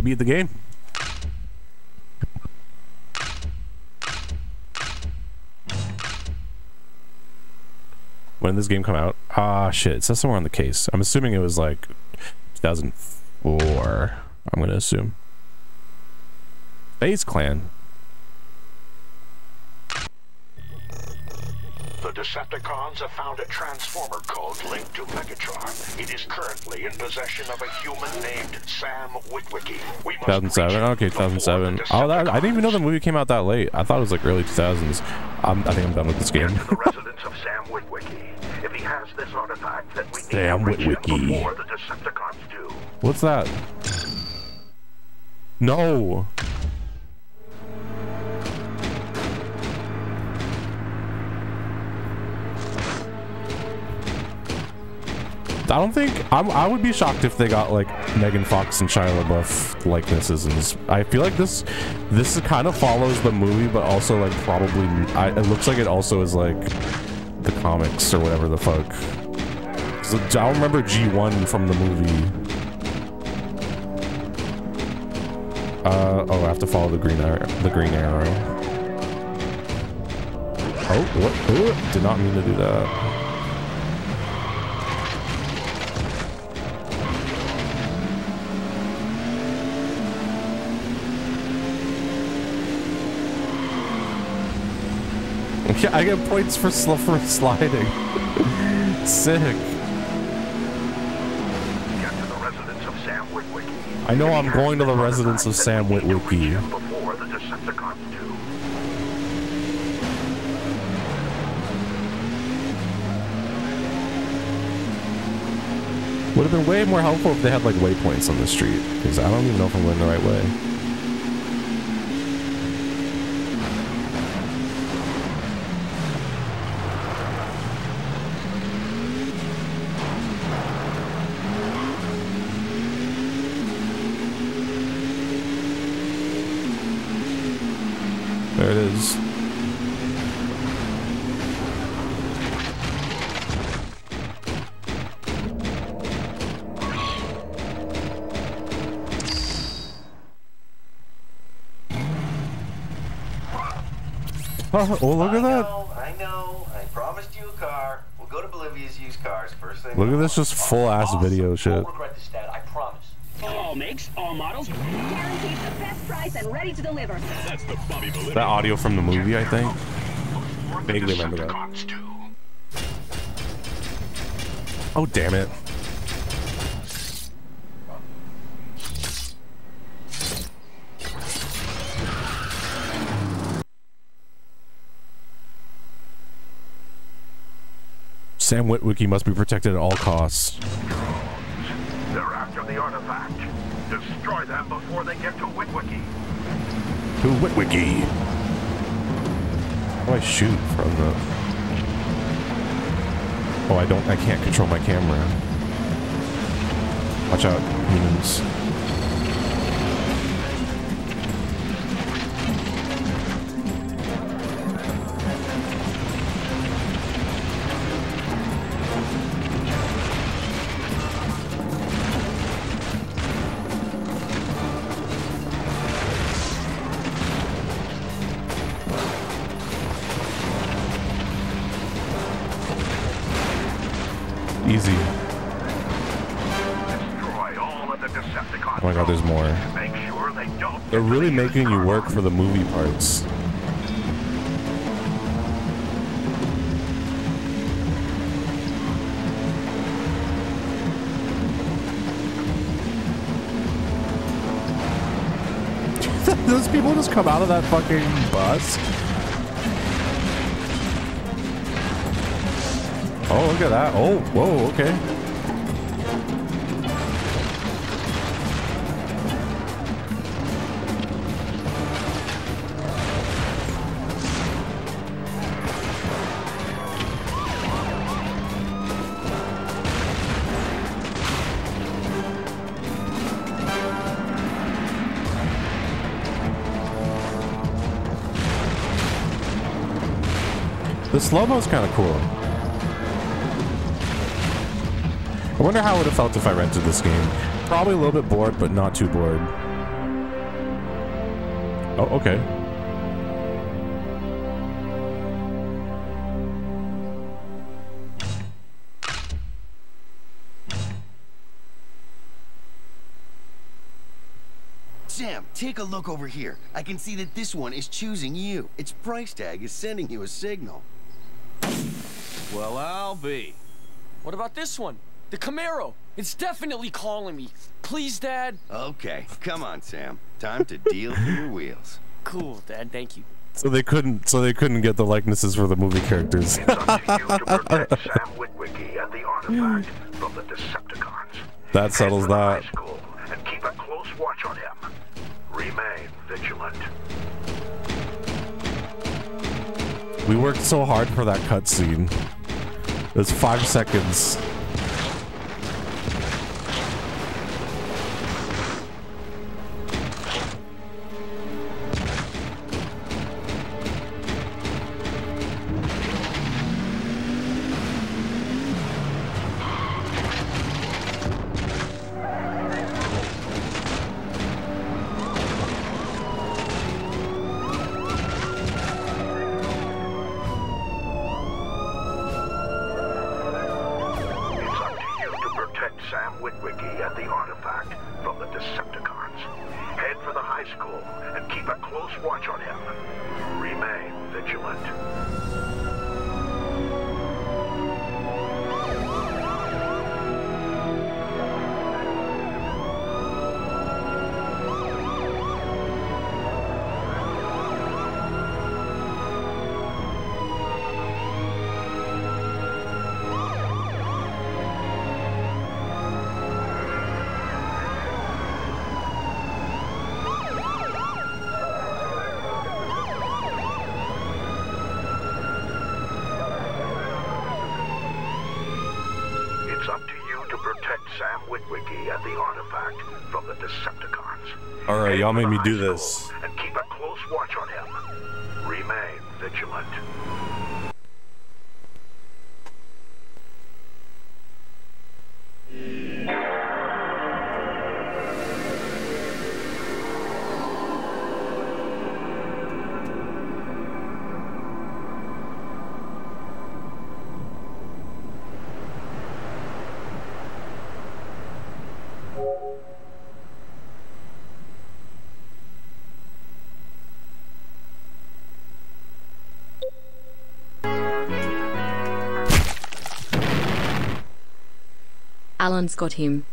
Beat the game. When did this game come out? Ah, shit. It says somewhere on the case. I'm assuming it was like 2004. I'm going to assume. FaZe Clan. The Decepticons have found a transformer code linked to Megatron. It is currently in possession of a human named Sam Witwicky. We must 2007. Okay, 2007. Oh, that, I didn't even know the movie came out that late. I thought it was like early 2000s. Um, I think I'm done with this game. Get to the residence of Sam Witwicky. If he has this artifact, then we need Sam to reach him before the Decepticons do. What's that? No. I don't think I'm, I would be shocked if they got like Megan Fox and Shia LaBeouf likenesses, and I feel like this this kind of follows the movie, but also like probably I, it looks like it also is like the comics or whatever the fuck. I don't remember G1 from the movie. Uh oh, I have to follow the green arrow. The green arrow. Oh, what? Ooh, did not mean to do that. Yeah, I get points for sl for sliding. Sick. Get to the residence of Sam Witwicky. I know I'm going to the residence of Sam Witwicky. Before the Decepticons do. Would have been way more helpful if they had like waypoints on the street, because I don't even know if I'm going the right way. Is. Oh, oh, look at I that. know, I know. I promised you a car. We'll go to Bolivia's used cars first thing. Look at this just full ass video shit. Won't regret this, Dad. I promise. All makes, all models. Guaranteed the best price and ready to deliver. That's the Bobby Bolivia. That audio from the movie, I think. Vaguely remember that. Oh, damn it. Sam Witwicky must be protected at all costs. They're after the artifact. Destroy them before they get to Witwicky. To Witwicky. How do I shoot from the... Oh, I don't... I can't control my camera. Watch out, humans. Really making you work for the movie parts. Those people just come out of that fucking bus. Oh, look at that. Oh, whoa, okay. The slow-mo's kind of cool. I wonder how it would have felt if I rented this game. Probably a little bit bored, but not too bored. Oh, okay. Sam, take a look over here. I can see that this one is choosing you. Its price tag is sending you a signal. Well, I'll be. What about this one? The Camaro. It's definitely calling me. Please, Dad. Okay, come on, Sam. Time to deal for your wheels. Cool, Dad. Thank you. So they couldn't. So they couldn't get the likenesses for the movie characters. It's up to you to protect Sam Witwicky and the artifact from the Decepticons. that settles Head for the that. and keep a close watch on him. Remain vigilant. We worked so hard for that cutscene. Was five seconds. Y'all made me do this. Got him.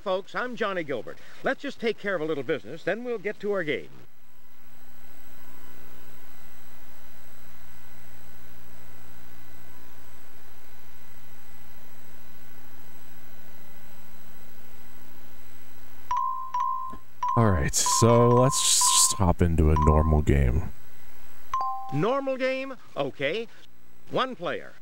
Hi, folks. I'm Johnny Gilbert. Let's just take care of a little business, then we'll get to our game. All right, so let's just hop into a normal game. Normal game? Okay. One player.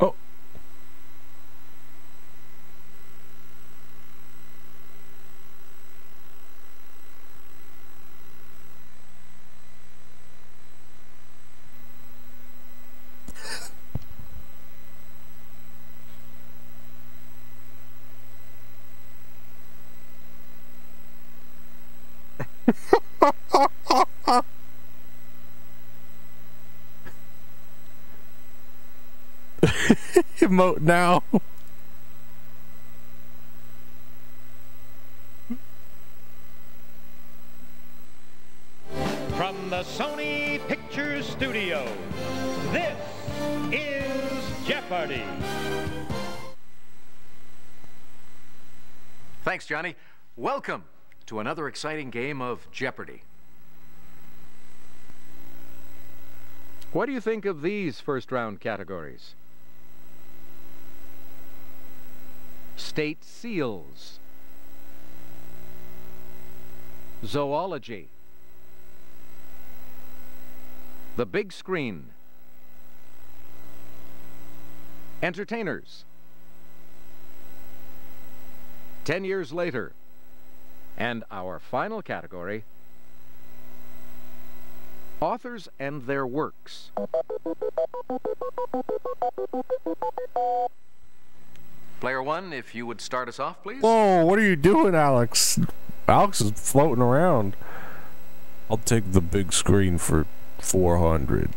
Oh. Emote now. From the Sony Pictures Studios, this is Jeopardy! Thanks, Johnny. Welcome to another exciting game of Jeopardy. What do you think of these first round categories? State seals, zoology, the big screen, entertainers. Ten years later, And our final category. Authors and their works. Player one, if you would start us off, please. Whoa, what are you doing, Alex? Alex is floating around. I'll take the big screen for 400.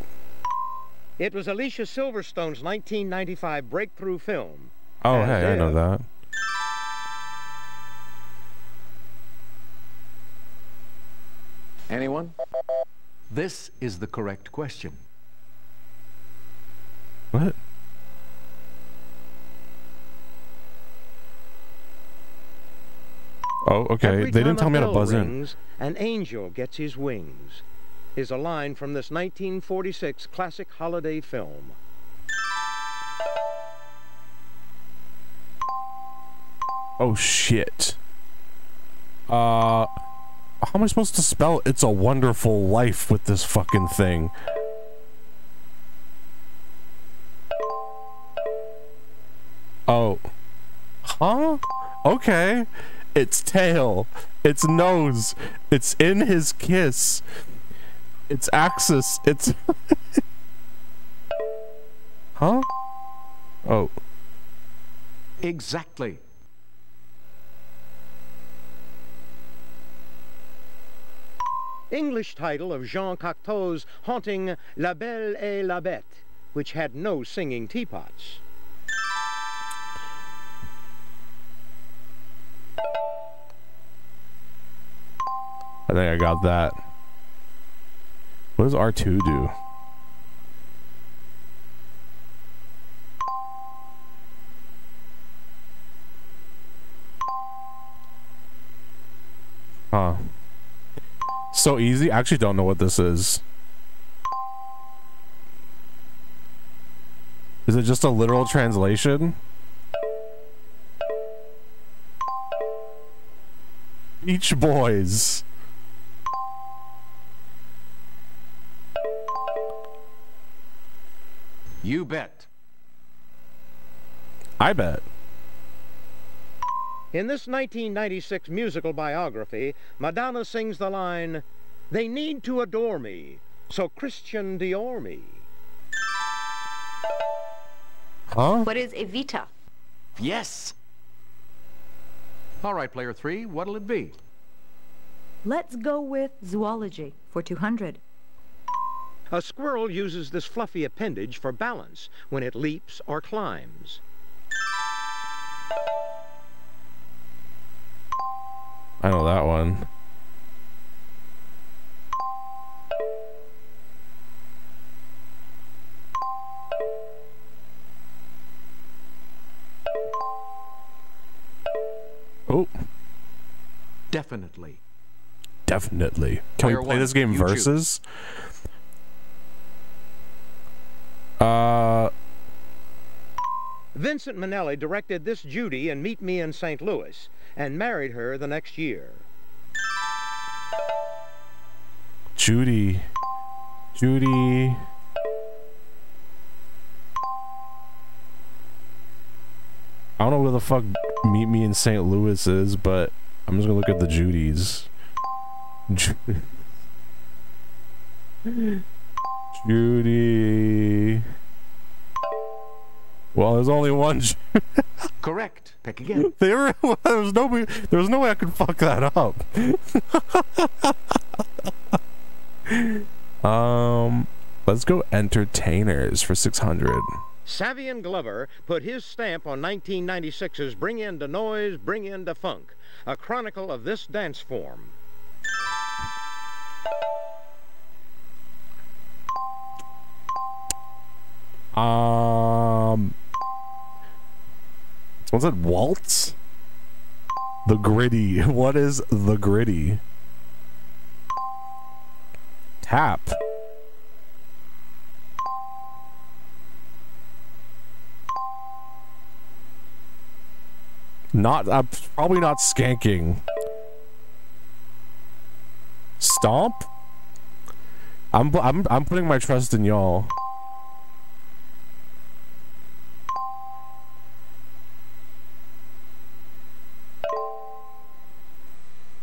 It was Alicia Silverstone's 1995 breakthrough film. Oh, And hey, I know that. Anyone? This is the correct question. What? Oh, okay. Every they didn't tell me how to buzz in. An angel gets his wings. Is a line from this 1946 classic holiday film. Oh shit. Uh how am I supposed to spell it's a wonderful life with this fucking thing? Oh. Huh? Okay. It's tail. It's nose. It's in his kiss. It's axis. It's Huh? Oh. Exactly. English title of Jean Cocteau's haunting La Belle et la Bête, which had no singing teapots. Think I got that. What does R2 do? Huh. So easy? I actually don't know what this is. Is it just a literal translation? Beach Boys. You bet. I bet. In this 1996 musical biography, Madonna sings the line, They need to adore me, so Christian Dior me. Huh? What is Evita? Yes. All right, player three, what'll it be? Let's go with zoology for 200. A squirrel uses this fluffy appendage for balance when it leaps or climbs. I know that one. Oh, Definitely. definitely. Can Player we play one, this game versus? choose. Uh, Vincent Minnelli directed this Judy in Meet Me in St. Louis and married her the next year. Judy. Judy. I don't know where the fuck Meet Me in St. Louis is, but I'm just gonna look at the Judys. Ju- Judy. Well, there's only one. Correct. Pick again. there, there was no way. There was no way I could fuck that up. um, let's go entertainers for six hundred. Savion Glover put his stamp on 1996's Bring In the Noise, Bring In the Funk, a chronicle of this dance form. Um, someone said waltz. The gritty. What is the gritty? Tap. Not. I'm probably not skanking. Stomp. I'm. I'm. I'm putting my trust in y'all.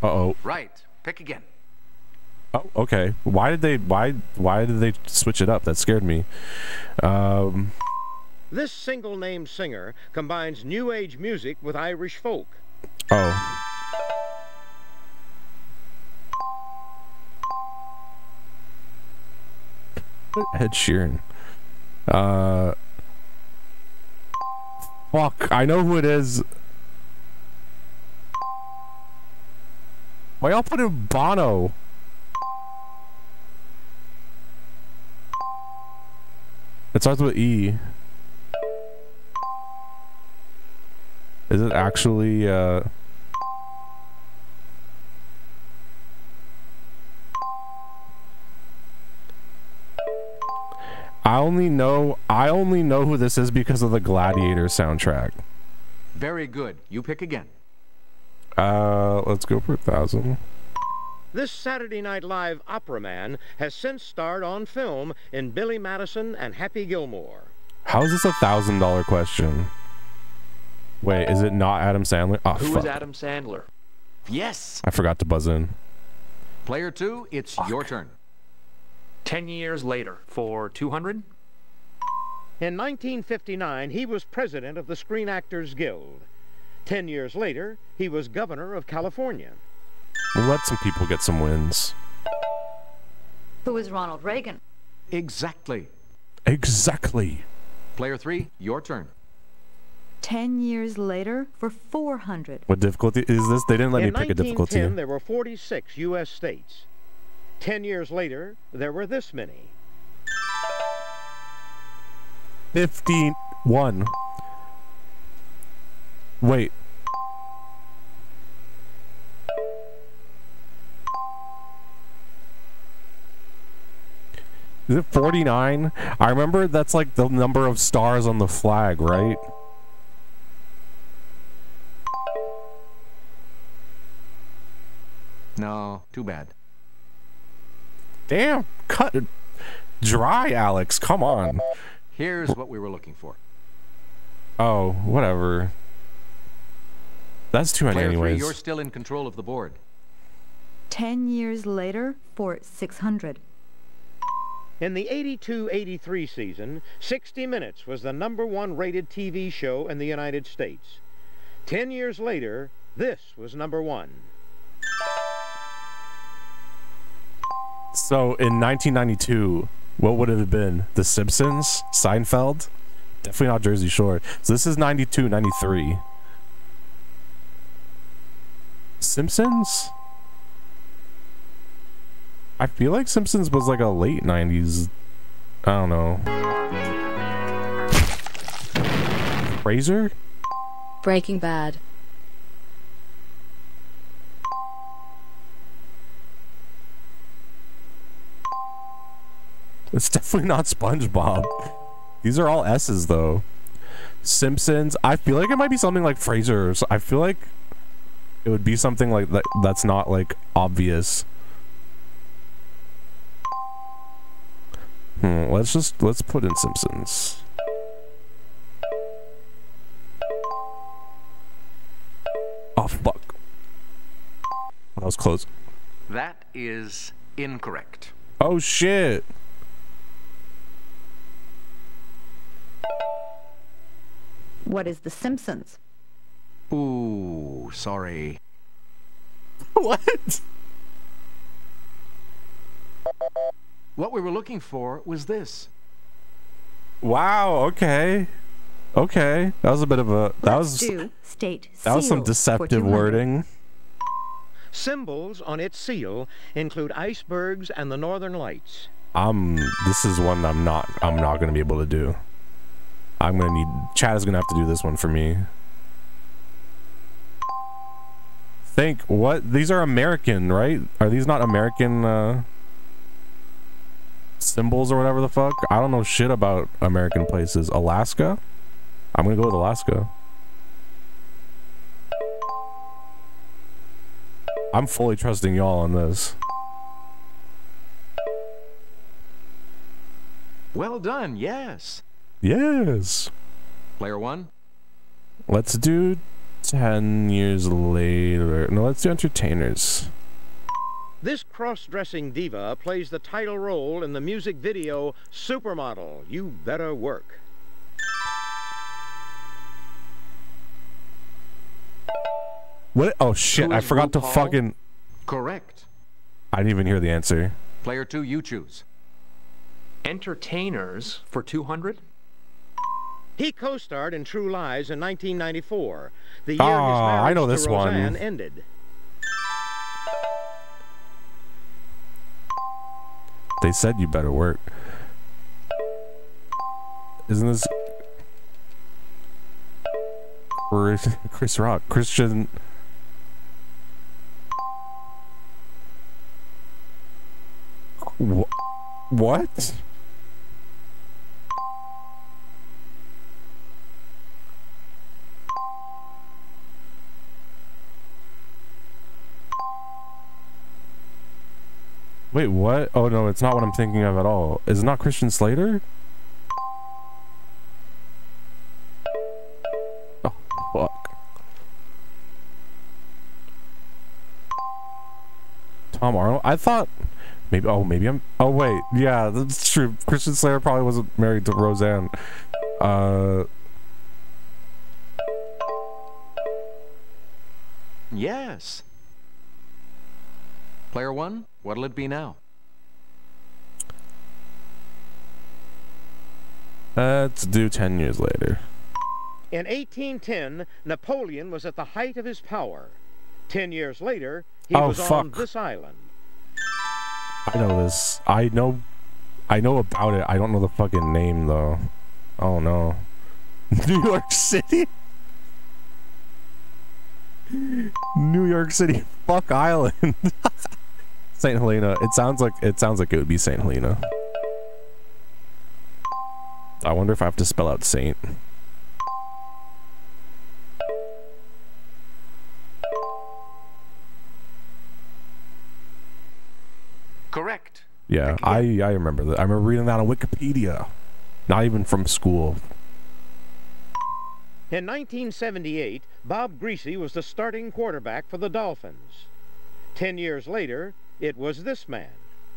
Uh oh. Right. Pick again. Oh, okay. Why did they? Why? Why did they switch it up? That scared me. Um. This single name singer combines New Age music with Irish folk. Oh. Ed Sheeran. Uh. Fuck. I know who it is. Why y'all put in Bono? It starts with E. Is it actually, uh... I only know I only know who this is because of the Gladiator soundtrack. Very good. You pick again. Uh, let's go for a thousand. This Saturday Night Live opera man has since starred on film in Billy Madison and Happy Gilmore. How is this a thousand dollar question? Wait, is it not Adam Sandler? Oh, Who fuck. is Adam Sandler? Yes. I forgot to buzz in. Player two, it's your turn. Ten years later for 200? In 1959, he was president of the Screen Actors Guild. Ten years later, he was governor of California. We'll let some people get some wins. Who is Ronald Reagan? Exactly. Exactly. Player three, your turn. Ten years later for 400. What difficulty is this? They didn't let in me pick a difficulty. 1910, there were 46 U.S. states. Ten years later, there were this many. 51. Wait. Is it 49? I remember that's like the number of stars on the flag, right? No, too bad. Damn, cut it dry, Alex. Come on. Here's what we were looking for. Oh, whatever. That's too many Player three, anyways. you're still in control of the board. Ten years later for 600. In the 82-83 season, 60 Minutes was the number one rated TV show in the United States. Ten years later, this was number one. So in 1992, what would it have been? The Simpsons? Seinfeld? Definitely not Jersey Shore. So this is 92, 93. Simpsons? I feel like Simpsons was like a late 90s. I don't know. Frasier? Breaking Bad. It's definitely not SpongeBob. These are all S's though. Simpsons. I feel like it might be something like Frasiers. I feel like it would be something like that. That's not like obvious. Hmm. Let's just let's put in Simpsons. Oh fuck. That was close. That is incorrect. Oh shit. What is The Simpsons? Ooh, sorry. What? What we were looking for was this. Wow. Okay. Okay. That was a bit of a. That Let's was. do state That was some deceptive wording. Symbols on its seal include icebergs and the northern lights. I'm. This is one I'm not. I'm not gonna be able to do. I'm gonna need. Chad is gonna have to do this one for me. Think what? These are American, right? Are these not American uh, symbols or whatever the fuck? I don't know shit about American places. Alaska. I'm gonna go with Alaska. I'm fully trusting y'all on this. Well done, yes. Yes. Player one, Let's do Ten years later. No, let's do entertainers. This cross-dressing diva plays the title role in the music video Supermodel. You better work. What? Oh shit! I is forgot to fucking. Correct. I didn't even hear the answer. Player two, you choose. Entertainers for 200? He co-starred in True Lies in 1994, the year his Ah, I marriage know to this one. Roseanne ended. They said you better work. Isn't this Chris, Chris Rock? Christian. Wh- What? Wait, what? Oh no, it's not what I'm thinking of at all. Is it not Christian Slater? Oh, fuck. Tom Arnold? I thought maybe oh maybe I'm oh wait, yeah, that's true. Christian Slater probably wasn't married to Roseanne. Uh Yes. Player one, what'll it be now? Uh, let's do ten years later. In 1810, Napoleon was at the height of his power. Ten years later, he Oh, was on this island. I know this. I know I know about it. I don't know the fucking name though. Oh no. New York City? New York City fuck island. St. Helena. It sounds like it sounds like it would be St. Helena. I wonder if I have to spell out Saint. Correct. Yeah, I I remember that. I remember reading that on Wikipedia. Not even from school. In 1978, Bob Griese was the starting quarterback for the Dolphins. Ten years later, it was this man.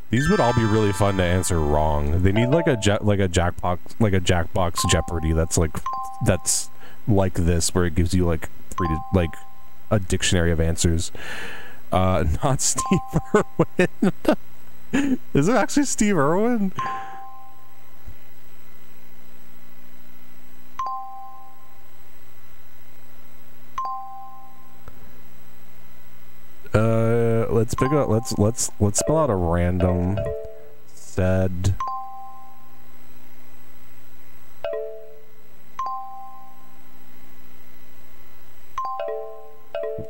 These would all be really fun to answer wrong. They need like a jet, like a jackbox, like a jackbox Jeopardy. That's like, that's like this, where it gives you like three, like a dictionary of answers. Uh, not Steve Irwin. Is it actually Steve Irwin? Uh, let's pick up. Let's let's let's spell out a random said.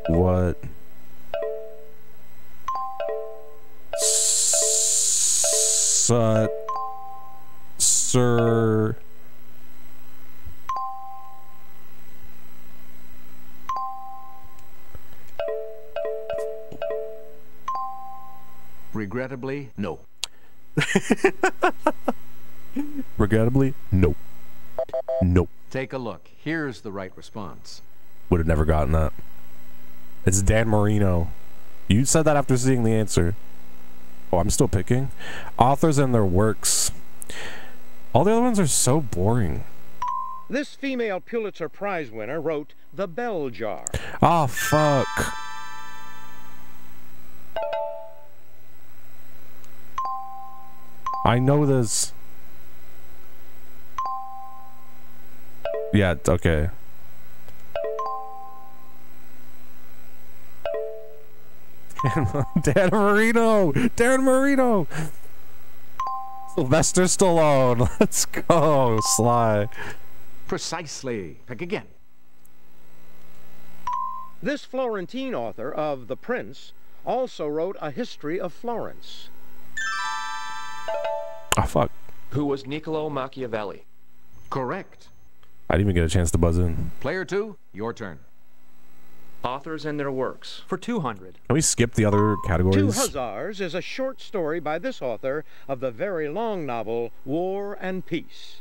What? Sut, sir. Regrettably, no. Regrettably, no. Nope. Take a look. Here's the right response. Would have never gotten that. It's Dan Marino. You said that after seeing the answer. Oh, I'm still picking. Authors and their works. All the other ones are so boring. This female Pulitzer Prize winner wrote The Bell Jar. Oh, fuck. I know this. Yeah, okay. Dan Marino! Dan Marino! Sylvester Stallone! Let's go, Sly. Precisely. Pick again. This Florentine author of The Prince also wrote a history of Florence. Oh, fuck. Who was Niccolo Machiavelli? Correct. I didn't even get a chance to buzz in. Player two, your turn. Authors and their works for 200. Can we skip the other categories? Two categories? Hussars is a short story by this author of the very long novel War and Peace.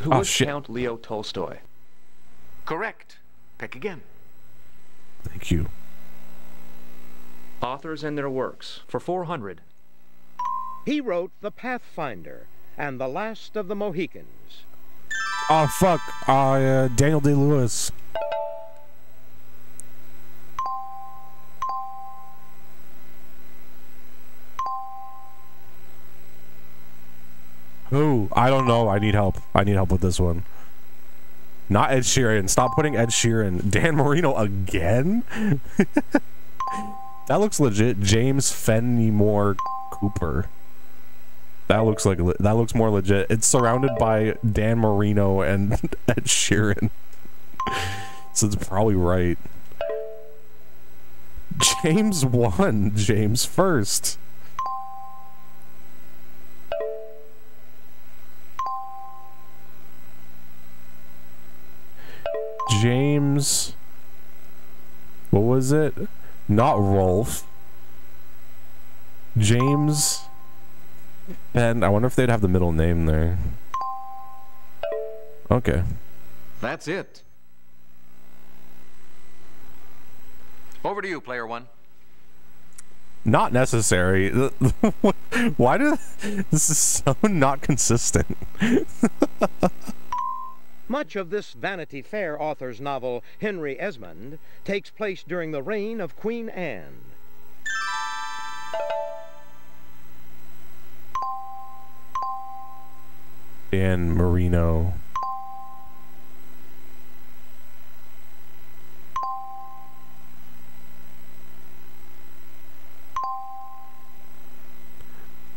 Who Oh, was shit. Count Leo Tolstoy? Correct. Pick again. Thank you. Authors and their works for 400. He wrote The Pathfinder and The Last of the Mohicans. Oh fuck. Uh, Daniel Day Lewis. Who? I don't know. I need help. I need help with this one. Not Ed Sheeran. Stop putting Ed Sheeran. Dan Marino again? that looks legit. James Fenimore Cooper. That looks like that looks more legit. It's surrounded by Dan Marino and Ed Sheeran. so it's probably right. James won. James first. James. What was it? Not Rolf. James. And I wonder if they'd have the middle name there. Okay. That's it. Over to you, player one. Not necessary. Why do this is so not consistent? Much of this Vanity Fair author's novel, Henry Esmond, takes place during the reign of Queen Anne. Dan Marino.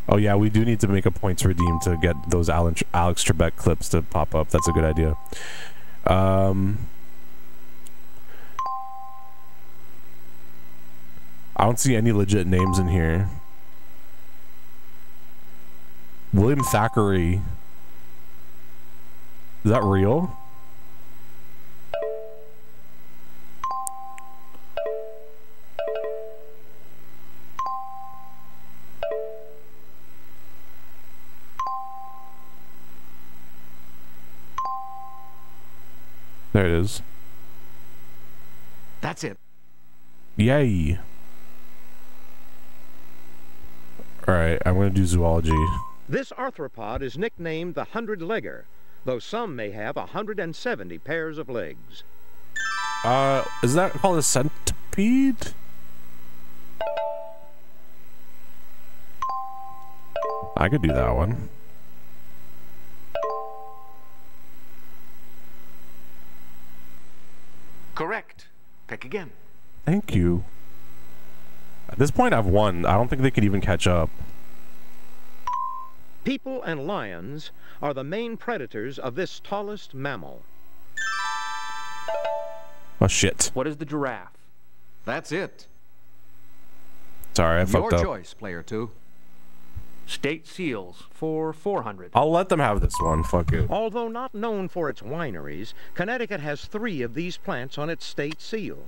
Oh yeah, we do need to make a points redeem to get those Alex, Trebek clips to pop up. That's a good idea. Um, I don't see any legit names in here. William Thackeray. Is that real? There it is. That's it. Yay. Alright, I'm going to do zoology. This arthropod is nicknamed the hundred-legger, though some may have 170 pairs of legs. Uh, is that called a centipede? I could do that one. Correct. Pick again. Thank you. At this point, I've won. I don't think they could even catch up. People and lions are the main predators of this tallest mammal. Oh, shit. What is the giraffe? That's it. Sorry, I Your fucked up. Your choice, player two. State seals for 400. I'll let them have this one. Fuck it. Although not known for its wineries, Connecticut has three of these plants on its state seal.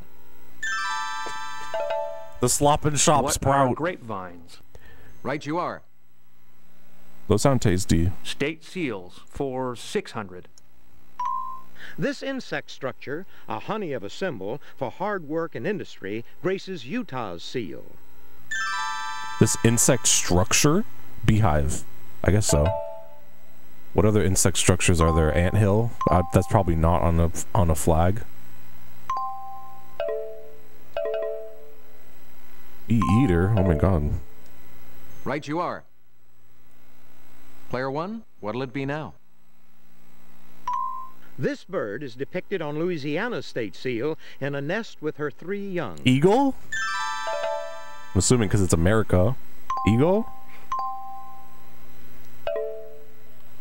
The slop and shop what sprout. Are grapevines. Right you are. Those sound tasty. State seals for 600. This insect structure, a honey of a symbol for hard work and industry, graces Utah's seal. This insect structure? Beehive. I guess so. What other insect structures are there? Anthill? Uh, that's probably not on a on a flag. Bee eater? Oh my god. Right you are. Player one, what'll it be now? This bird is depicted on Louisiana's state seal in a nest with her three young. Eagle? I'm assuming because it's America. Eagle?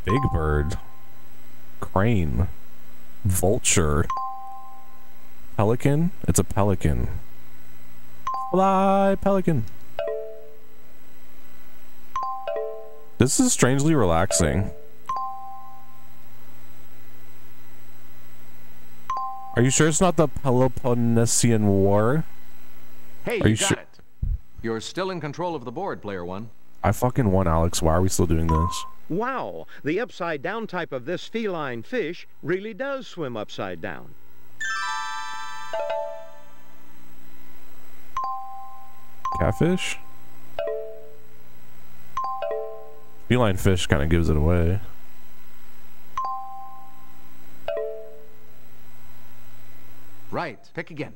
Big bird. Crane. Vulture. Pelican? It's a pelican. Fly, pelican. This is strangely relaxing. Are you sure it's not the Peloponnesian War? Hey, Are you, you got sure- it. You're still in control of the board, player one. I fucking won, Alex. Why are we still doing this? Wow, the upside down type of this feline fish really does swim upside down. Catfish? Feline fish kind of gives it away. Right. Pick again.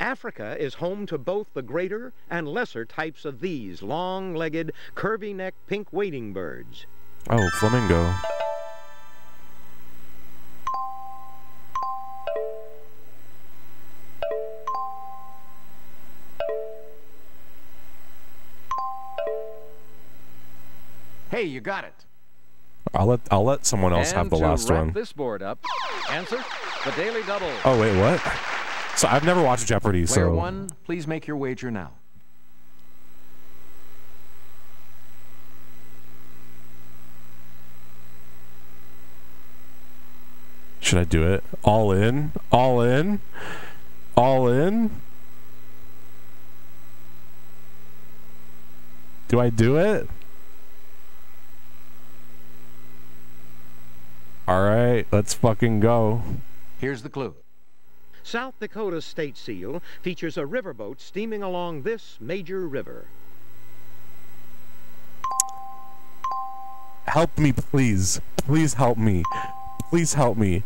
Africa is home to both the greater and lesser types of these long-legged, curvy-necked pink wading birds. Oh, flamingo. Hey, you got it. I'll let I'll let someone else and have the to last wrap one. this board up, answer the Daily Double. Oh wait, what? So I've never watched Jeopardy, Player so one, please make your wager now. should I do it? All in, all in, all in. Do I do it? All right, let's fucking go. Here's the clue. South Dakota's state seal features a riverboat steaming along this major river. Help me, please. Please help me. Please help me.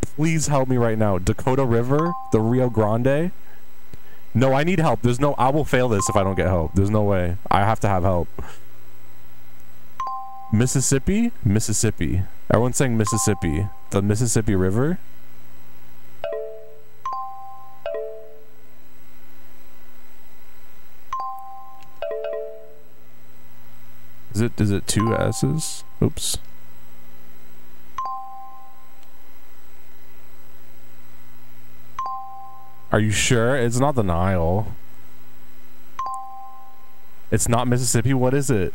Please help me right now. Dakota River, the Rio Grande. No, I need help. There's no. I will fail this if I don't get help. There's no way. I have to have help. Mississippi, Mississippi. Everyone's saying Mississippi. The Mississippi River. Is it? Is it two S's? Oops. Are you sure? It's not the Nile. It's not Mississippi. What is it?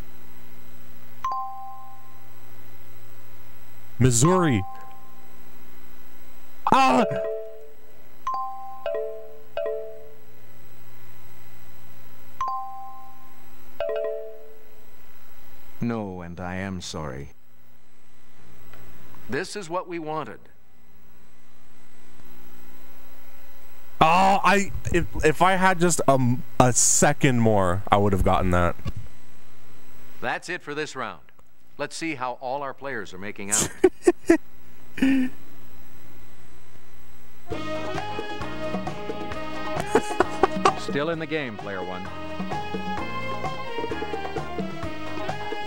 Missouri. Ah! No, and I am sorry. This is what we wanted. Oh, I if if I had just um a second more, I would have gotten that. That's it for this round. Let's see how all our players are making out. Still in the game, player one.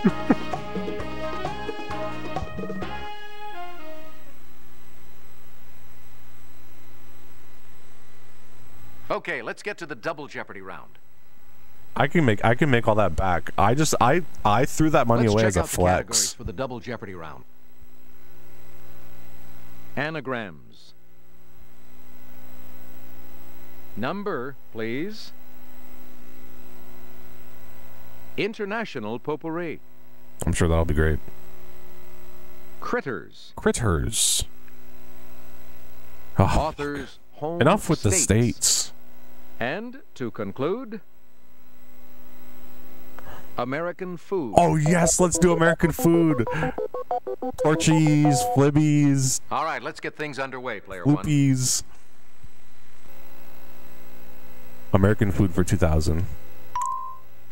okay, let's get to the double Jeopardy round. I can make I can make all that back. I just I I threw that money let's away as a out the categories flex. for the double Jeopardy round. Anagrams. Number, please. International potpourri. I'm sure that'll be great. Critters. Critters. Oh, Authors. Home enough with the states. states. And to conclude, American food. Oh yes, let's do American food. Torchies, flibbies, All right, let's get things underway, player one. loopies. American food for 2000.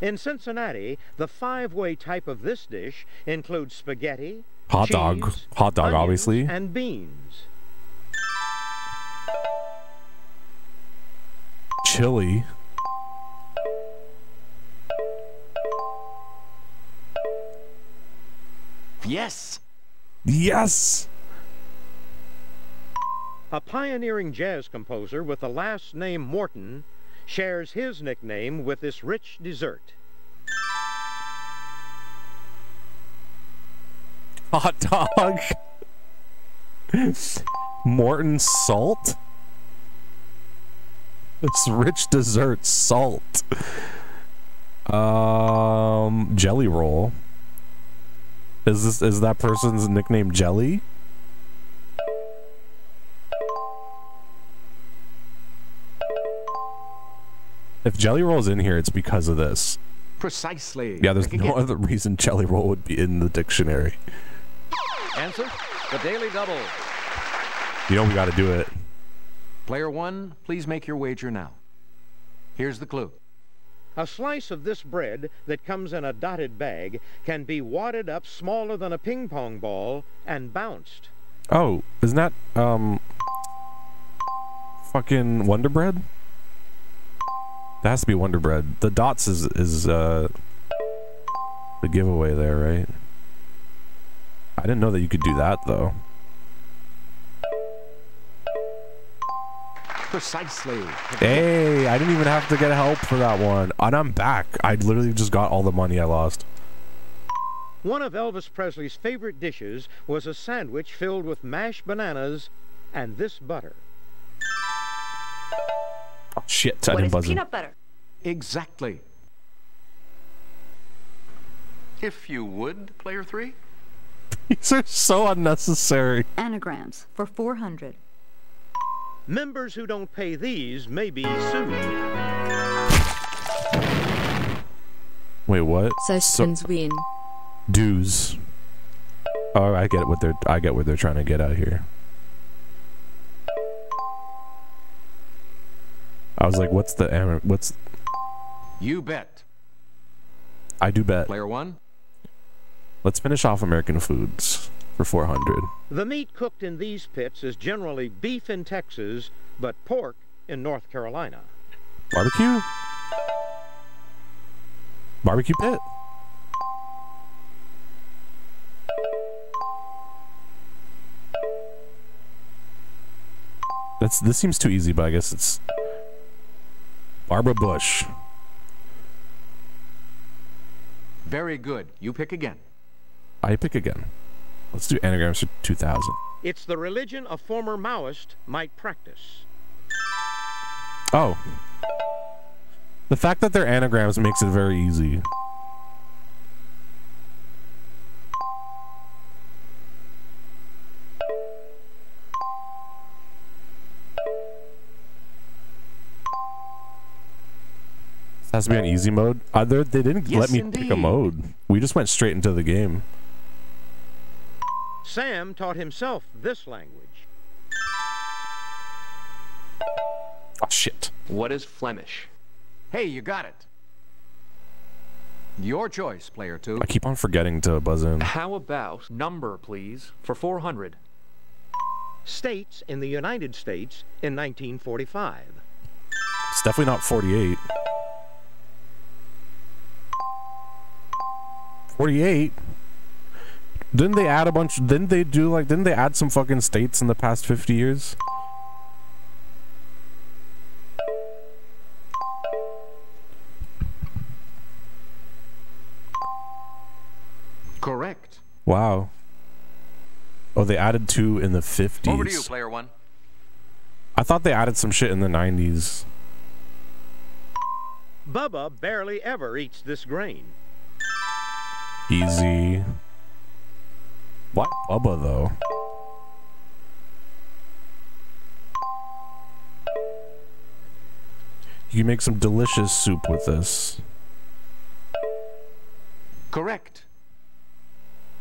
In Cincinnati, the five-way type of this dish includes spaghetti, Hot dog. cheese, Hot dog, onions, obviously. and beans. Chili. Yes. Yes. A pioneering jazz composer with the last name Morton shares his nickname with this rich dessert. Hot dog. Morton salt. This rich dessert salt. Um, jelly roll. Is this is that person's nickname Jelly? If Jelly Roll's in here, it's because of this. Precisely. Yeah, there's no again. other reason Jelly Roll would be in the dictionary. Answer, the Daily Double. You know we got to do it. Player one, please make your wager now. Here's the clue. A slice of this bread that comes in a dotted bag can be wadded up smaller than a ping pong ball and bounced. Oh, isn't that um fucking Wonder Bread? That has to be Wonder Bread. The dots is is uh the giveaway there, right? I didn't know that you could do that though. Precisely. Hey, I didn't even have to get help for that one. And I'm back. I literally just got all the money I lost. One of Elvis Presley's favorite dishes was a sandwich filled with mashed bananas and this butter. Shit, I What didn't is buzz in. peanut butter? Exactly. If you would, player three. These are so unnecessary. Anagrams for 400. Members who don't pay these may be sued. Wait, what? So spins win. dues. Oh, I get what they're I get what they're trying to get out here. I was like, what's the ana- what's You bet. I do bet. Player one, Let's finish off American foods for 400. The meat cooked in these pits is generally beef in Texas, but pork in North Carolina. Barbecue? Barbecue pit? That's this seems too easy, but I guess it's Barbara Bush. very good. You pick again. I pick again. Let's do anagrams for 2000. It's the religion a former Maoist might practice. Oh. The fact that they're anagrams makes it very easy. Has to be on easy mode. Uh, they're- didn't Yes, let me pick a mode. We just went straight into the game. Sam taught himself this language. Oh, shit. What is Flemish? Hey, you got it. Your choice, player two. I keep on forgetting to buzz in. How about number, please, for 400? States in the United States in 1945. It's definitely not 48. 48? Didn't they add a bunch? Didn't they do like? Didn't they add some fucking states in the past 50 years? Correct. Wow. Oh, they added two in the 50s. Over to you, player one. I thought they added some shit in the 90s. Bubba barely ever eats this grain. Easy. Why Bubba though? You can make some delicious soup with this. Correct.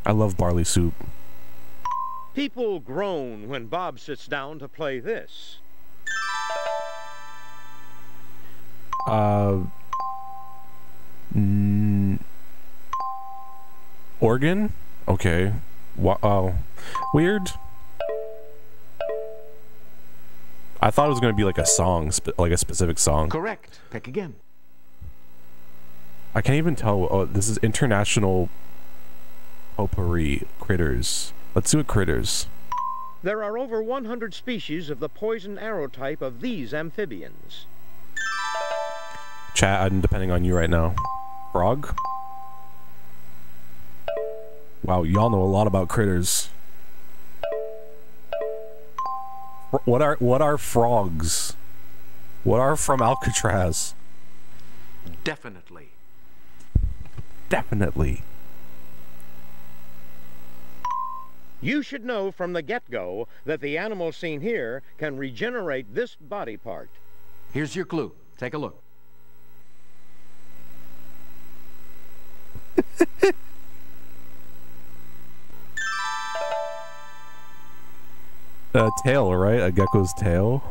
I love barley soup. People groan when Bob sits down to play this. Uh, mm, organ? Okay. Wa- oh, weird. I thought it was gonna be like a song, spe- like a specific song. Correct. Pick again. I can't even tell. Oh, this is international potpourri critters. Let's do it, critters. There are over 100 species of the poison arrow type of these amphibians. Chat, I'm depending on you right now. Frog? Wow, y'all know a lot about critters. What are what are frogs? What are from Alcatraz? Definitely. Definitely. You should know from the get-go that the animal seen here can regenerate this body part. Here's your clue. Take a look. uh, tail, right? A gecko's tail.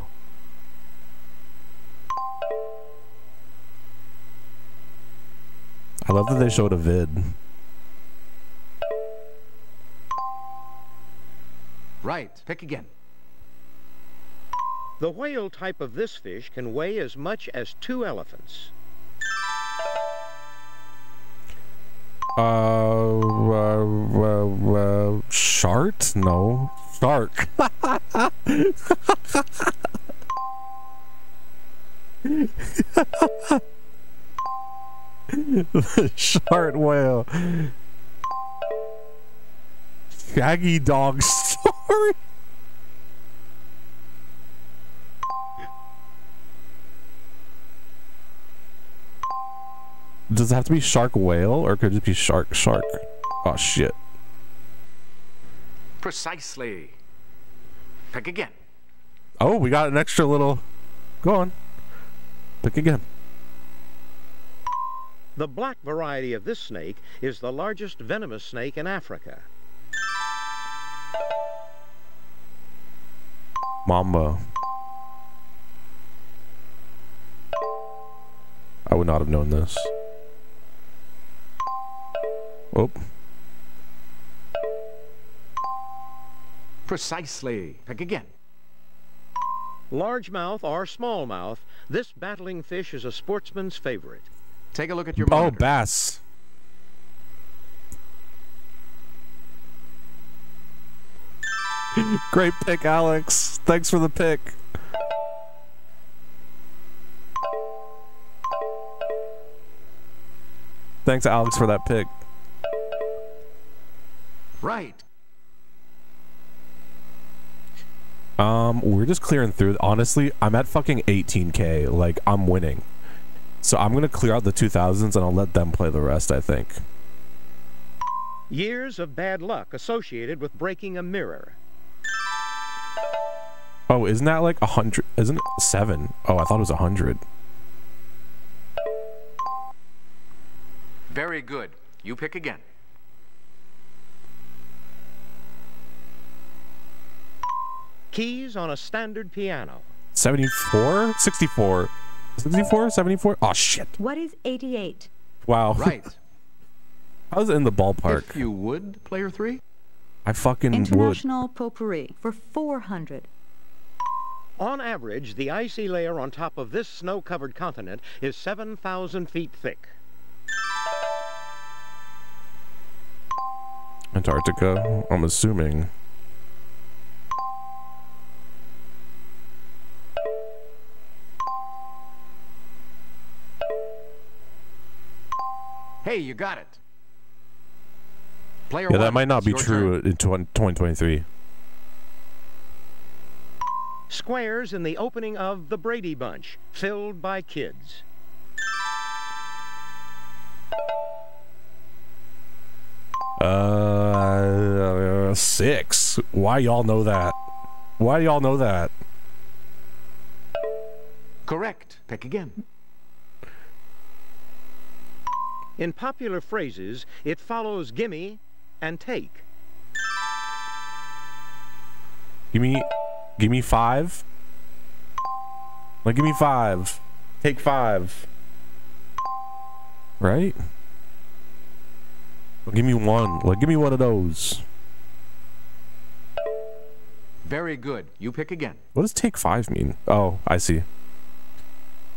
I love that they showed a vid. Right. Pick again. The whale type of this fish can weigh as much as two elephants. Uh, uh, uh, uh shark? No, shark. the shark whale. Shaggy dog story. Does it have to be shark whale or could it just be shark shark? Oh shit. Precisely. Pick again. Oh, we got an extra little. Go on. Pick again. The black variety of this snake is the largest venomous snake in Africa. Mamba. I would not have known this. Oh. Precisely. Pick again. Largemouth or smallmouth, this battling fish is a sportsman's favorite. Take a look at your Oh, bass. Great pick, Alex. Thanks for the pick. Thanks, Alex, for that pick. Right. Um, we're just clearing through. Honestly, I'm at fucking 18k. Like, I'm winning. So I'm gonna clear out the 2000s and I'll let them play the rest. I think. Years of bad luck associated with breaking a mirror. Oh, isn't that like a hundred? Isn't it seven? Oh, I thought it was a hundred. Very good. You pick again. Keys on a standard piano. 74? 64? 64? 74? Oh shit! What is 88? Wow. Right. I was in the ballpark. If you would, player three. I fucking would. International potpourri for 400. On average, the icy layer on top of this snow-covered continent is 7,000 feet thick. Antarctica. I'm assuming. Hey, you got it. Player Yeah, one. that might not be true turn. in 20, 2023. Squares in the opening of the Brady Bunch, filled by kids. Uh, six. Why y'all know that? Why y'all know that? Correct. Pick again. In popular phrases, it follows gimme and take. Give me, give me five. Like, give me five. Take five. Right? Well, give me one. Like, give me one of those. Very good. You pick again. What does take five mean? Oh, I see.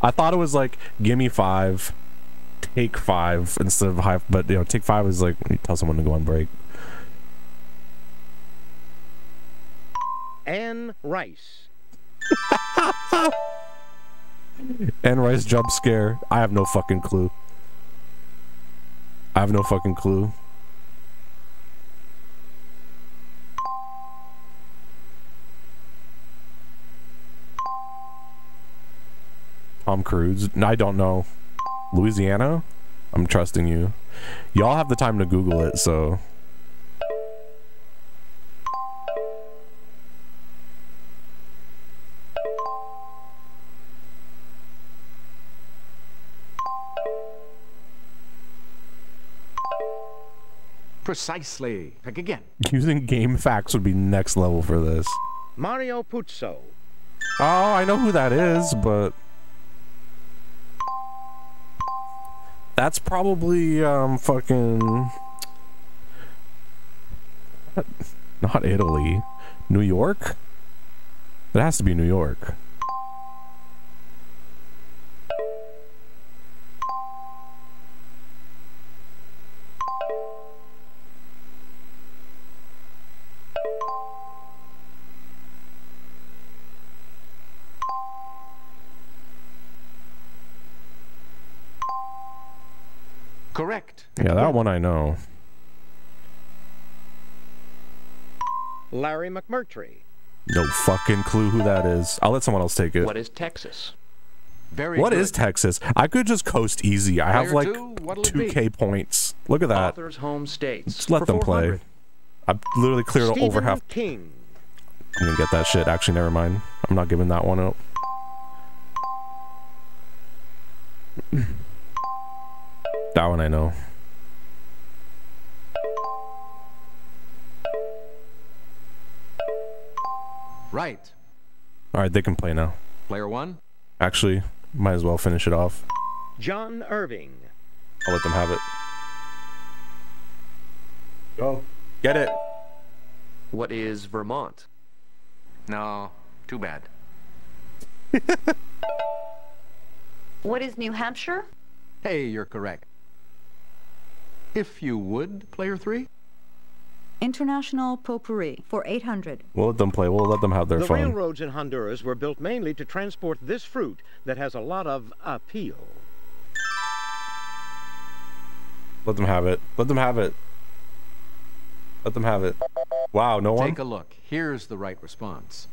I thought it was like, give me five, take five instead of high. But you know, take five is like you tell someone to go on break. Anne Rice. Anne Rice jump scare. I have no fucking clue. I have no fucking clue. Tom Cruise. I don't know. Louisiana? I'm trusting you. Y'all have the time to Google it, so. Precisely. Pick again. Using game facts would be next level for this. Mario Puzo. Oh, I know who that is, but that's probably um fucking not Italy, New York. It has to be New York. Yeah, that one I know. Larry McMurtry. No fucking clue who that is. I'll let someone else take it. What is Texas? Very What good. is Texas? I could just coast easy. I have like two, what'll be? 2k points. Look at that. Author's home states. Just let them play. I've literally cleared over half. King. I'm gonna get that shit. Actually, never mind. I'm not giving that one up. that one I know. Right. All right, they can play now. Player one. Actually, might as well finish it off. John Irving. I'll let them have it. Go. Get it. What is Vermont? No, too bad. What is New Hampshire? Hey, you're correct. If you would, player three. International Potpourri for 800. We'll let them play. We'll let them have their the fun. railroads in Honduras were built mainly to transport this fruit that has a lot of appeal. Let them have it. Let them have it. Let them have it. Wow, no one. Take a look. Here's the right response.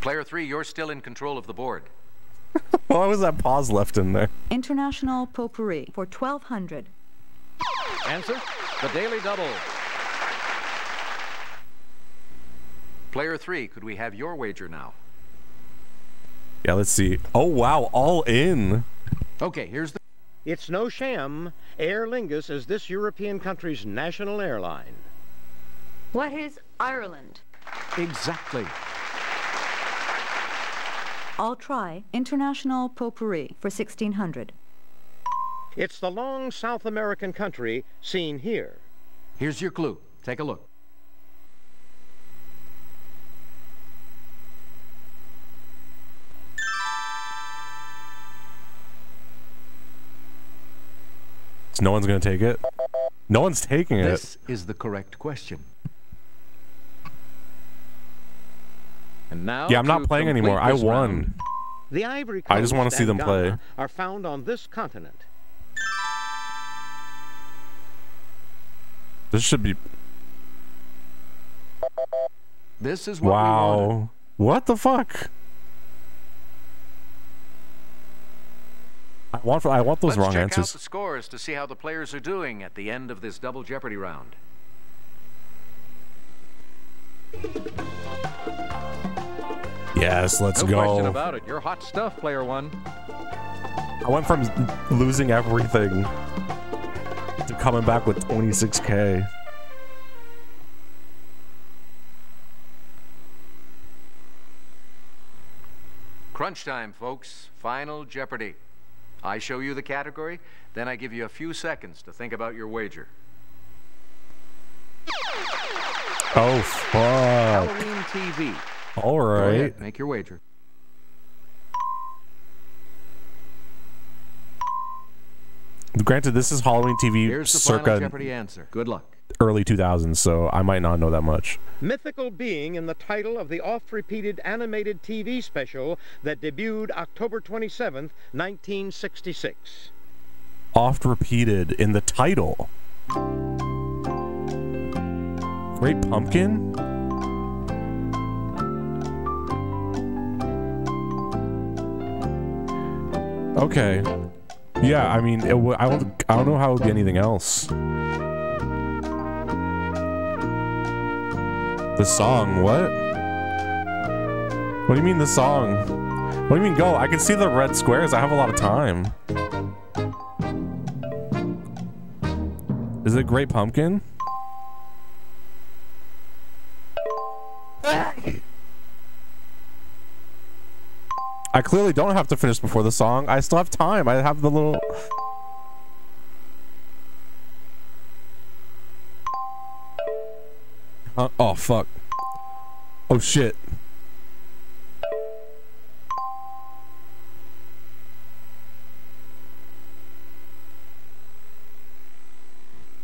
Player three, you're still in control of the board. Why was that pause left in there? International Potpourri for 1200. Answer, the Daily Double. Player three, could we have your wager now? Yeah, let's see. Oh wow, all in. Okay, here's the. It's no sham. Aer Lingus is this European country's national airline. What is Ireland? Exactly. I'll try International Potpourri for 1600. It's the long South American country seen here. Here's your clue. Take a look. So no one's gonna take it. No one's taking it. This is the correct question. And now Yeah, I'm not playing anymore. I won. round. The Ivory Coast I just wanna see and them play. Ghana are found on this continent. This should be. This is what we. Wow. What the fuck? I want. I want those Let's wrong check answers. out the scores to see how the players are doing at the end of this double jeopardy round. Yes, let's no go. question about it. You're hot stuff, player one. I went from losing everything to coming back with 26k. Crunch time, folks. Final Jeopardy. I show you the category, then I give you a few seconds to think about your wager. Oh fuck! Halloween TV. All Go ahead, make your wager. Granted, this is Halloween TV Here's the final circa Jeopardy answer. Good luck. early 2000s, so I might not know that much. Mythical being in the title of the oft-repeated animated TV special that debuted October 27th, 1966. Oft repeated in the title. Great Pumpkin? Okay. Yeah, I mean, I w I don't, I don't know how it would be anything else. The song, what? What do you mean the song? What do you mean go? I can see the red squares. I have a lot of time. Is it Great Pumpkin? Ah. I clearly don't have to finish before the song. I still have time. I have the little. Oh fuck. Oh shit.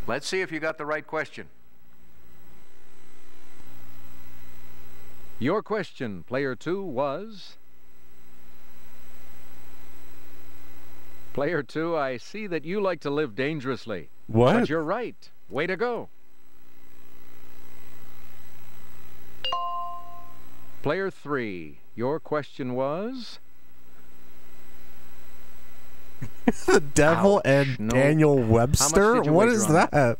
Let's see if you got the right question. Your question, player two, was. Player two, I see that you like to live dangerously. What? But you're right. Way to go. Player three, your question was. the devil Ouch, and no. Daniel Webster? did you What wager is on that?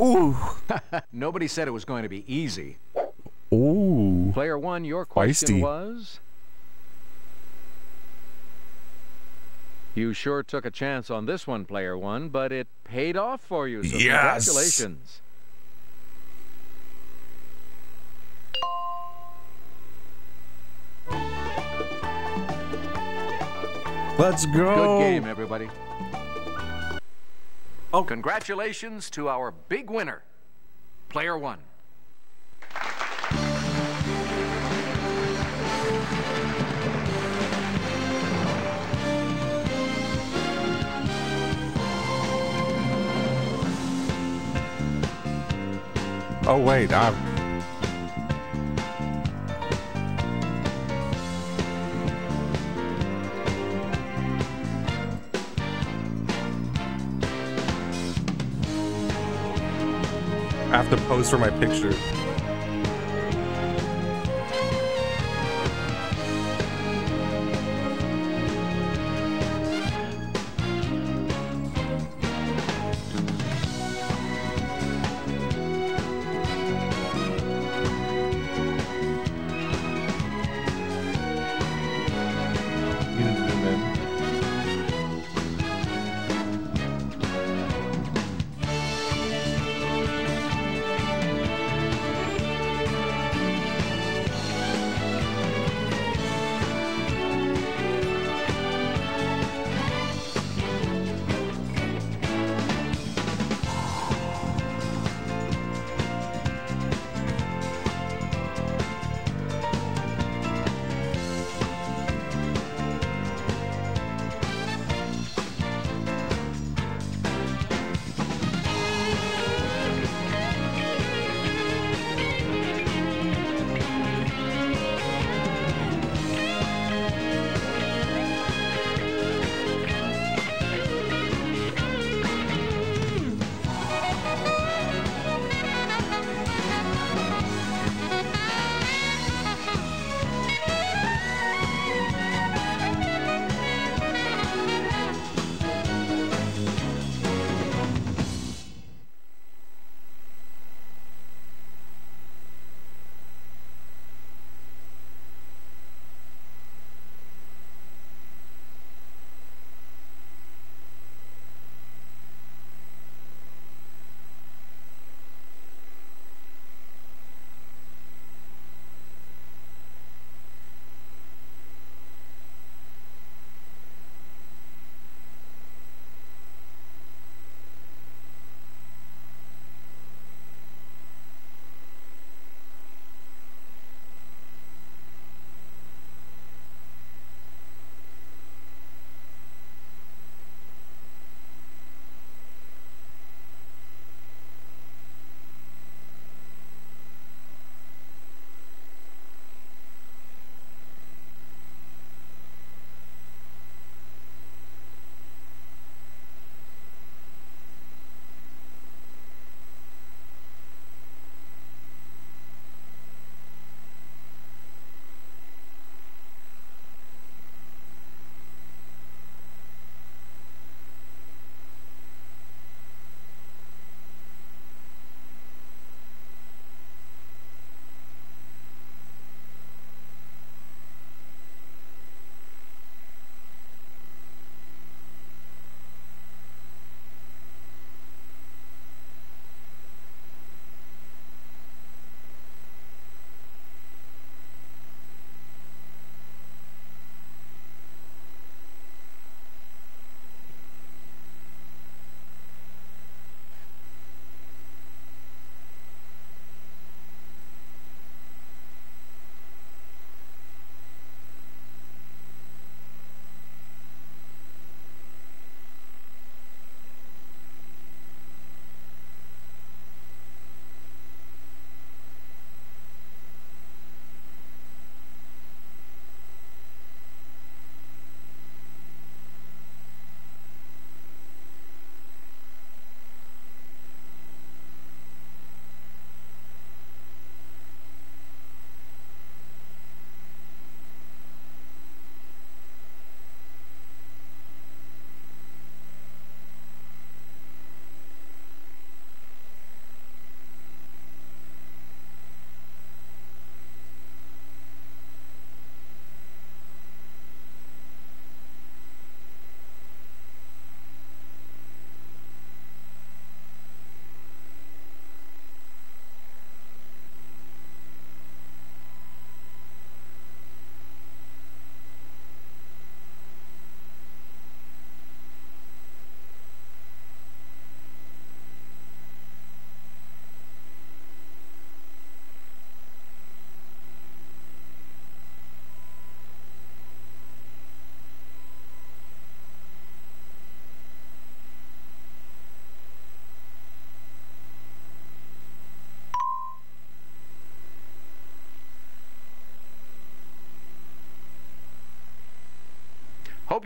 Ooh. Nobody said it was going to be easy. Ooh. Player one, your question Feisty. was. You sure took a chance on this one, player one, but it paid off for you. So Yes. congratulations. Let's go. Good game, everybody. Oh, congratulations to our big winner, player one. Oh wait, I'm. I have to pose for my picture.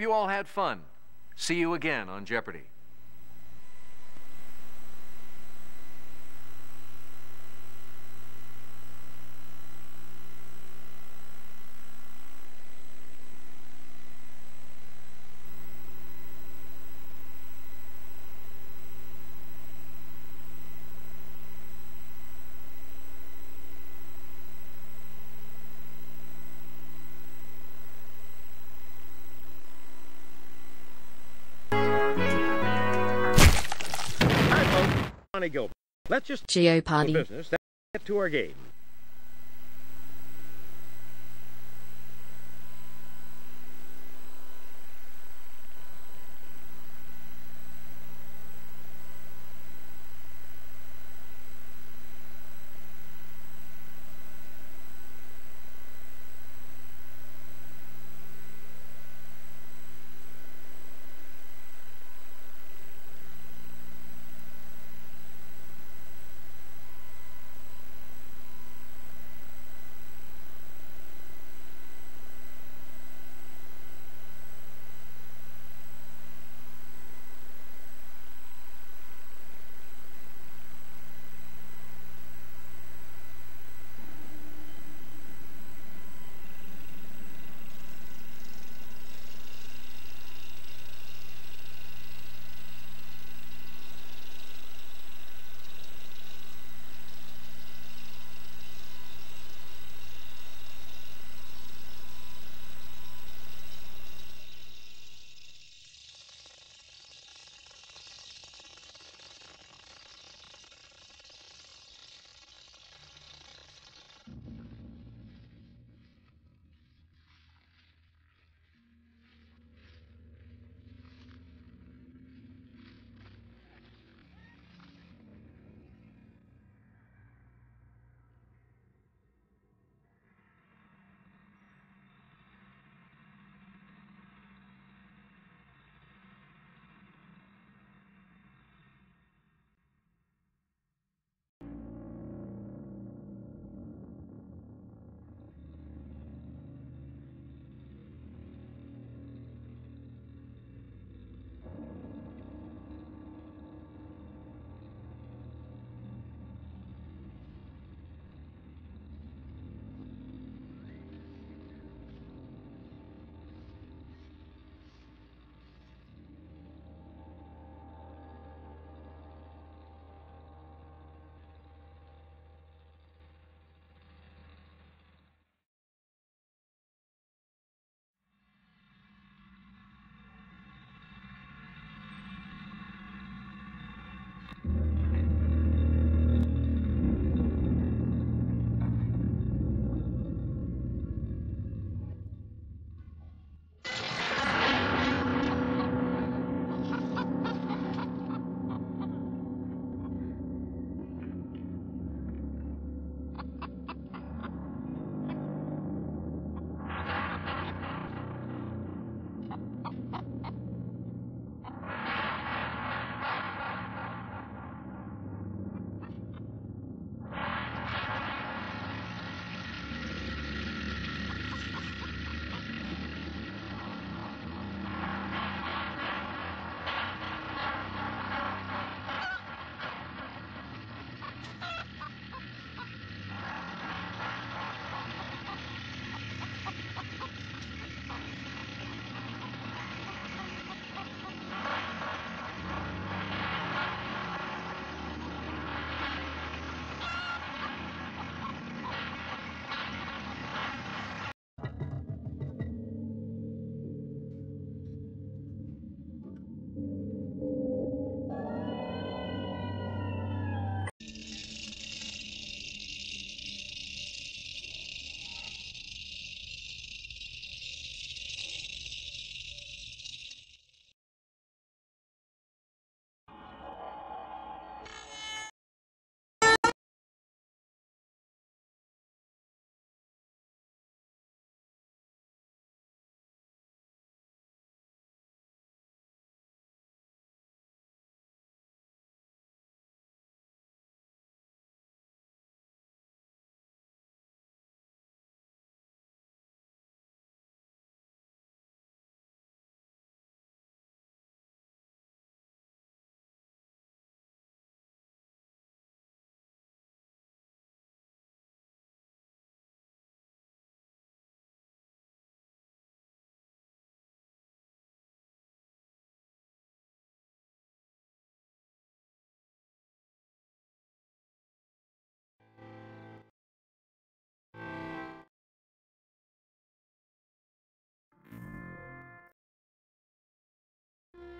You all had fun. See you again on Jeopardy! Johnny Gilbert. Let's just Jeopardy. business. Then get to our game.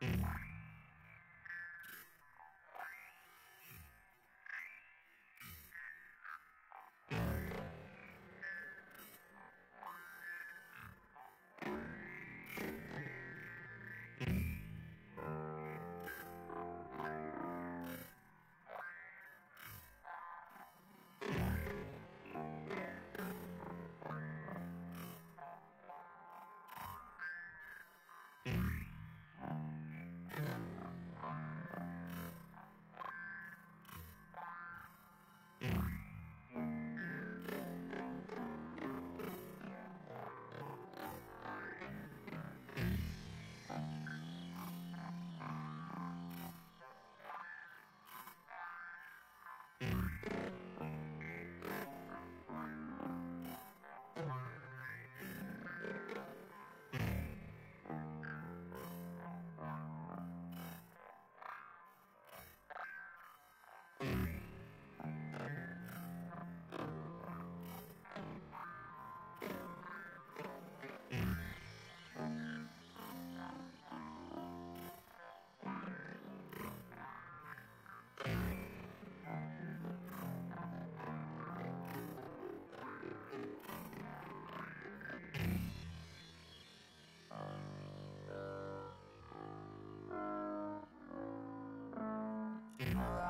Yeah. Yeah.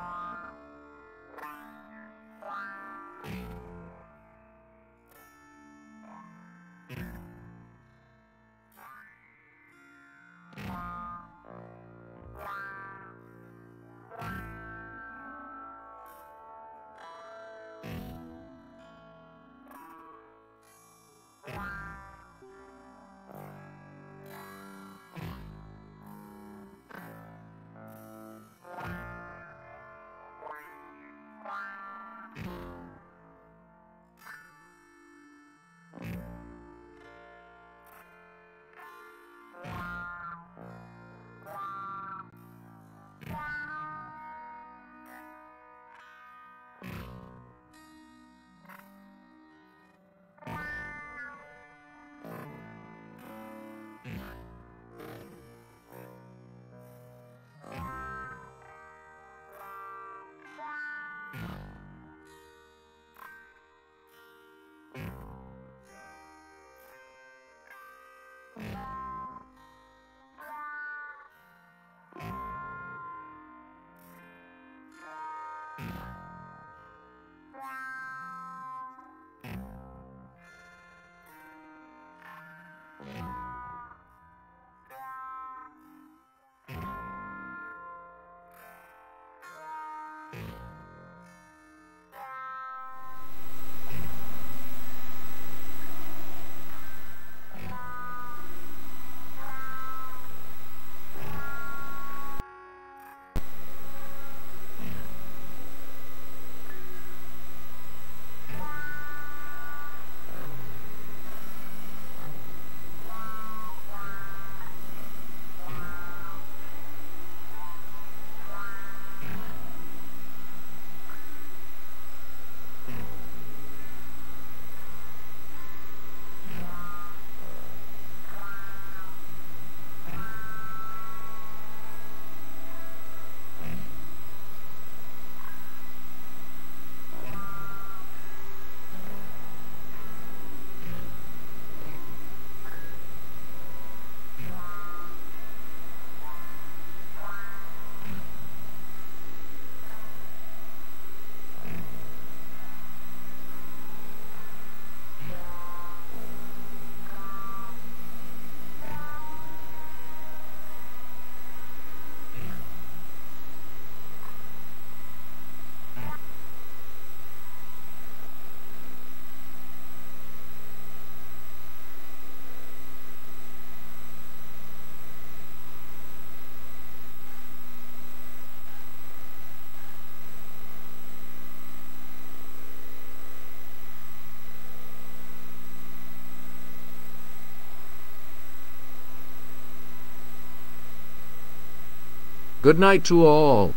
Good night to all.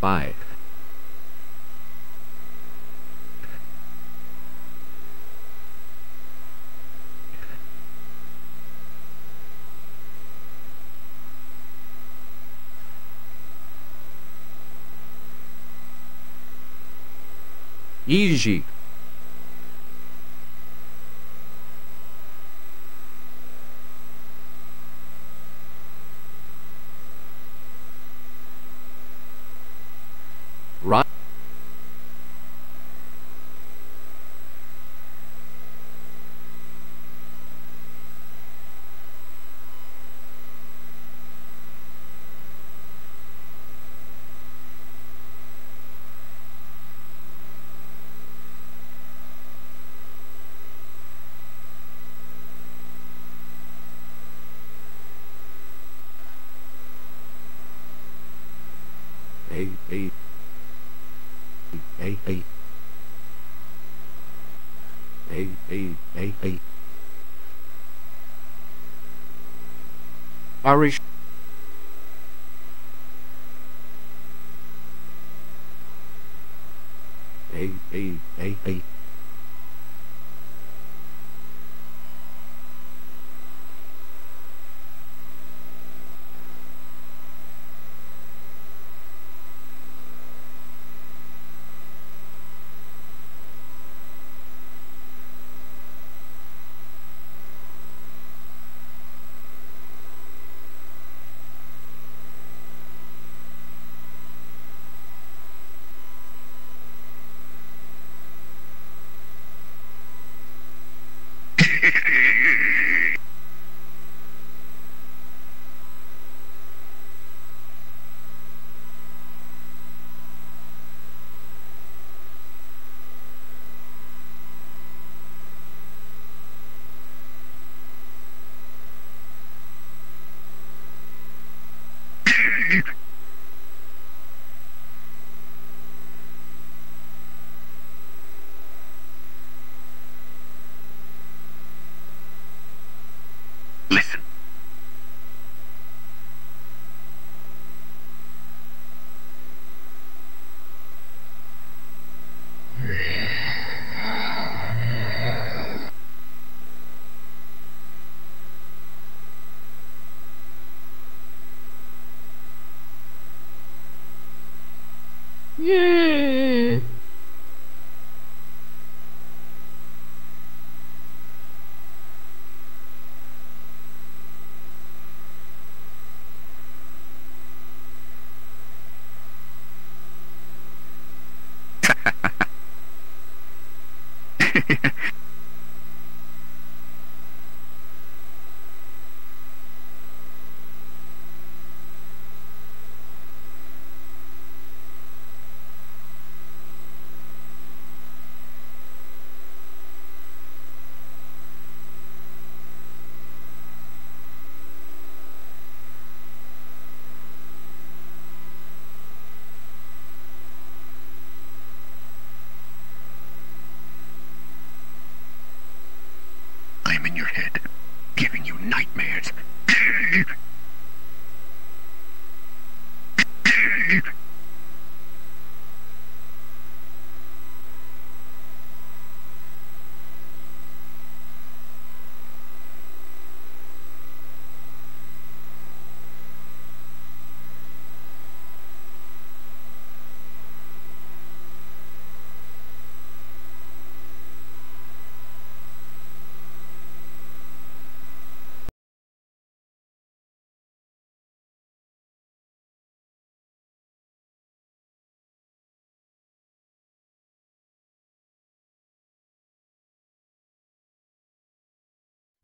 Bye. Easy. Right. Hey, hey. Hey, hey. Hey, hey, hey, hey. Irish.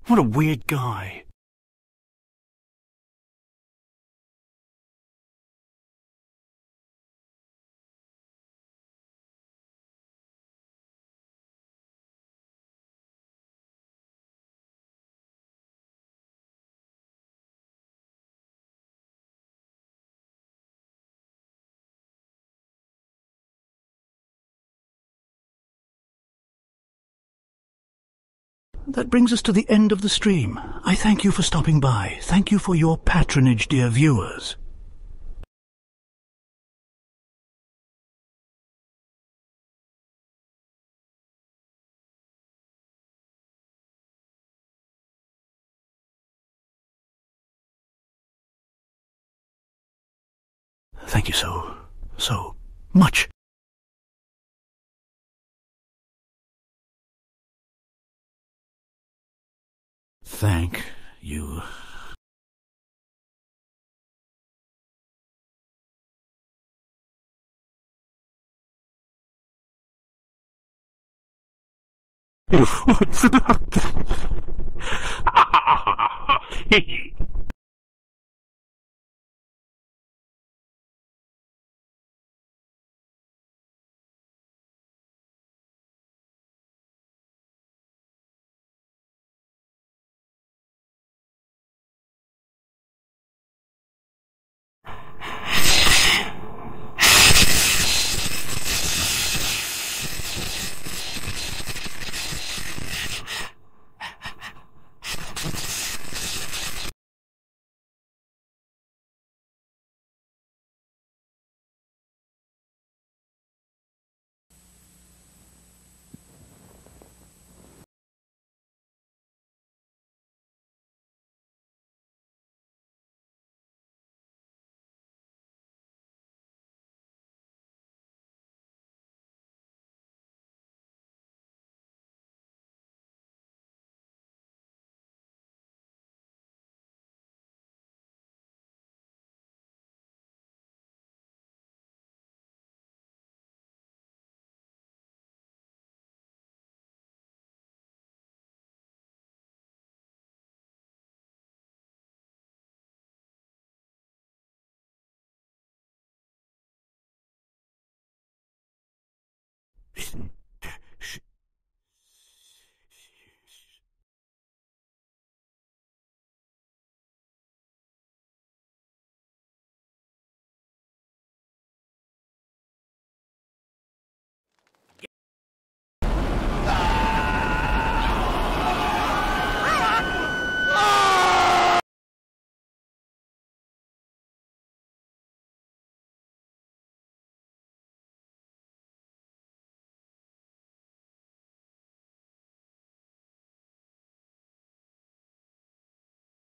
What a weird guy. That brings us to the end of the stream. I thank you for stopping by. Thank you for your patronage, dear viewers. Thank you so, so much. Thank you. Listen. Bill.